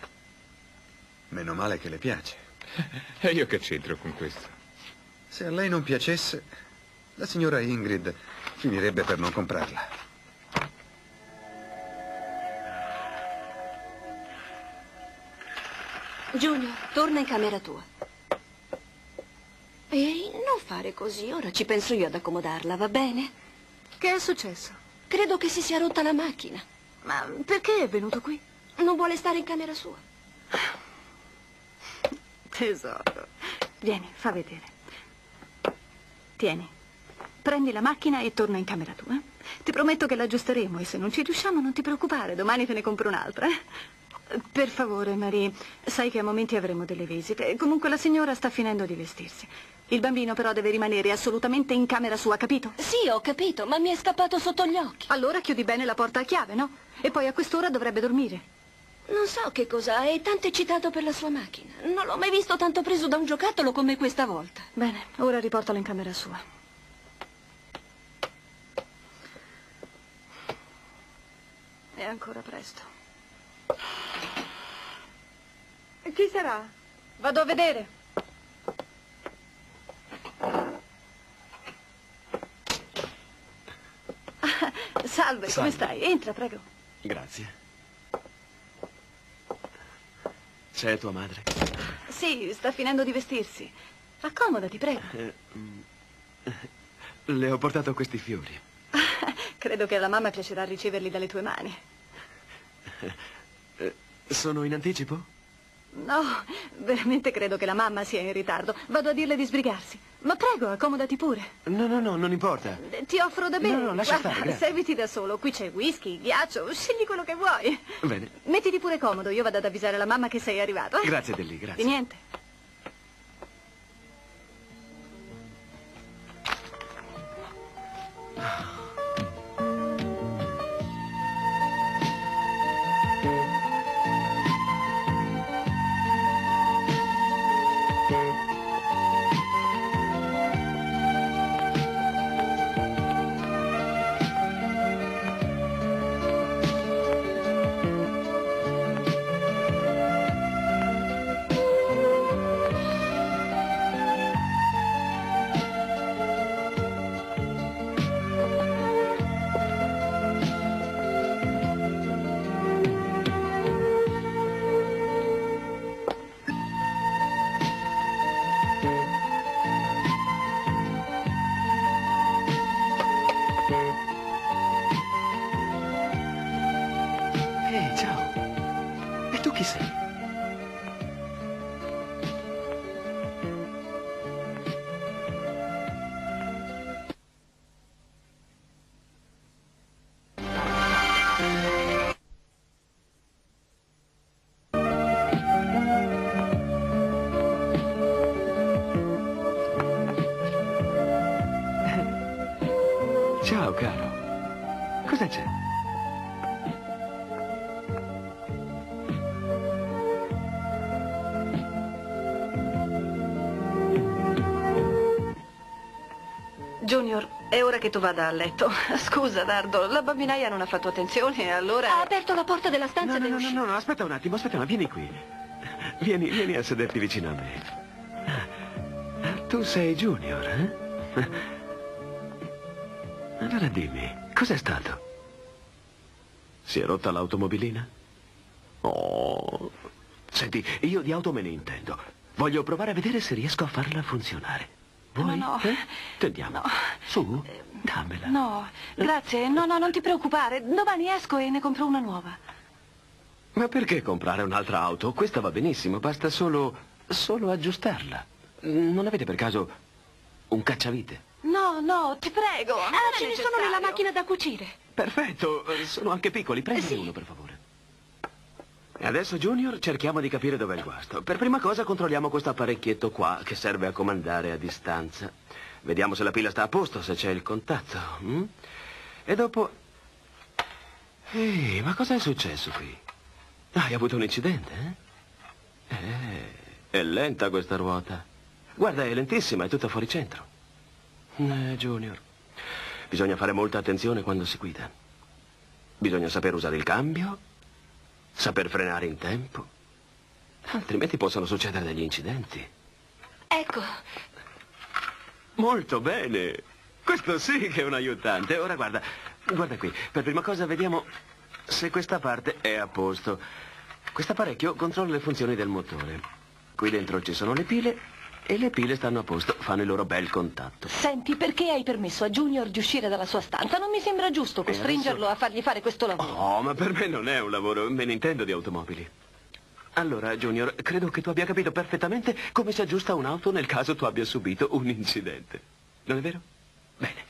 Meno male che le piace. E io che c'entro con questo? Se a lei non piacesse, la signora Ingrid finirebbe per non comprarla. Giulio, torna in camera tua. Ehi, non fare così, ora ci penso io ad accomodarla, va bene? Che è successo? Credo che si sia rotta la macchina. Ma perché è venuto qui? Non vuole stare in camera sua. Tesoro. Vieni, fa vedere. Tieni. Prendi la macchina e torna in camera tua. Ti prometto che l'aggiusteremo e se non ci riusciamo non ti preoccupare, domani te ne compro un'altra. eh? Per favore, Marie, sai che a momenti avremo delle visite. Comunque la signora sta finendo di vestirsi. Il bambino però deve rimanere assolutamente in camera sua, capito? Sì, ho capito, ma mi è scappato sotto gli occhi. Allora chiudi bene la porta a chiave, no? E poi a quest'ora dovrebbe dormire. Non so che cosa, è tanto eccitato per la sua macchina. Non l'ho mai visto tanto preso da un giocattolo come questa volta. Bene, ora riportalo in camera sua. È ancora presto. Chi sarà? Vado a vedere. Ah, Salve, come Salve. stai? Entra, prego. Grazie. C'è tua madre? Sì, sta finendo di vestirsi. Accomodati, prego. Eh, mm, le ho portato questi fiori. Credo che alla mamma piacerà riceverli dalle tue mani. Eh, sono in anticipo? No, veramente credo che la mamma sia in ritardo. Vado a dirle di sbrigarsi. Ma prego, accomodati pure. No, no, no, non importa. Eh, Ti offro da bere. No, no, lascia Guarda, stare. Serviti da solo. Qui c'è whisky, ghiaccio, scegli quello che vuoi. Bene. Mettiti pure comodo, io vado ad avvisare la mamma che sei arrivato. eh? Grazie, Delli, grazie. Di niente. Ehi, ora che tu vada a letto. Scusa, Dardo, la bambinaia non ha fatto attenzione e allora... Ha aperto la porta della stanza No, no, no, no, no, aspetta un attimo, aspetta, ma vieni qui. Vieni, vieni a sederti vicino a me. Tu sei Junior, eh? Allora dimmi, cos'è stato? Si è rotta l'automobilina? Oh. Senti, io di auto me ne intendo. Voglio provare a vedere se riesco a farla funzionare. Vuoi? No, no. Eh? Tendiamo. Su, dammela. No, grazie. No, no, non ti preoccupare. Domani esco e ne compro una nuova. Ma perché comprare un'altra auto? Questa va benissimo, basta solo... solo aggiustarla. Non avete per caso un cacciavite? No, no, ti prego. Ah, ce ne sono nella macchina da cucire. Perfetto, sono anche piccoli, prendine uno per favore. E adesso, Junior, cerchiamo di capire dov'è il guasto. Per prima cosa controlliamo questo apparecchietto qua, che serve a comandare a distanza. Vediamo se la pila sta a posto, se c'è il contatto. mm? E dopo... Ehi, ma cosa è successo qui? Hai avuto un incidente, eh? Eh, è lenta questa ruota. Guarda, è lentissima, è tutta fuori centro. Eh, Junior, bisogna fare molta attenzione quando si guida. Bisogna saper usare il cambio, saper frenare in tempo, altrimenti possono succedere degli incidenti. Ecco, Molto bene. Questo sì che è un aiutante. Ora guarda, guarda qui. Per prima cosa vediamo se questa parte è a posto. Questo apparecchio controlla le funzioni del motore. Qui dentro ci sono le pile e le pile stanno a posto, fanno il loro bel contatto. Senti, perché hai permesso a Junior di uscire dalla sua stanza? Non mi sembra giusto costringerlo a fargli fare questo lavoro. Oh, ma per me non è un lavoro, me ne intendo di automobili. Allora, Junior, credo che tu abbia capito perfettamente come si aggiusta un'auto nel caso tu abbia subito un incidente. Non è vero? Bene.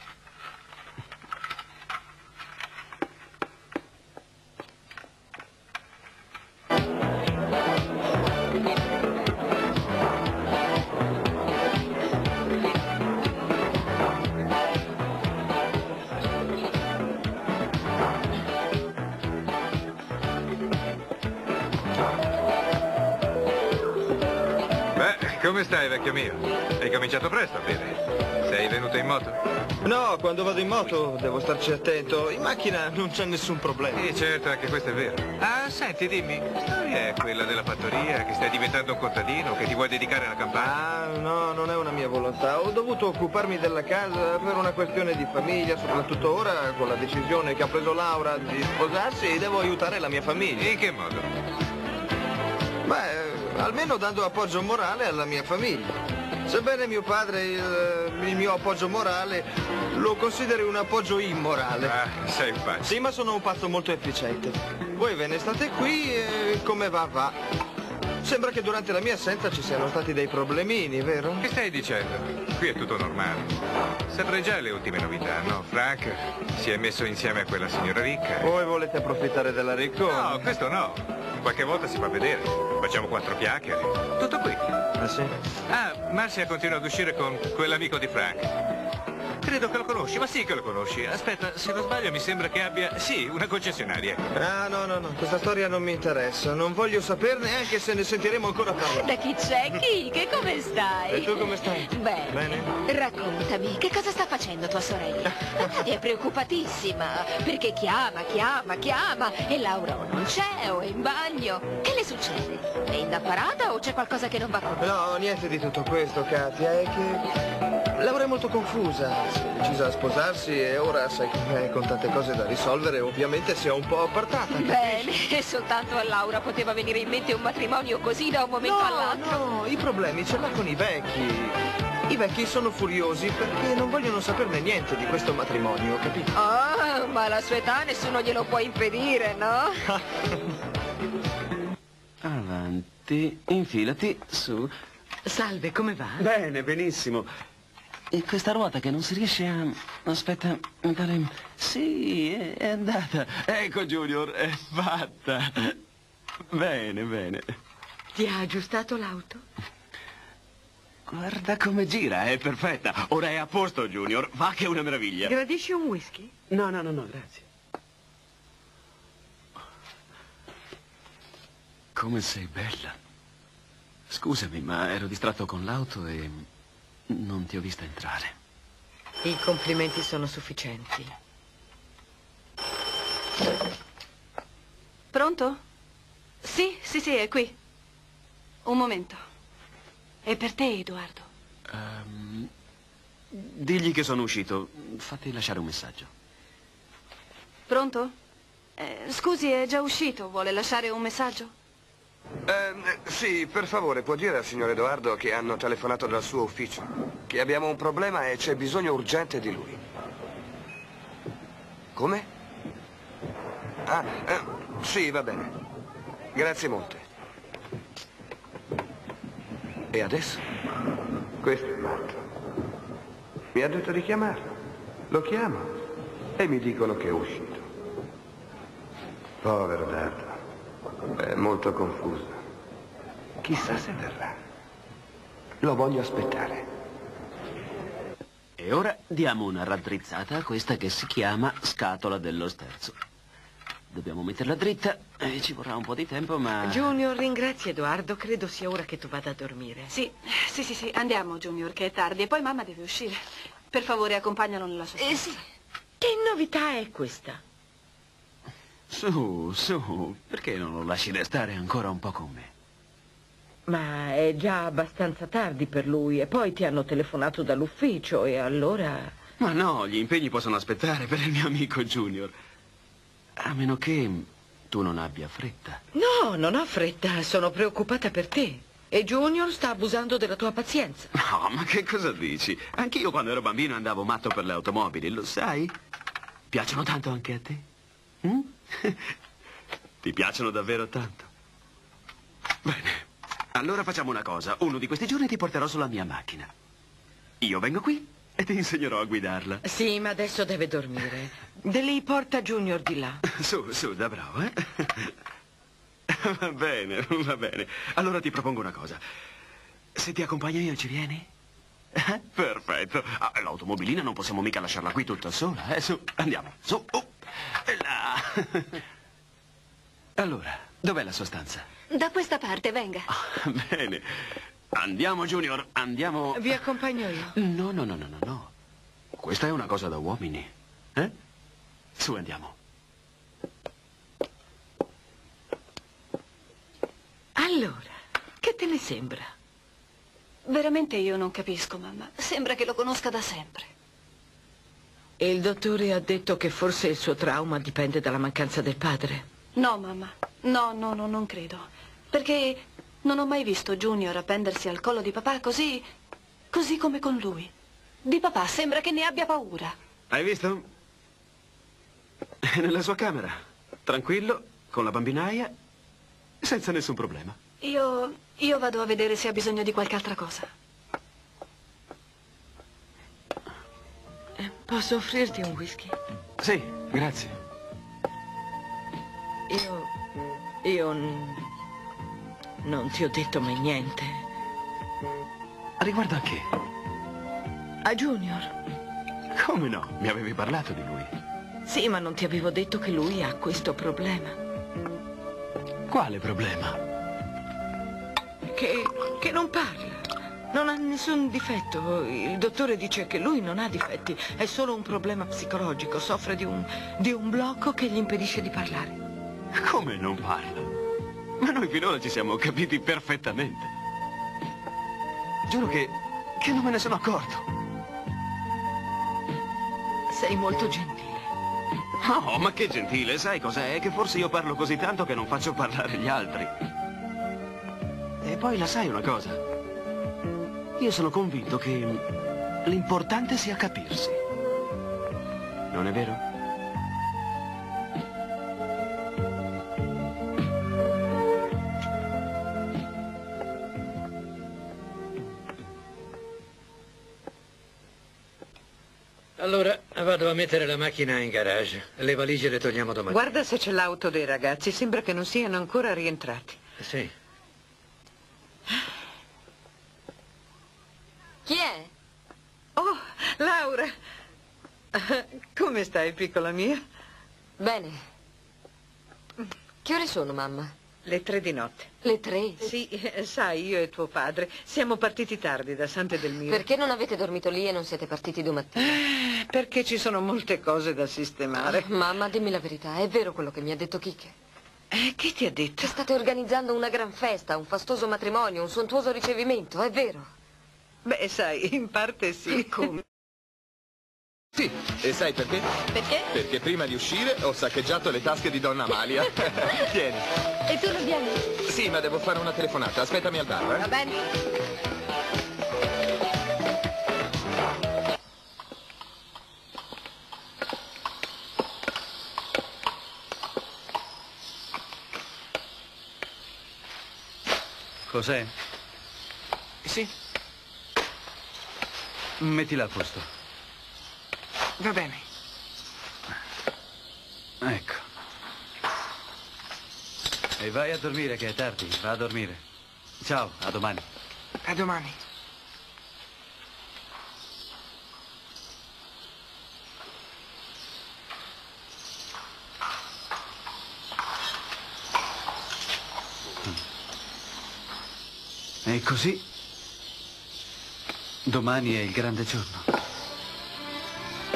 Vecchio mio? Hai cominciato presto a bere. Sei venuto in moto? No, quando vado in moto devo starci attento. In macchina non c'è nessun problema. Sì, certo, anche questo è vero. Ah, senti, dimmi, che storia è quella della fattoria, che stai diventando un contadino, che ti vuoi dedicare alla campagna? Ah, no, non è una mia volontà. Ho dovuto occuparmi della casa per una questione di famiglia, soprattutto ora con la decisione che ha preso Laura di sposarsi, devo aiutare la mia famiglia. In che modo? Almeno dando appoggio morale alla mia famiglia. Sebbene mio padre il, il mio appoggio morale lo consideri un appoggio immorale. Ah, sei pazzo. Sì, ma sono un pazzo molto efficiente. Voi ve ne state qui e come va va. Sembra che durante la mia assenza ci siano stati dei problemini, vero? Che stai dicendo? Qui è tutto normale. Saprai già le ultime novità, no? Frank si è messo insieme a quella signora ricca. Voi volete approfittare della riccona? No, questo no. Qualche volta si fa vedere. Facciamo quattro chiacchiere. Tutto qui. Ah, sì? Ah, Marcia continua ad uscire con quell'amico di Frank. Credo che lo conosci, ma sì che lo conosci. Aspetta, se non sbaglio mi sembra che abbia... Sì, una concessionaria. Ah, no, no, no, questa storia non mi interessa. Non voglio saperne anche se ne sentiremo ancora parlare. da chi c'è? Chi? Che come stai? E tu come stai? Bene. Bene? Raccontami, che cosa sta facendo tua sorella? È preoccupatissima, perché chiama, chiama, chiama, e Laura o non c'è o è in bagno. Che le succede? È indaffarata o c'è qualcosa che non va con? No, niente di tutto questo, Katia, è che... Laura è molto confusa. Si è decisa a sposarsi e ora, sai com'è, con tante cose da risolvere, ovviamente si è un po' appartata. Bene, soltanto a Laura poteva venire in mente un matrimonio così da un momento No, all'altro. no, i problemi ce l'ha con i vecchi. I vecchi sono furiosi perché non vogliono saperne niente di questo matrimonio, capito? Ah, ma alla sua età nessuno glielo può impedire, no? Avanti, infilati, su. Salve, come va? Bene, benissimo. E questa ruota che non si riesce a... Aspetta, mi pare... Sì, è, andata. Ecco, Junior, è fatta. Bene, bene. Ti ha aggiustato l'auto? Guarda come gira, è perfetta. Ora è a posto, Junior. Va che è una meraviglia. Gradisci un whisky? No, no, no, no, grazie. Come sei bella. Scusami, ma ero distratto con l'auto e non ti ho vista entrare. I complimenti sono sufficienti. Pronto? Sì, sì, sì, è qui. Un momento. È per te, Edoardo. Ehm, digli che sono uscito. Fatti lasciare un messaggio. Pronto? Eh, scusi, è già uscito. Vuole lasciare un messaggio? Eh, sì, per favore, può dire al signor Edoardo che hanno telefonato dal suo ufficio, che abbiamo un problema e c'è bisogno urgente di lui. Come? Ah, eh, sì, va bene. Grazie molte. E adesso? Questo è matto. Mi ha detto di chiamarlo. Lo chiamo e mi dicono che è uscito. Povero Dardo. È molto confuso. Chissà se verrà. Lo voglio aspettare. E ora diamo una raddrizzata a questa che si chiama scatola dello sterzo. Dobbiamo metterla dritta e ci vorrà un po' di tempo, ma... Junior, ringrazi Edoardo. Credo sia ora che tu vada a dormire. Sì, sì, sì, sì. Andiamo, Junior, che è tardi. E poi mamma deve uscire. Per favore, accompagnalo nella sua stanza. Eh sì. Che novità è questa? Su, su, perché non lo lasci restare ancora un po' con me? Ma è già abbastanza tardi per lui e poi ti hanno telefonato dall'ufficio e allora... Ma no, gli impegni possono aspettare per il mio amico Junior. A meno che tu non abbia fretta. No, non ho fretta, sono preoccupata per te. E Junior sta abusando della tua pazienza. No, ma che cosa dici? Anch'io quando ero bambino andavo matto per le automobili, lo sai? Piacciono tanto anche a te? Mm? Ti piacciono davvero tanto? Bene, allora facciamo una cosa. Uno di questi giorni ti porterò sulla mia macchina. Io vengo qui e ti insegnerò a guidarla. Sì, ma adesso deve dormire. De lì porta Junior di là. Su, su, da bravo, eh? Va bene, va bene. Allora ti propongo una cosa. Se ti accompagno io, ci vieni? Eh? Perfetto. Ah, l'automobilina non possiamo mica lasciarla qui tutta sola, eh? Su, andiamo. Su, oh. E là. Allora, dov'è la sua stanza? Da questa parte, venga. Bene. Andiamo, Junior, andiamo... Vi accompagno io. No, no, no, no, no, no. Questa è una cosa da uomini. Eh? Su, andiamo. Allora, che te ne sembra? Veramente io non capisco, mamma. Sembra che lo conosca da sempre. E il dottore ha detto che forse il suo trauma dipende dalla mancanza del padre. No, mamma. No, no, no, non credo. Perché non ho mai visto Junior appendersi al collo di papà così... così come con lui. Di papà sembra che ne abbia paura. Hai visto? È nella sua camera. Tranquillo, con la bambinaia, senza nessun problema. Io... io vado a vedere se ha bisogno di qualche altra cosa. Posso offrirti un whisky? Sì, grazie. Io... io... non ti ho detto mai niente. Riguardo a che? A Junior. Come no? Mi avevi parlato di lui. Sì, ma non ti avevo detto che lui ha questo problema. Quale problema? Che, che non parla. Non ha nessun difetto. Il dottore dice che lui non ha difetti. È solo un problema psicologico. Soffre di un, di un blocco che gli impedisce di parlare. Come non parla? Ma noi finora ci siamo capiti perfettamente. Giuro che... che non me ne sono accorto. Sei molto gentile. Oh, ma che gentile, sai cos'è? Che forse io parlo così tanto che non faccio parlare gli altri. E poi la sai una cosa? Io sono convinto che l'importante sia capirsi. Non è vero? Allora, vado a mettere la macchina in garage. Le valigie le togliamo domani. Guarda se c'è l'auto dei ragazzi. Sembra che non siano ancora rientrati. Sì. Laura, come stai, piccola mia? Bene. Che ore sono, mamma? Le tre di notte. Le tre? Sì, eh, sai, io e tuo padre siamo partiti tardi da Sante del Mio. Perché non avete dormito lì e non siete partiti domattina? Perché ci sono molte cose da sistemare. Mamma, dimmi la verità, è vero quello che mi ha detto Kike? Eh, chi ti ha detto? Che state organizzando una gran festa, un fastoso matrimonio, un sontuoso ricevimento, è vero? Beh, sai, in parte sì. Come? Sì, e sai perché? Perché? Perché prima di uscire ho saccheggiato le tasche di Donna Amalia. Tieni. E tu non vieni? Sì, ma devo fare una telefonata. Aspettami al bar, eh? Va bene. Cos'è? Sì. Mettila a posto. Va bene. Ecco. E vai a dormire che è tardi. Va a dormire. Ciao, a domani. A domani. E così, domani è il grande giorno.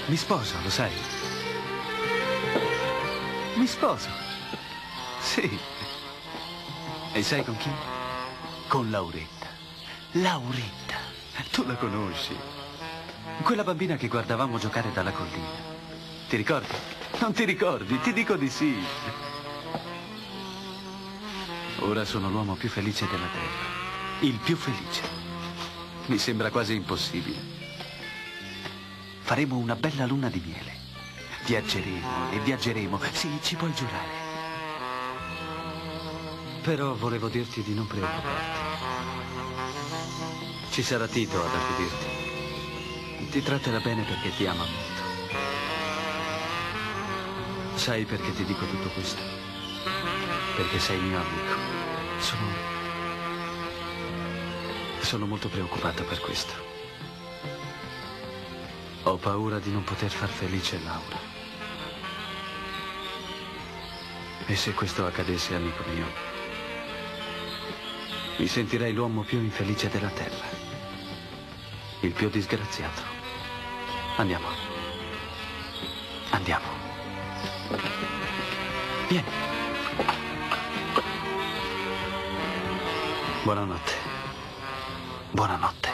Mi sposo, lo sai? Mi sposo. Sì. E sai con chi? Con Lauretta. Lauretta. Tu la conosci. Quella bambina che guardavamo giocare dalla collina. Ti ricordi? Non ti ricordi? Ti dico di sì. Ora sono l'uomo più felice della terra. Il più felice. Mi sembra quasi impossibile. Faremo una bella luna di miele. Viaggeremo e viaggeremo. Sì, ci puoi giurare. Però volevo dirti di non preoccuparti. Ci sarà Tito ad accudirti. Ti tratterà bene perché ti ama molto. Sai perché ti dico tutto questo? Perché sei mio amico. Sono sono molto preoccupato per questo. Ho paura di non poter far felice Laura. E se questo accadesse, amico mio, mi sentirei l'uomo più infelice della terra. Il più disgraziato. Andiamo. Andiamo. Vieni. Buonanotte. Buonanotte.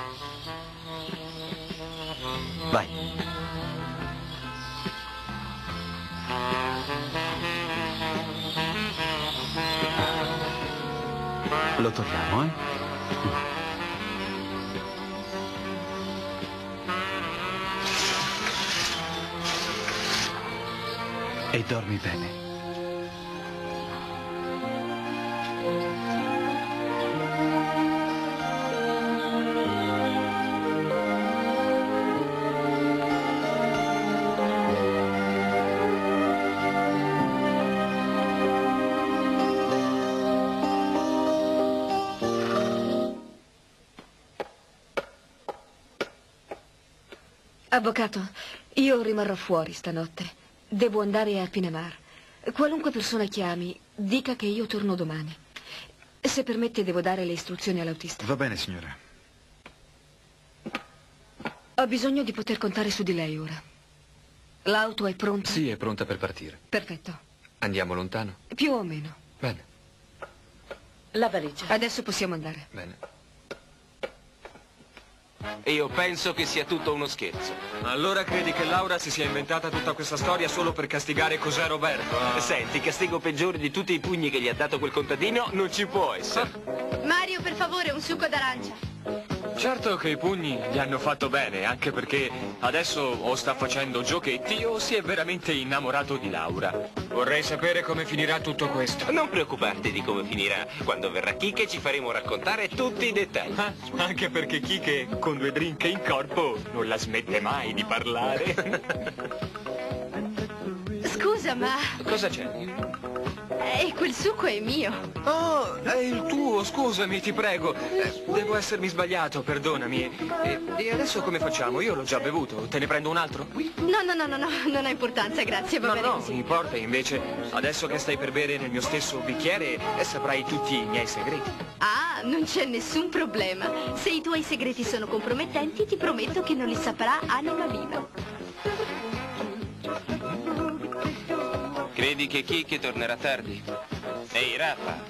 Vai. Lo togliamo, eh? E dormi bene. Avvocato, io rimarrò fuori stanotte. Devo andare a Pinamar. Qualunque persona chiami, dica che io torno domani. Se permette, devo dare le istruzioni all'autista. Va bene, signora. Ho bisogno di poter contare su di lei ora. L'auto è pronta? Sì, è pronta per partire. Perfetto. Andiamo lontano? Più o meno. Bene, La valigia. Adesso possiamo andare. bene. Io penso che sia tutto uno scherzo. Allora credi che Laura si sia inventata tutta questa storia solo per castigare cos'è Roberto? Senti, castigo peggiore di tutti i pugni che gli ha dato quel contadino non ci può essere. Mario, per favore, un succo d'arancia. Certo che i pugni gli hanno fatto bene, anche perché adesso o sta facendo giochetti o si è veramente innamorato di Laura. Vorrei sapere come finirà tutto questo. Non preoccuparti di come finirà. Quando verrà Kike ci faremo raccontare tutti i dettagli. Ah, Anche perché Kike, con due drink in corpo, non la smette mai di parlare. Scusa, ma Cosa c'è? eh, quel succo è mio. Oh, è il tuo, scusami, ti prego. Eh, devo essermi sbagliato, perdonami. E, e adesso come facciamo? Io l'ho già bevuto. Te ne prendo un altro? No, no, no, no, no, non ha importanza, grazie, va No, bene no, così. importa invece. Adesso che stai per bere nel mio stesso bicchiere, eh, saprai tutti i miei segreti. Ah, non c'è nessun problema. Se i tuoi segreti sono compromettenti, ti prometto che non li saprà anima viva. Credi che Kike tornerà tardi? Ehi, Rafa.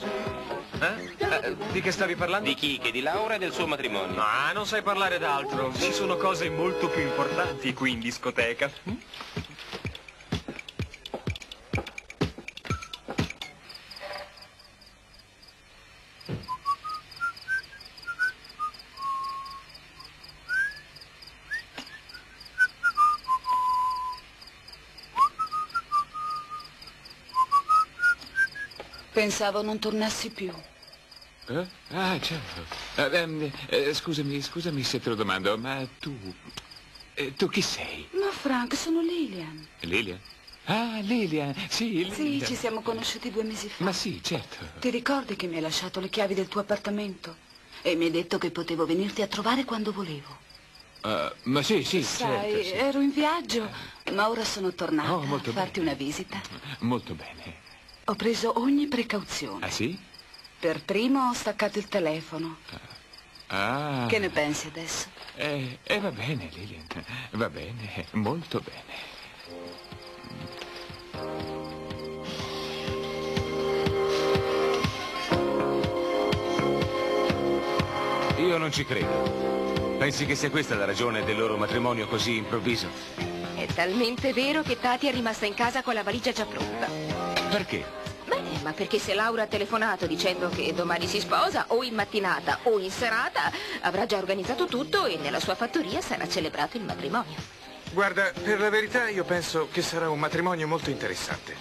Eh? di che stavi parlando? Di Kike, di Laura e del suo matrimonio. Ah, non sai parlare d'altro. Ci sono cose molto più importanti qui in discoteca. Pensavo non tornassi più. Eh? Ah, certo. Eh, ehm, eh, scusami, scusami se te lo domando, ma tu... eh, tu chi sei? Ma Frank, sono Lilian. Lilian? Ah, Lilian, sì, Lilian. Sì, ci siamo conosciuti due mesi fa. Ma sì, certo. Ti ricordi che mi hai lasciato le chiavi del tuo appartamento? E mi hai detto che potevo venirti a trovare quando volevo. Ah, ma sì, sì, Sai, certo, sì. ero in viaggio, ma ora sono tornata Oh, a farti una visita. Molto bene. Ho preso ogni precauzione. Ah, sì? Per primo ho staccato il telefono. Ah. Che ne pensi adesso? Eh, eh, va bene, Lilian. Va bene, molto bene. Io non ci credo. Pensi che sia questa la ragione del loro matrimonio così improvviso? È talmente vero che Tati è rimasta in casa con la valigia già pronta. Perché? Beh, ma perché se Laura ha telefonato dicendo che domani si sposa, o in mattinata o in serata, avrà già organizzato tutto e nella sua fattoria sarà celebrato il matrimonio. Guarda, per la verità io penso che sarà un matrimonio molto interessante.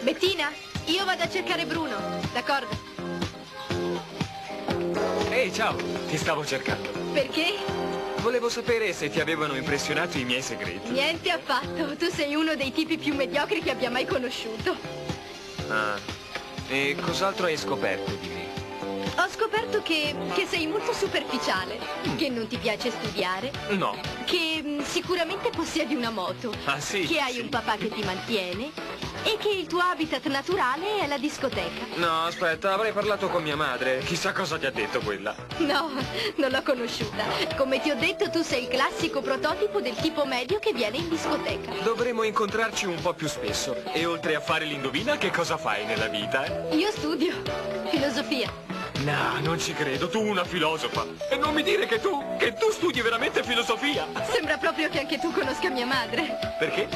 Bettina, io vado a cercare Bruno, d'accordo? Ehi, ciao, ti stavo cercando. Perché? Volevo sapere se ti avevano impressionato i miei segreti. Niente affatto, tu sei uno dei tipi più mediocri che abbia mai conosciuto. Ah, e cos'altro hai scoperto di me? Ho scoperto che, che sei molto superficiale, che non ti piace studiare, No. che mm, sicuramente possiedi una moto, Ah, sì, che hai sì. un papà che ti mantiene e che il tuo habitat naturale è la discoteca. No, aspetta, avrei parlato con mia madre. Chissà cosa ti ha detto quella. No, non l'ho conosciuta. Come ti ho detto, tu sei il classico prototipo del tipo medio che viene in discoteca. Dovremmo incontrarci un po' più spesso. E oltre a fare l'indovina, che cosa fai nella vita? Io studio filosofia. No, non ci credo, tu una filosofa. E non mi dire che tu, che tu studi veramente filosofia. Sembra proprio che anche tu conosca mia madre. Perché?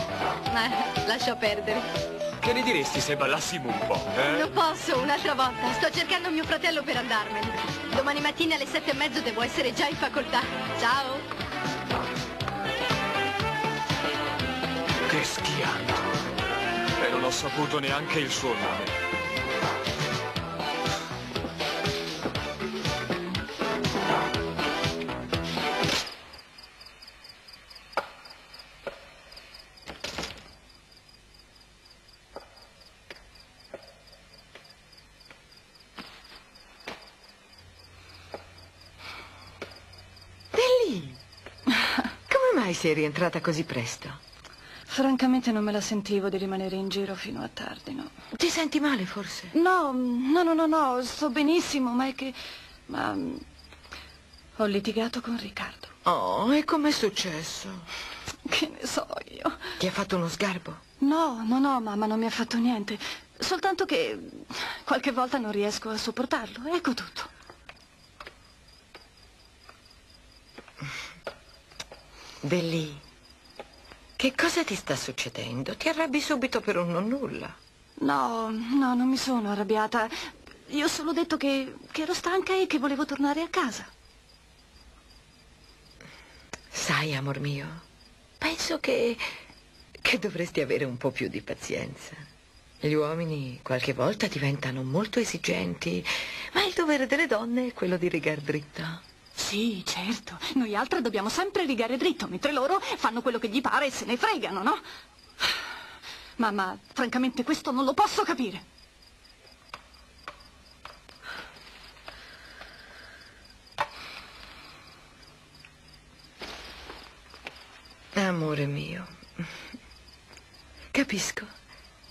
Ma lascia perdere. Che ne diresti se ballassimo un po', eh? Non posso, un'altra volta. Sto cercando mio fratello per andarmene. Domani mattina alle sette e mezzo devo essere già in facoltà. Ciao. Che schianto. E non ho saputo neanche il suo nome. Sei rientrata così presto? Francamente non me la sentivo di rimanere in giro fino a tardi, no. Ti senti male, forse? No, no, no, no, no, sto benissimo, ma è che... Ma... Ho litigato con Riccardo. Oh, e com'è successo? Che ne so io. Ti ha fatto uno sgarbo? No, no, no, mamma non mi ha fatto niente. Soltanto che qualche volta non riesco a sopportarlo. Ecco tutto. Delì, che cosa ti sta succedendo? Ti arrabbi subito per un non nulla. No, no, non mi sono arrabbiata. Io ho solo detto che, che ero stanca e che volevo tornare a casa. Sai, amor mio, penso che, che dovresti avere un po' più di pazienza. Gli uomini qualche volta diventano molto esigenti, ma il dovere delle donne è quello di rigar dritto. Sì, certo. Noi altre dobbiamo sempre rigare dritto, mentre loro fanno quello che gli pare e se ne fregano, no? Mamma, francamente questo non lo posso capire. Amore mio, capisco,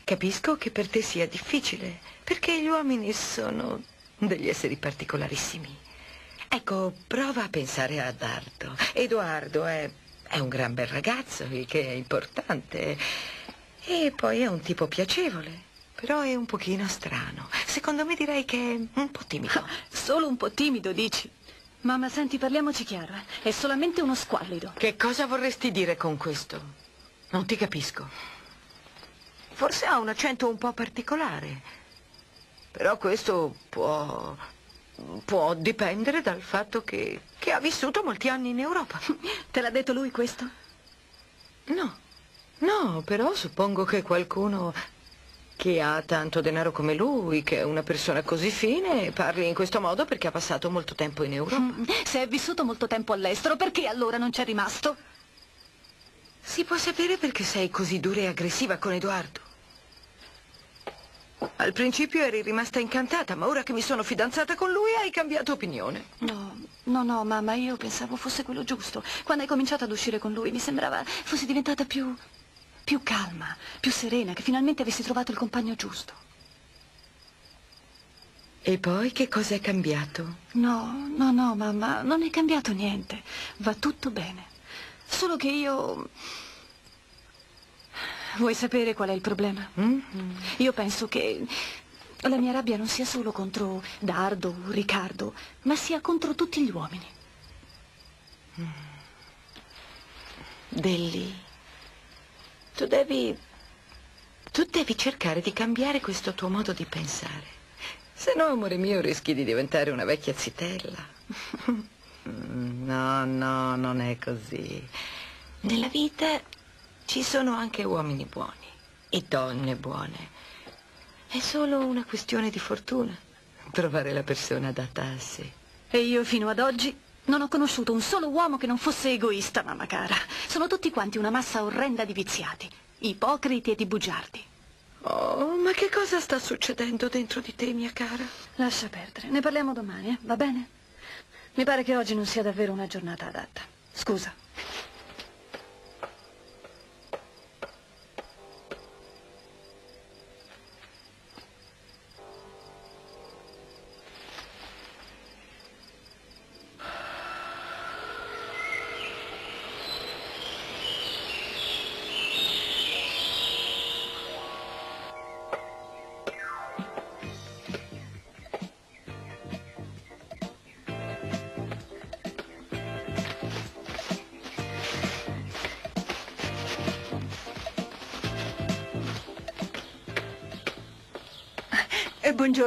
capisco che per te sia difficile, perché gli uomini sono degli esseri particolarissimi. Ecco, prova a pensare a Dardo. Edoardo è, è un gran bel ragazzo, il che è importante. E poi è un tipo piacevole, però è un pochino strano. Secondo me direi che è un po' timido. Solo un po' timido, dici? Mamma, senti, parliamoci chiaro. eh. È solamente uno squallido. Che cosa vorresti dire con questo? Non ti capisco. Forse ha un accento un po' particolare. Però questo può... può dipendere dal fatto che, che ha vissuto molti anni in Europa. Te l'ha detto lui questo? No. No, però suppongo che qualcuno che ha tanto denaro come lui, che è una persona così fine, parli in questo modo perché ha passato molto tempo in Europa. Mm, Se è vissuto molto tempo all'estero, perché allora non c'è rimasto? Si può sapere perché sei così dura e aggressiva con Edoardo. Al principio eri rimasta incantata, ma ora che mi sono fidanzata con lui hai cambiato opinione. No, no, no, mamma, io pensavo fosse quello giusto. Quando hai cominciato ad uscire con lui mi sembrava fossi diventata più... più calma, più serena, che finalmente avessi trovato il compagno giusto. E poi che cosa è cambiato? No, no, no, mamma, non è cambiato niente. Va tutto bene. Solo che io... Vuoi sapere qual è il problema? Io penso che la mia rabbia non sia solo contro Dardo Riccardo, ma sia contro tutti gli uomini. Delli, tu devi... Tu devi cercare di cambiare questo tuo modo di pensare. Se no, amore mio, rischi di diventare una vecchia zitella. No, no, non è così. Nella vita ci sono anche uomini buoni e donne buone. È solo una questione di fortuna trovare la persona adatta a sé. E io fino ad oggi non ho conosciuto un solo uomo che non fosse egoista, mamma cara. Sono tutti quanti una massa orrenda di viziati, ipocriti e di bugiardi. Oh, ma che cosa sta succedendo dentro di te, mia cara? Lascia perdere, ne parliamo domani, eh? Va bene? Mi pare che oggi non sia davvero una giornata adatta. Scusa.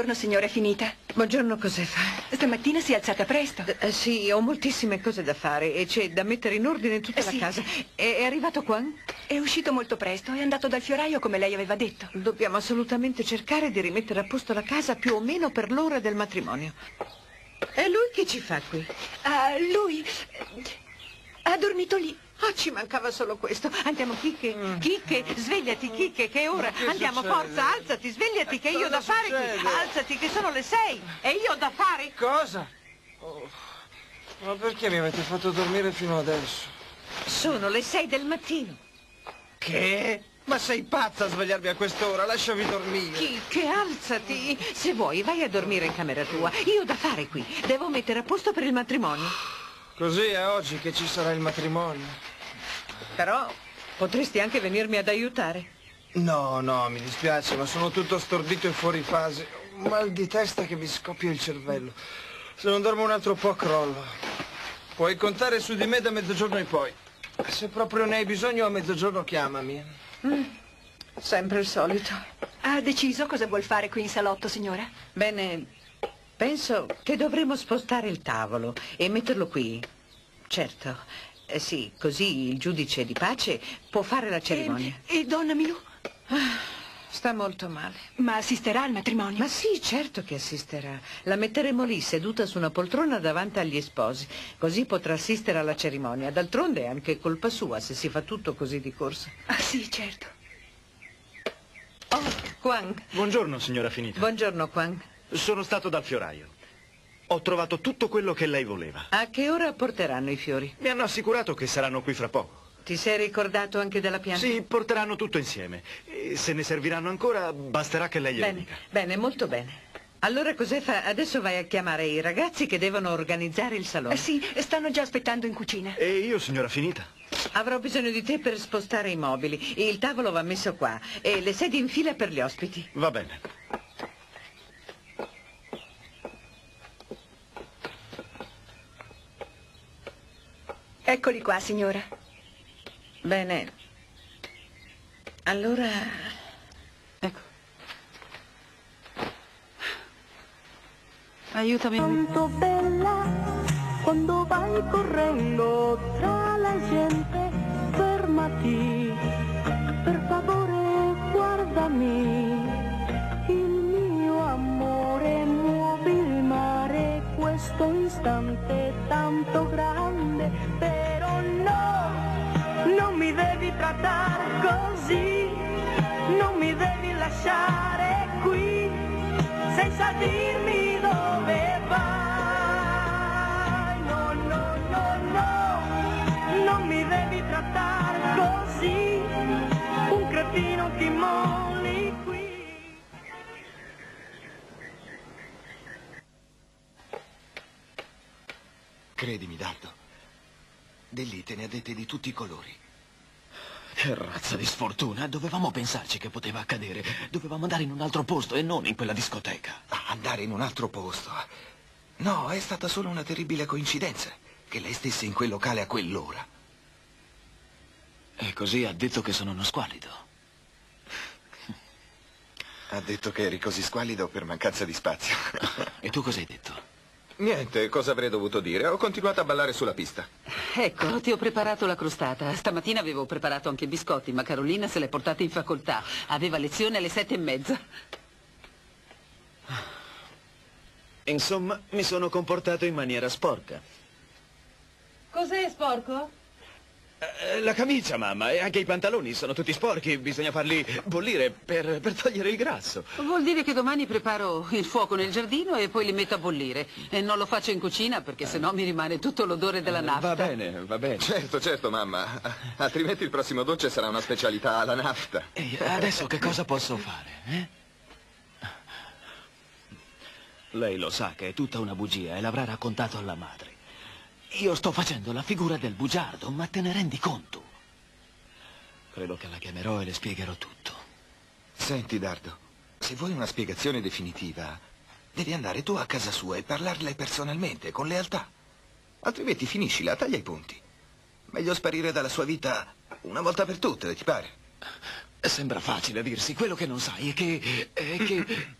Buongiorno, signora Finita. Buongiorno, Josefa. Stamattina si è alzata presto. Eh, sì, ho moltissime cose da fare e c'è da mettere in ordine tutta Eh, la sì. casa. È, è arrivato qua? È uscito molto presto, è andato dal fioraio come lei aveva detto. Dobbiamo assolutamente cercare di rimettere a posto la casa più o meno per l'ora del matrimonio. E lui che ci fa qui? Ah, lui ha dormito lì. Ah, ci mancava solo questo. Andiamo, Chicche. Chicche, svegliati, Chicche, che è ora. che Andiamo, succede? forza, alzati, svegliati, che io ho da fare qui. succede? Alzati, che sono le sei. E io ho da fare. Cosa? Oh, ma perché mi avete fatto dormire fino adesso? Sono le sei del mattino. Che? Ma sei pazza a svegliarmi a quest'ora? Lasciami dormire. Chicche, alzati. Se vuoi, vai a dormire in camera tua. Io ho da fare qui. Devo mettere a posto per il matrimonio. Così è oggi che ci sarà il matrimonio. Però potresti anche venirmi ad aiutare. No, no, mi dispiace, ma sono tutto stordito e fuori fase. Un mal di testa che mi scoppia il cervello. Se non dormo un altro po' crollo. Puoi contare su di me da mezzogiorno in poi. Se proprio ne hai bisogno a mezzogiorno chiamami. Sempre il solito. Ha deciso cosa vuol fare qui in salotto, signora? Bene, penso che dovremmo spostare il tavolo e metterlo qui. Certo, eh, sì, così il giudice di pace può fare la cerimonia. E, e donna Milù? sta molto male. Ma assisterà al matrimonio? Ma sì, certo che assisterà. La metteremo lì, seduta su una poltrona davanti agli sposi. Così potrà assistere alla cerimonia. D'altronde è anche colpa sua se si fa tutto così di corsa. Ah, sì, certo. Oh, Quang. Buongiorno, signora Finita. Buongiorno, Quang. Sono stato dal fioraio. Ho trovato tutto quello che lei voleva. A che ora porteranno i fiori? Mi hanno assicurato che saranno qui fra poco. Ti sei ricordato anche della pianta? Sì, porteranno tutto insieme. E se ne serviranno ancora, basterà che lei glielo Bene, dica. bene, molto bene. Allora cos'è fa? Adesso vai a chiamare i ragazzi che devono organizzare il salone. Eh sì, stanno già aspettando in cucina. E io, signora Finita? Avrò bisogno di te per spostare i mobili. Il tavolo va messo qua e le sedie in fila per gli ospiti. Va bene. Eccoli qua, signora. Bene. Allora... Ecco. Aiutami. Tanto bella quando vai correndo tra la gente, fermati, per favore guardami, mare, questo istante tanto grande, però no, non mi devi trattare così, non mi devi lasciare qui senza dirmi dove vai. No, no, no, no, non mi devi trattare così, un cretino ti Credimi, Dardo. Dell'ite ne ha dette di tutti i colori. Che razza di sfortuna. Dovevamo pensarci che poteva accadere. Dovevamo andare in un altro posto e non in quella discoteca. Ah, andare in un altro posto? No, è stata solo una terribile coincidenza che lei stesse in quel locale a quell'ora. E così ha detto che sono uno squalido. Ha detto che eri così squallido per mancanza di spazio. E tu cosa hai detto? Niente, cosa avrei dovuto dire? Ho continuato a ballare sulla pista. Ecco, ti ho preparato la crostata. Stamattina avevo preparato anche i biscotti, ma Carolina se l'è portata in facoltà. Aveva lezione alle sette e mezza. Insomma, mi sono comportato in maniera sporca. Cos'è sporco? Eh, La camicia, mamma, e anche i pantaloni sono tutti sporchi. Bisogna farli bollire per, per togliere il grasso. Vuol dire che domani preparo il fuoco nel giardino e poi li metto a bollire. E non lo faccio in cucina perché sennò mi rimane tutto l'odore della nafta. Va bene, va bene. Certo, certo, mamma. Altrimenti il prossimo dolce sarà una specialità alla nafta. E adesso che cosa posso fare? Eh? Lei lo sa che è tutta una bugia e l'avrà raccontato alla madre. Io sto facendo la figura del bugiardo, ma te ne rendi conto? Credo che la chiamerò e le spiegherò tutto. Senti, Dardo, se vuoi una spiegazione definitiva, devi andare tu a casa sua e parlarle personalmente, con lealtà. Altrimenti finiscila, taglia i punti. Meglio sparire dalla sua vita una volta per tutte, ti pare? Sembra facile dirsi, quello che non sai è che... è che...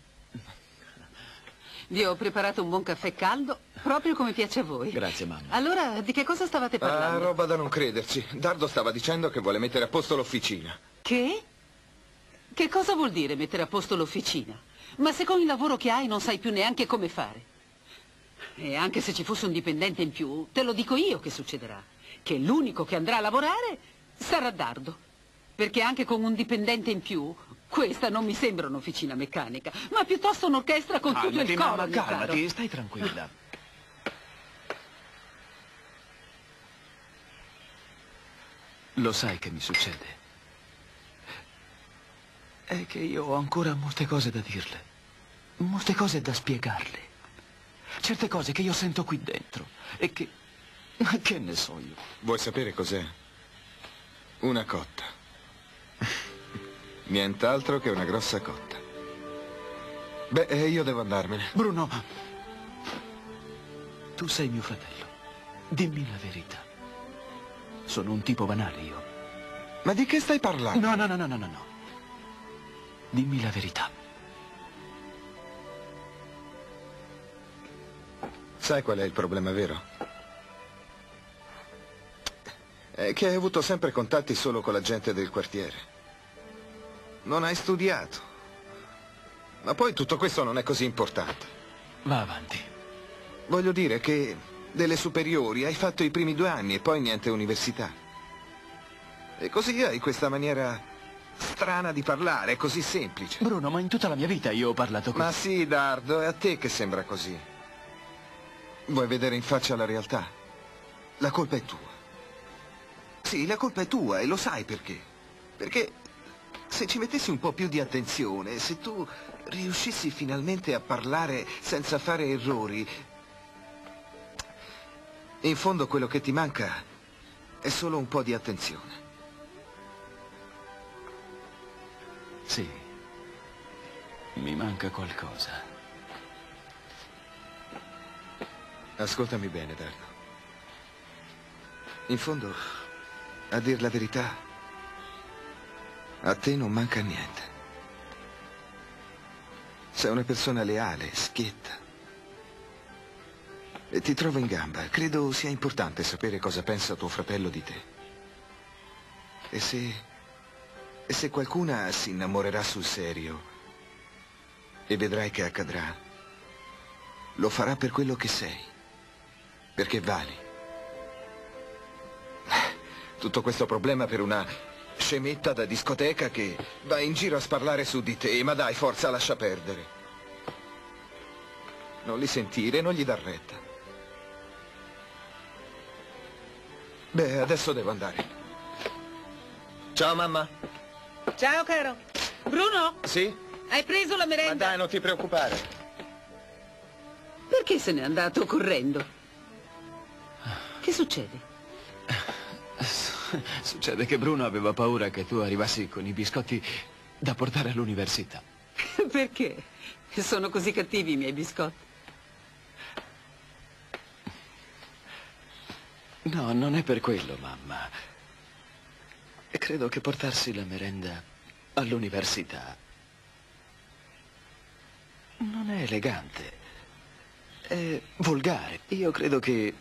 Vi ho preparato un buon caffè caldo, proprio come piace a voi. Grazie, mamma. Allora, di che cosa stavate Ah, parlando? roba da non crederci. Dardo stava dicendo che vuole mettere a posto l'officina. Che? Che cosa vuol dire mettere a posto l'officina? Ma se con il lavoro che hai non sai più neanche come fare. E anche se ci fosse un dipendente in più, te lo dico io che succederà. Che l'unico che andrà a lavorare sarà Dardo. Perché anche con un dipendente in più, questa non mi sembra un'officina meccanica, ma piuttosto un'orchestra con tutto Calmati, il coro, mamma, calmati, caro. stai tranquilla. Lo sai che mi succede? È che io ho ancora molte cose da dirle, molte cose da spiegarle. Certe cose che io sento qui dentro e che... Ma che ne so io? Vuoi sapere cos'è? Una cotta. Nient'altro che una grossa cotta. Beh, eh, io devo andarmene. Bruno, tu sei mio fratello. Dimmi la verità. Sono un tipo banale io. Ma di che stai parlando? No, no, no, no, no, no, no. Dimmi la verità. Sai qual è il problema vero? È che hai avuto sempre contatti solo con la gente del quartiere. Non hai studiato. Ma poi tutto questo non è così importante. Va avanti. Voglio dire che delle superiori hai fatto i primi due anni e poi niente università. E così hai questa maniera strana di parlare, così semplice. Bruno, ma in tutta la mia vita io ho parlato così. Ma sì, Dardo, è a te che sembra così. Vuoi vedere in faccia la realtà? La colpa è tua. Sì, la colpa è tua e lo sai perché. Perché se ci mettessi un po' più di attenzione, se tu riuscissi finalmente a parlare senza fare errori, in fondo quello che ti manca è solo un po' di attenzione. Sì. Mi manca qualcosa. Ascoltami bene, Dardo. In fondo, a dir la verità, a te non manca niente. Sei una persona leale, schietta. E ti trovo in gamba. Credo sia importante sapere cosa pensa tuo fratello di te. E se... E se qualcuna si innamorerà sul serio e vedrai che accadrà, lo farà per quello che sei. Perché vali. Tutto questo problema per una scemetta da discoteca che va in giro a sparlare su di te. Ma dai, forza, lascia perdere. Non li sentire, non gli dar retta. Beh, adesso devo andare. Ciao, mamma. Ciao, caro. Bruno, Sì? hai preso la merenda? Ma dai, non ti preoccupare. Perché se n'è andato correndo? Che succede? Succede che Bruno aveva paura che tu arrivassi con i biscotti da portare all'università. Perché? Sono così cattivi i miei biscotti. No, non è per quello, mamma. Credo che portarsi la merenda all'università non è elegante. È volgare. Io credo che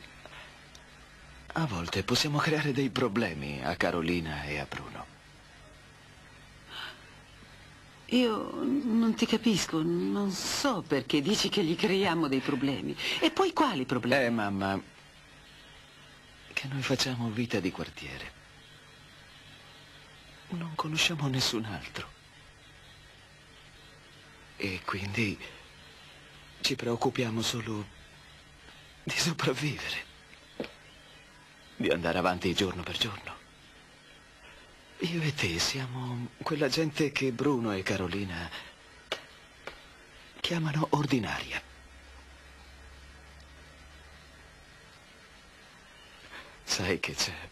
a volte possiamo creare dei problemi a Carolina e a Bruno. Io non ti capisco, non so perché dici che gli creiamo dei problemi. E poi quali problemi? Eh, mamma, che noi facciamo vita di quartiere. Non conosciamo nessun altro. E quindi ci preoccupiamo solo di sopravvivere. Di andare avanti giorno per giorno. Io e te siamo quella gente che Bruno e Carolina chiamano ordinaria. Sai che c'è?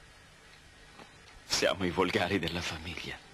Siamo i volgari della famiglia.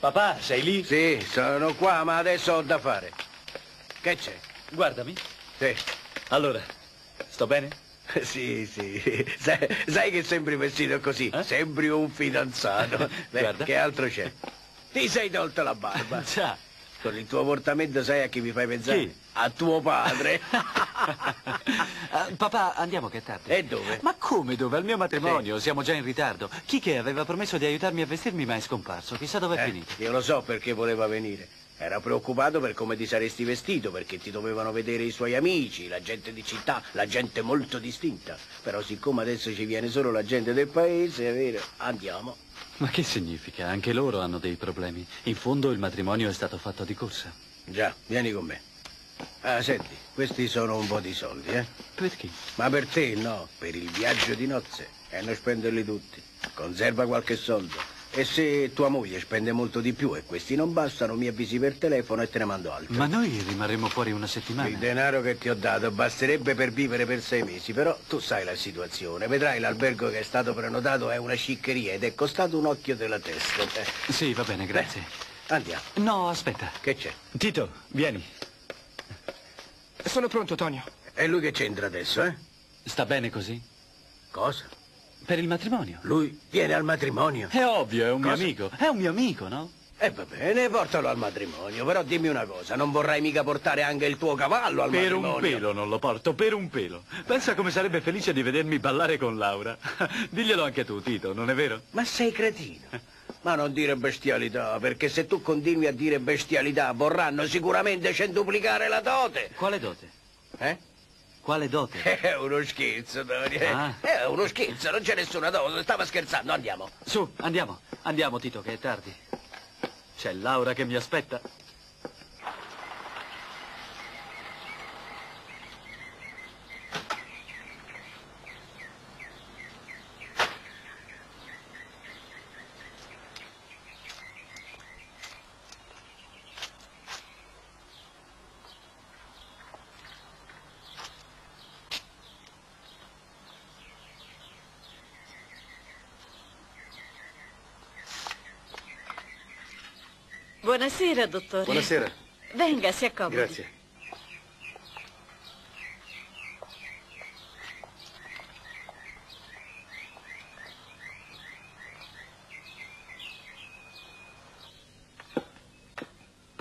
Papà, sei lì? Sì, sono qua, ma adesso ho da fare. Che c'è? Guardami. Sì. Allora, sto bene? Sì, sì. Sai, sai che sembri vestito così? Sembri un fidanzato. Beh, Guarda. che altro c'è? Ti sei tolto la barba. Già. Con il tuo portamento sai a chi mi fai pensare? Chi? A tuo padre. Ah, papà, andiamo che è tardi. E dove? Ma come dove? Al mio matrimonio, siamo già in ritardo. Chi che aveva promesso di aiutarmi a vestirmi ma è scomparso. Chissà dove è Eh, finito. Io lo so perché voleva venire. Era preoccupato per come ti saresti vestito, perché ti dovevano vedere i suoi amici, la gente di città, la gente molto distinta. Però siccome adesso ci viene solo la gente del paese, è vero, andiamo. Ma che significa? Anche loro hanno dei problemi. In fondo il matrimonio è stato fatto di corsa. Già, vieni con me. Ah, senti, questi sono un po' di soldi, eh? Perché? Ma per te no, per il viaggio di nozze. E non spenderli tutti. Conserva qualche soldo. E se tua moglie spende molto di più e questi non bastano, mi avvisi per telefono e te ne mando altri. Ma noi rimarremo fuori una settimana. Il denaro che ti ho dato basterebbe per vivere per sei mesi, però tu sai la situazione. Vedrai l'albergo che è stato prenotato è una sciccheria ed è costato un occhio della testa. Sì, va bene, grazie. Andiamo. No, aspetta. Che c'è? Tito, vieni. Sono pronto, Tonio. E lui che c'entra adesso, eh? Sta bene così? Cosa? Per il matrimonio. Lui viene al matrimonio? È ovvio, è un mio Cosa? amico. È un mio amico, no? E va bene, portalo al matrimonio, però dimmi una cosa, non vorrai mica portare anche il tuo cavallo al Per matrimonio? un pelo non lo porto, per un pelo. Pensa come sarebbe felice di vedermi ballare con Laura. Diglielo anche tu, Tito, non è vero? Ma sei cretino. Ma non dire bestialità, perché se tu continui a dire bestialità vorranno sicuramente centuplicare la dote. Quale dote? Eh? Quale dote? È uno scherzo, Tony. Ah. È uno scherzo, non c'è nessuna dote, stava scherzando, andiamo. Su, andiamo. Andiamo, Tito, che è tardi. C'è Laura che mi aspetta. Buonasera, dottore. Buonasera. Venga, si accomodi. Grazie.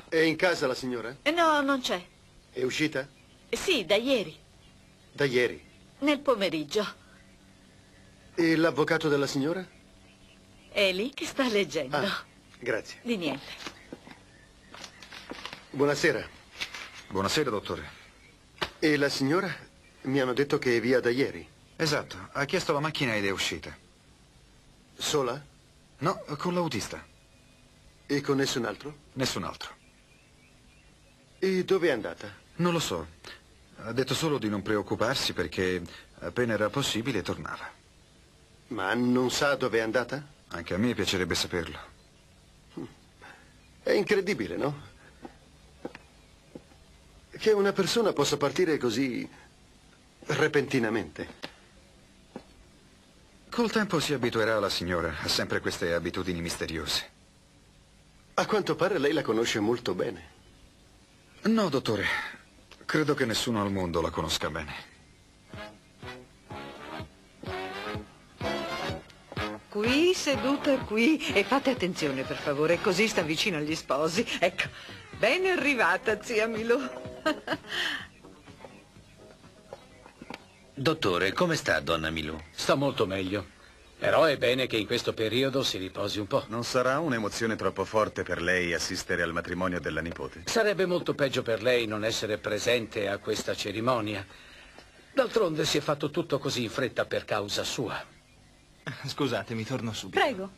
È in casa la signora? No, non c'è. È uscita? Sì, da ieri, Da ieri. nel pomeriggio. E l'avvocato della signora? È lì che sta leggendo. Ah, grazie. Di niente. Buonasera. Buonasera, dottore. E la signora? Mi hanno detto che è via da ieri. Esatto, ha chiesto la macchina ed è uscita. Sola? No, con l'autista. E con nessun altro? Nessun altro. E dove è andata? Non lo so. Ha detto solo di non preoccuparsi perché appena era possibile tornava. Ma non sa dove è andata? Anche a me piacerebbe saperlo. È incredibile, no? Che una persona possa partire così repentinamente. Col tempo si abituerà la signora. Ha sempre queste abitudini misteriose. A quanto pare lei la conosce molto bene. No, dottore. Credo che nessuno al mondo la conosca bene. Qui, seduta qui. E fate attenzione, per favore, così sta vicino agli sposi. Ecco, ben arrivata, zia Milù. Dottore, come sta donna Milù? Sta molto meglio. Però è bene che in questo periodo si riposi un po'. Non sarà un'emozione troppo forte per lei assistere al matrimonio della nipote? Sarebbe molto peggio per lei non essere presente a questa cerimonia. D'altronde si è fatto tutto così in fretta per causa sua. Scusatemi, torno subito. Prego.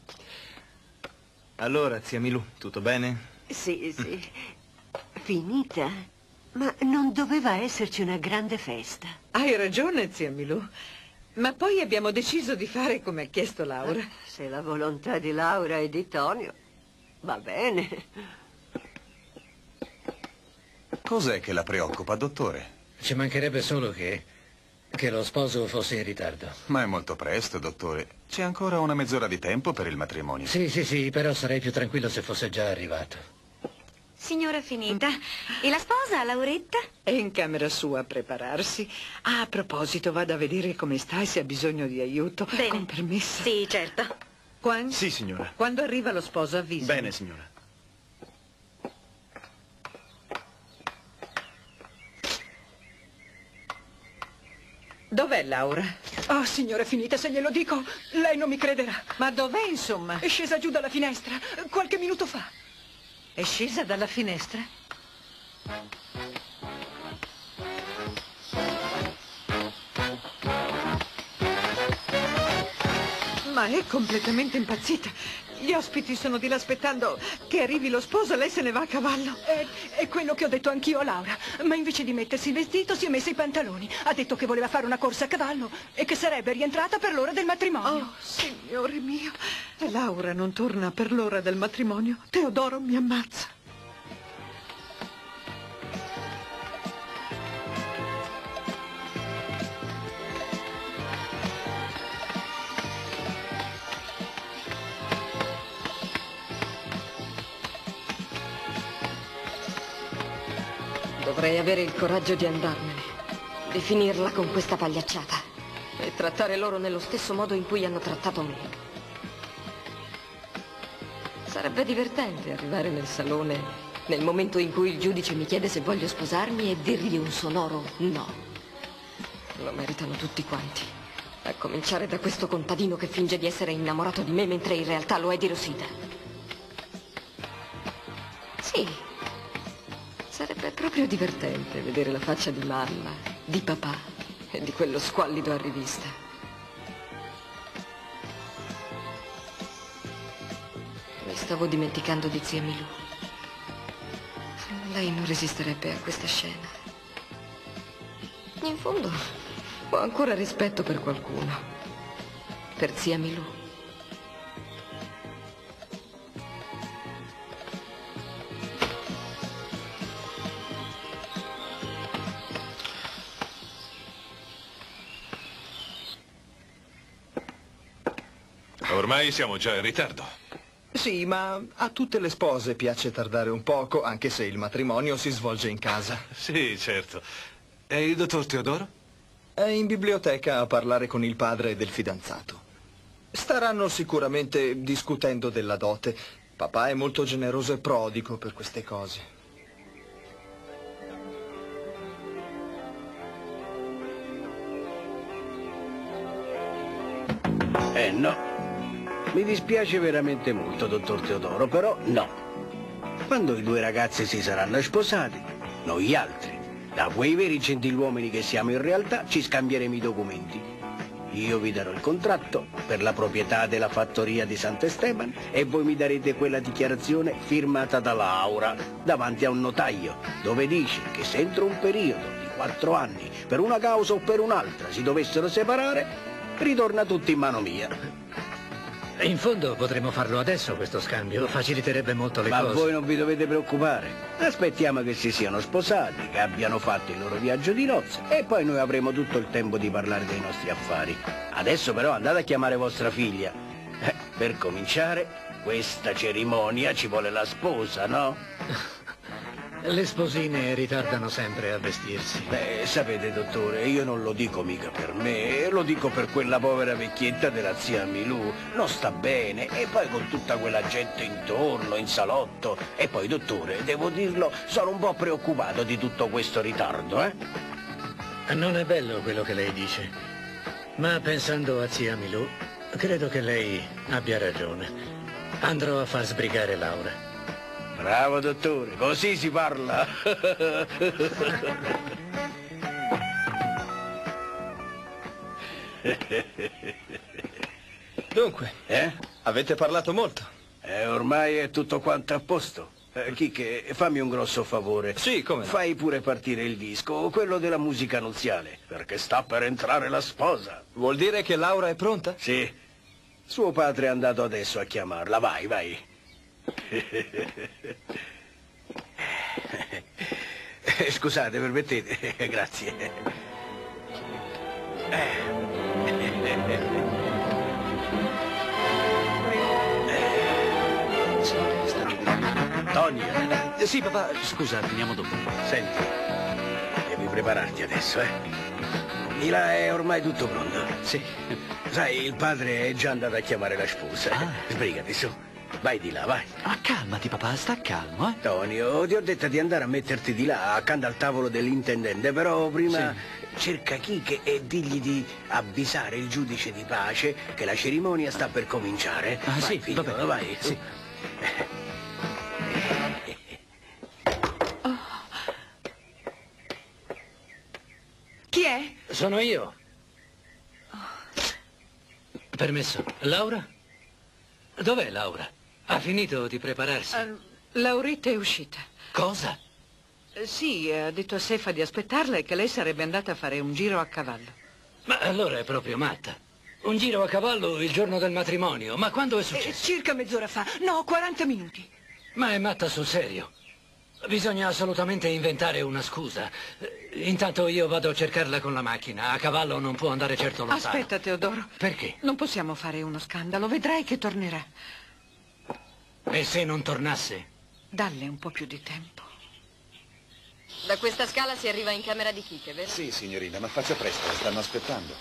Allora, zia Milù, tutto bene? Sì, sì. Finita? Ma non doveva esserci una grande festa. Hai ragione, zia Milù. Ma poi abbiamo deciso di fare come ha chiesto Laura. Se la volontà di Laura e di Tonio, va bene. Cos'è che la preoccupa, dottore? Ci mancherebbe solo che, che lo sposo fosse in ritardo. Ma è molto presto, dottore. C'è ancora una mezz'ora di tempo per il matrimonio. Sì, sì, sì, però sarei più tranquillo se fosse già arrivato. Signora finita. E la sposa, Lauretta? È in camera sua a prepararsi. Ah, a proposito, vado a vedere come sta e se ha bisogno di aiuto. Bene. Con permesso. Sì, certo. Quan- Sì, signora. Quando arriva lo sposo avvisa. Bene, signora. Dov'è Laura? Oh, signora finita, se glielo dico, lei non mi crederà. Ma dov'è, insomma? È scesa giù dalla finestra, qualche minuto fa. È scesa dalla finestra? Ma è completamente impazzita. Gli ospiti sono di là aspettando che arrivi lo sposo, lei se ne va a cavallo. È, è quello che ho detto anch'io a Laura. Ma invece di mettersi il vestito si è messa i pantaloni. Ha detto che voleva fare una corsa a cavallo e che sarebbe rientrata per l'ora del matrimonio. Oh, signore mio. Eh, Laura non torna per l'ora del matrimonio, Teodoro mi ammazza. Dovrei avere il coraggio di andarmene, di finirla con questa pagliacciata e trattare loro nello stesso modo in cui hanno trattato me. Sarebbe divertente arrivare nel salone nel momento in cui il giudice mi chiede se voglio sposarmi e dirgli un sonoro no. Lo meritano tutti quanti. A cominciare da questo contadino che finge di essere innamorato di me mentre in realtà lo è di Rosita. Sì, sarebbe proprio divertente vedere la faccia di mamma, di papà e di quello squallido arrivista. Mi stavo dimenticando di zia Milù. Lei non resisterebbe a questa scena. In fondo, ho ancora rispetto per qualcuno. Per zia Milù. Ormai siamo già in ritardo. Sì, ma a tutte le spose piace tardare un poco, anche se il matrimonio si svolge in casa. Sì, certo. E il dottor Teodoro? È in biblioteca a parlare con il padre del fidanzato. Staranno sicuramente discutendo della dote. Papà è molto generoso e prodigo per queste cose. Eh no. Mi dispiace veramente molto, dottor Teodoro, però no. Quando i due ragazzi si saranno sposati, noi altri, da quei veri gentiluomini che siamo in realtà, ci scambieremo i documenti. Io vi darò il contratto per la proprietà della fattoria di Sant'Esteban e voi mi darete quella dichiarazione firmata da Laura davanti a un notaio, dove dice che se entro un periodo di quattro anni, per una causa o per un'altra, si dovessero separare, ritorna tutto in mano mia. In fondo potremmo farlo adesso questo scambio, faciliterebbe molto le Ma cose. voi non vi dovete preoccupare. Aspettiamo che si siano sposati, che abbiano fatto il loro viaggio di nozze e poi noi avremo tutto il tempo di parlare dei nostri affari. Adesso però andate a chiamare vostra figlia. Eh, per cominciare, questa cerimonia ci vuole la sposa, no? Le sposine ritardano sempre a vestirsi. Beh, sapete, dottore, io non lo dico mica per me, lo dico per quella povera vecchietta della zia Milù. Non sta bene, e poi con tutta quella gente intorno, in salotto. E poi, dottore, devo dirlo, sono un po' preoccupato di tutto questo ritardo, eh? Non è bello quello che lei dice, ma pensando a zia Milù, credo che lei abbia ragione. Andrò a far sbrigare Laura. Bravo, dottore, così si parla. Dunque, Eh? avete parlato molto. Eh, ormai è tutto quanto a posto. Eh, Chicche, fammi un grosso favore. Sì, come no. Fai pure partire il disco, quello della musica nuziale, perché sta per entrare la sposa. Vuol dire che Laura è pronta? Sì. Suo padre è andato adesso a chiamarla. Vai, vai. Eh, Scusate, permettete. Grazie. Tonio. Eh, Sì, papà, scusa, veniamo dopo. Senti, devi prepararti adesso, eh? Di là è ormai tutto pronto. Sì. Sai, il padre è già andato a chiamare la sposa. Ah. Sbrigati, su. Vai di là, vai. Ah, calmati, papà, sta calmo, eh. Tonio, ti ho detto di andare a metterti di là, accanto al tavolo dell'intendente, però prima cerca Chiche e digli di avvisare il giudice di pace che la cerimonia sta per cominciare. Ah, vai, sì, figlio, va bene. vai. Sì. Chi è? Sono io. Permesso. Laura? Dov'è Laura? Ha finito di prepararsi? Eh, Laurita è uscita. Cosa? Eh, Sì, ha detto a Sefa di aspettarla e che lei sarebbe andata a fare un giro a cavallo. Ma allora è proprio matta. Un giro a cavallo il giorno del matrimonio. Ma quando è Eh, successo? circa mezz'ora fa. No, 40 minuti. Ma è matta sul serio. Bisogna assolutamente inventare una scusa. Eh, Intanto io vado a cercarla con la macchina. A cavallo non può andare certo lontano. Aspetta, Teodoro. Perché? Non possiamo fare uno scandalo. Vedrai che tornerà. E se non tornasse? Dalle un po' più di tempo. Da questa scala si arriva in camera di Kike, vero? Sì, signorina, ma faccia presto, stanno aspettando.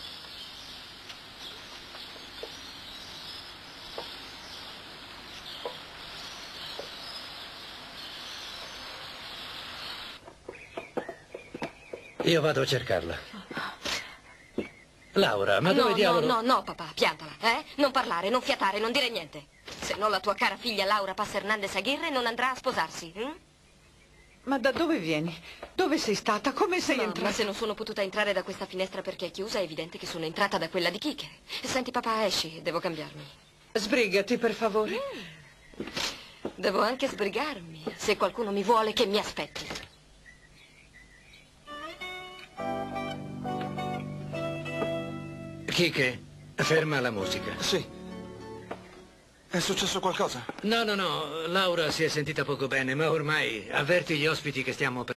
Io vado a cercarla. Laura, ma dove no, diavolo... no, no, no, papà, piantala, eh? Non parlare, non fiatare, non dire niente. Se no la tua cara figlia Laura passa Hernandez Aguirre non andrà a sposarsi. hm? Ma da dove vieni? Dove sei stata? Come sei No, entrata? ma se non sono potuta entrare da questa finestra perché è chiusa, è evidente che sono entrata da quella di Kike. Senti, papà, esci, devo cambiarmi. Sbrigati, per favore. Devo anche sbrigarmi. Se qualcuno mi vuole, che mi aspetti. Kike, ferma la musica. Sì. È successo qualcosa? No, no, no, Laura si è sentita poco bene, ma ormai avverti gli ospiti che stiamo per...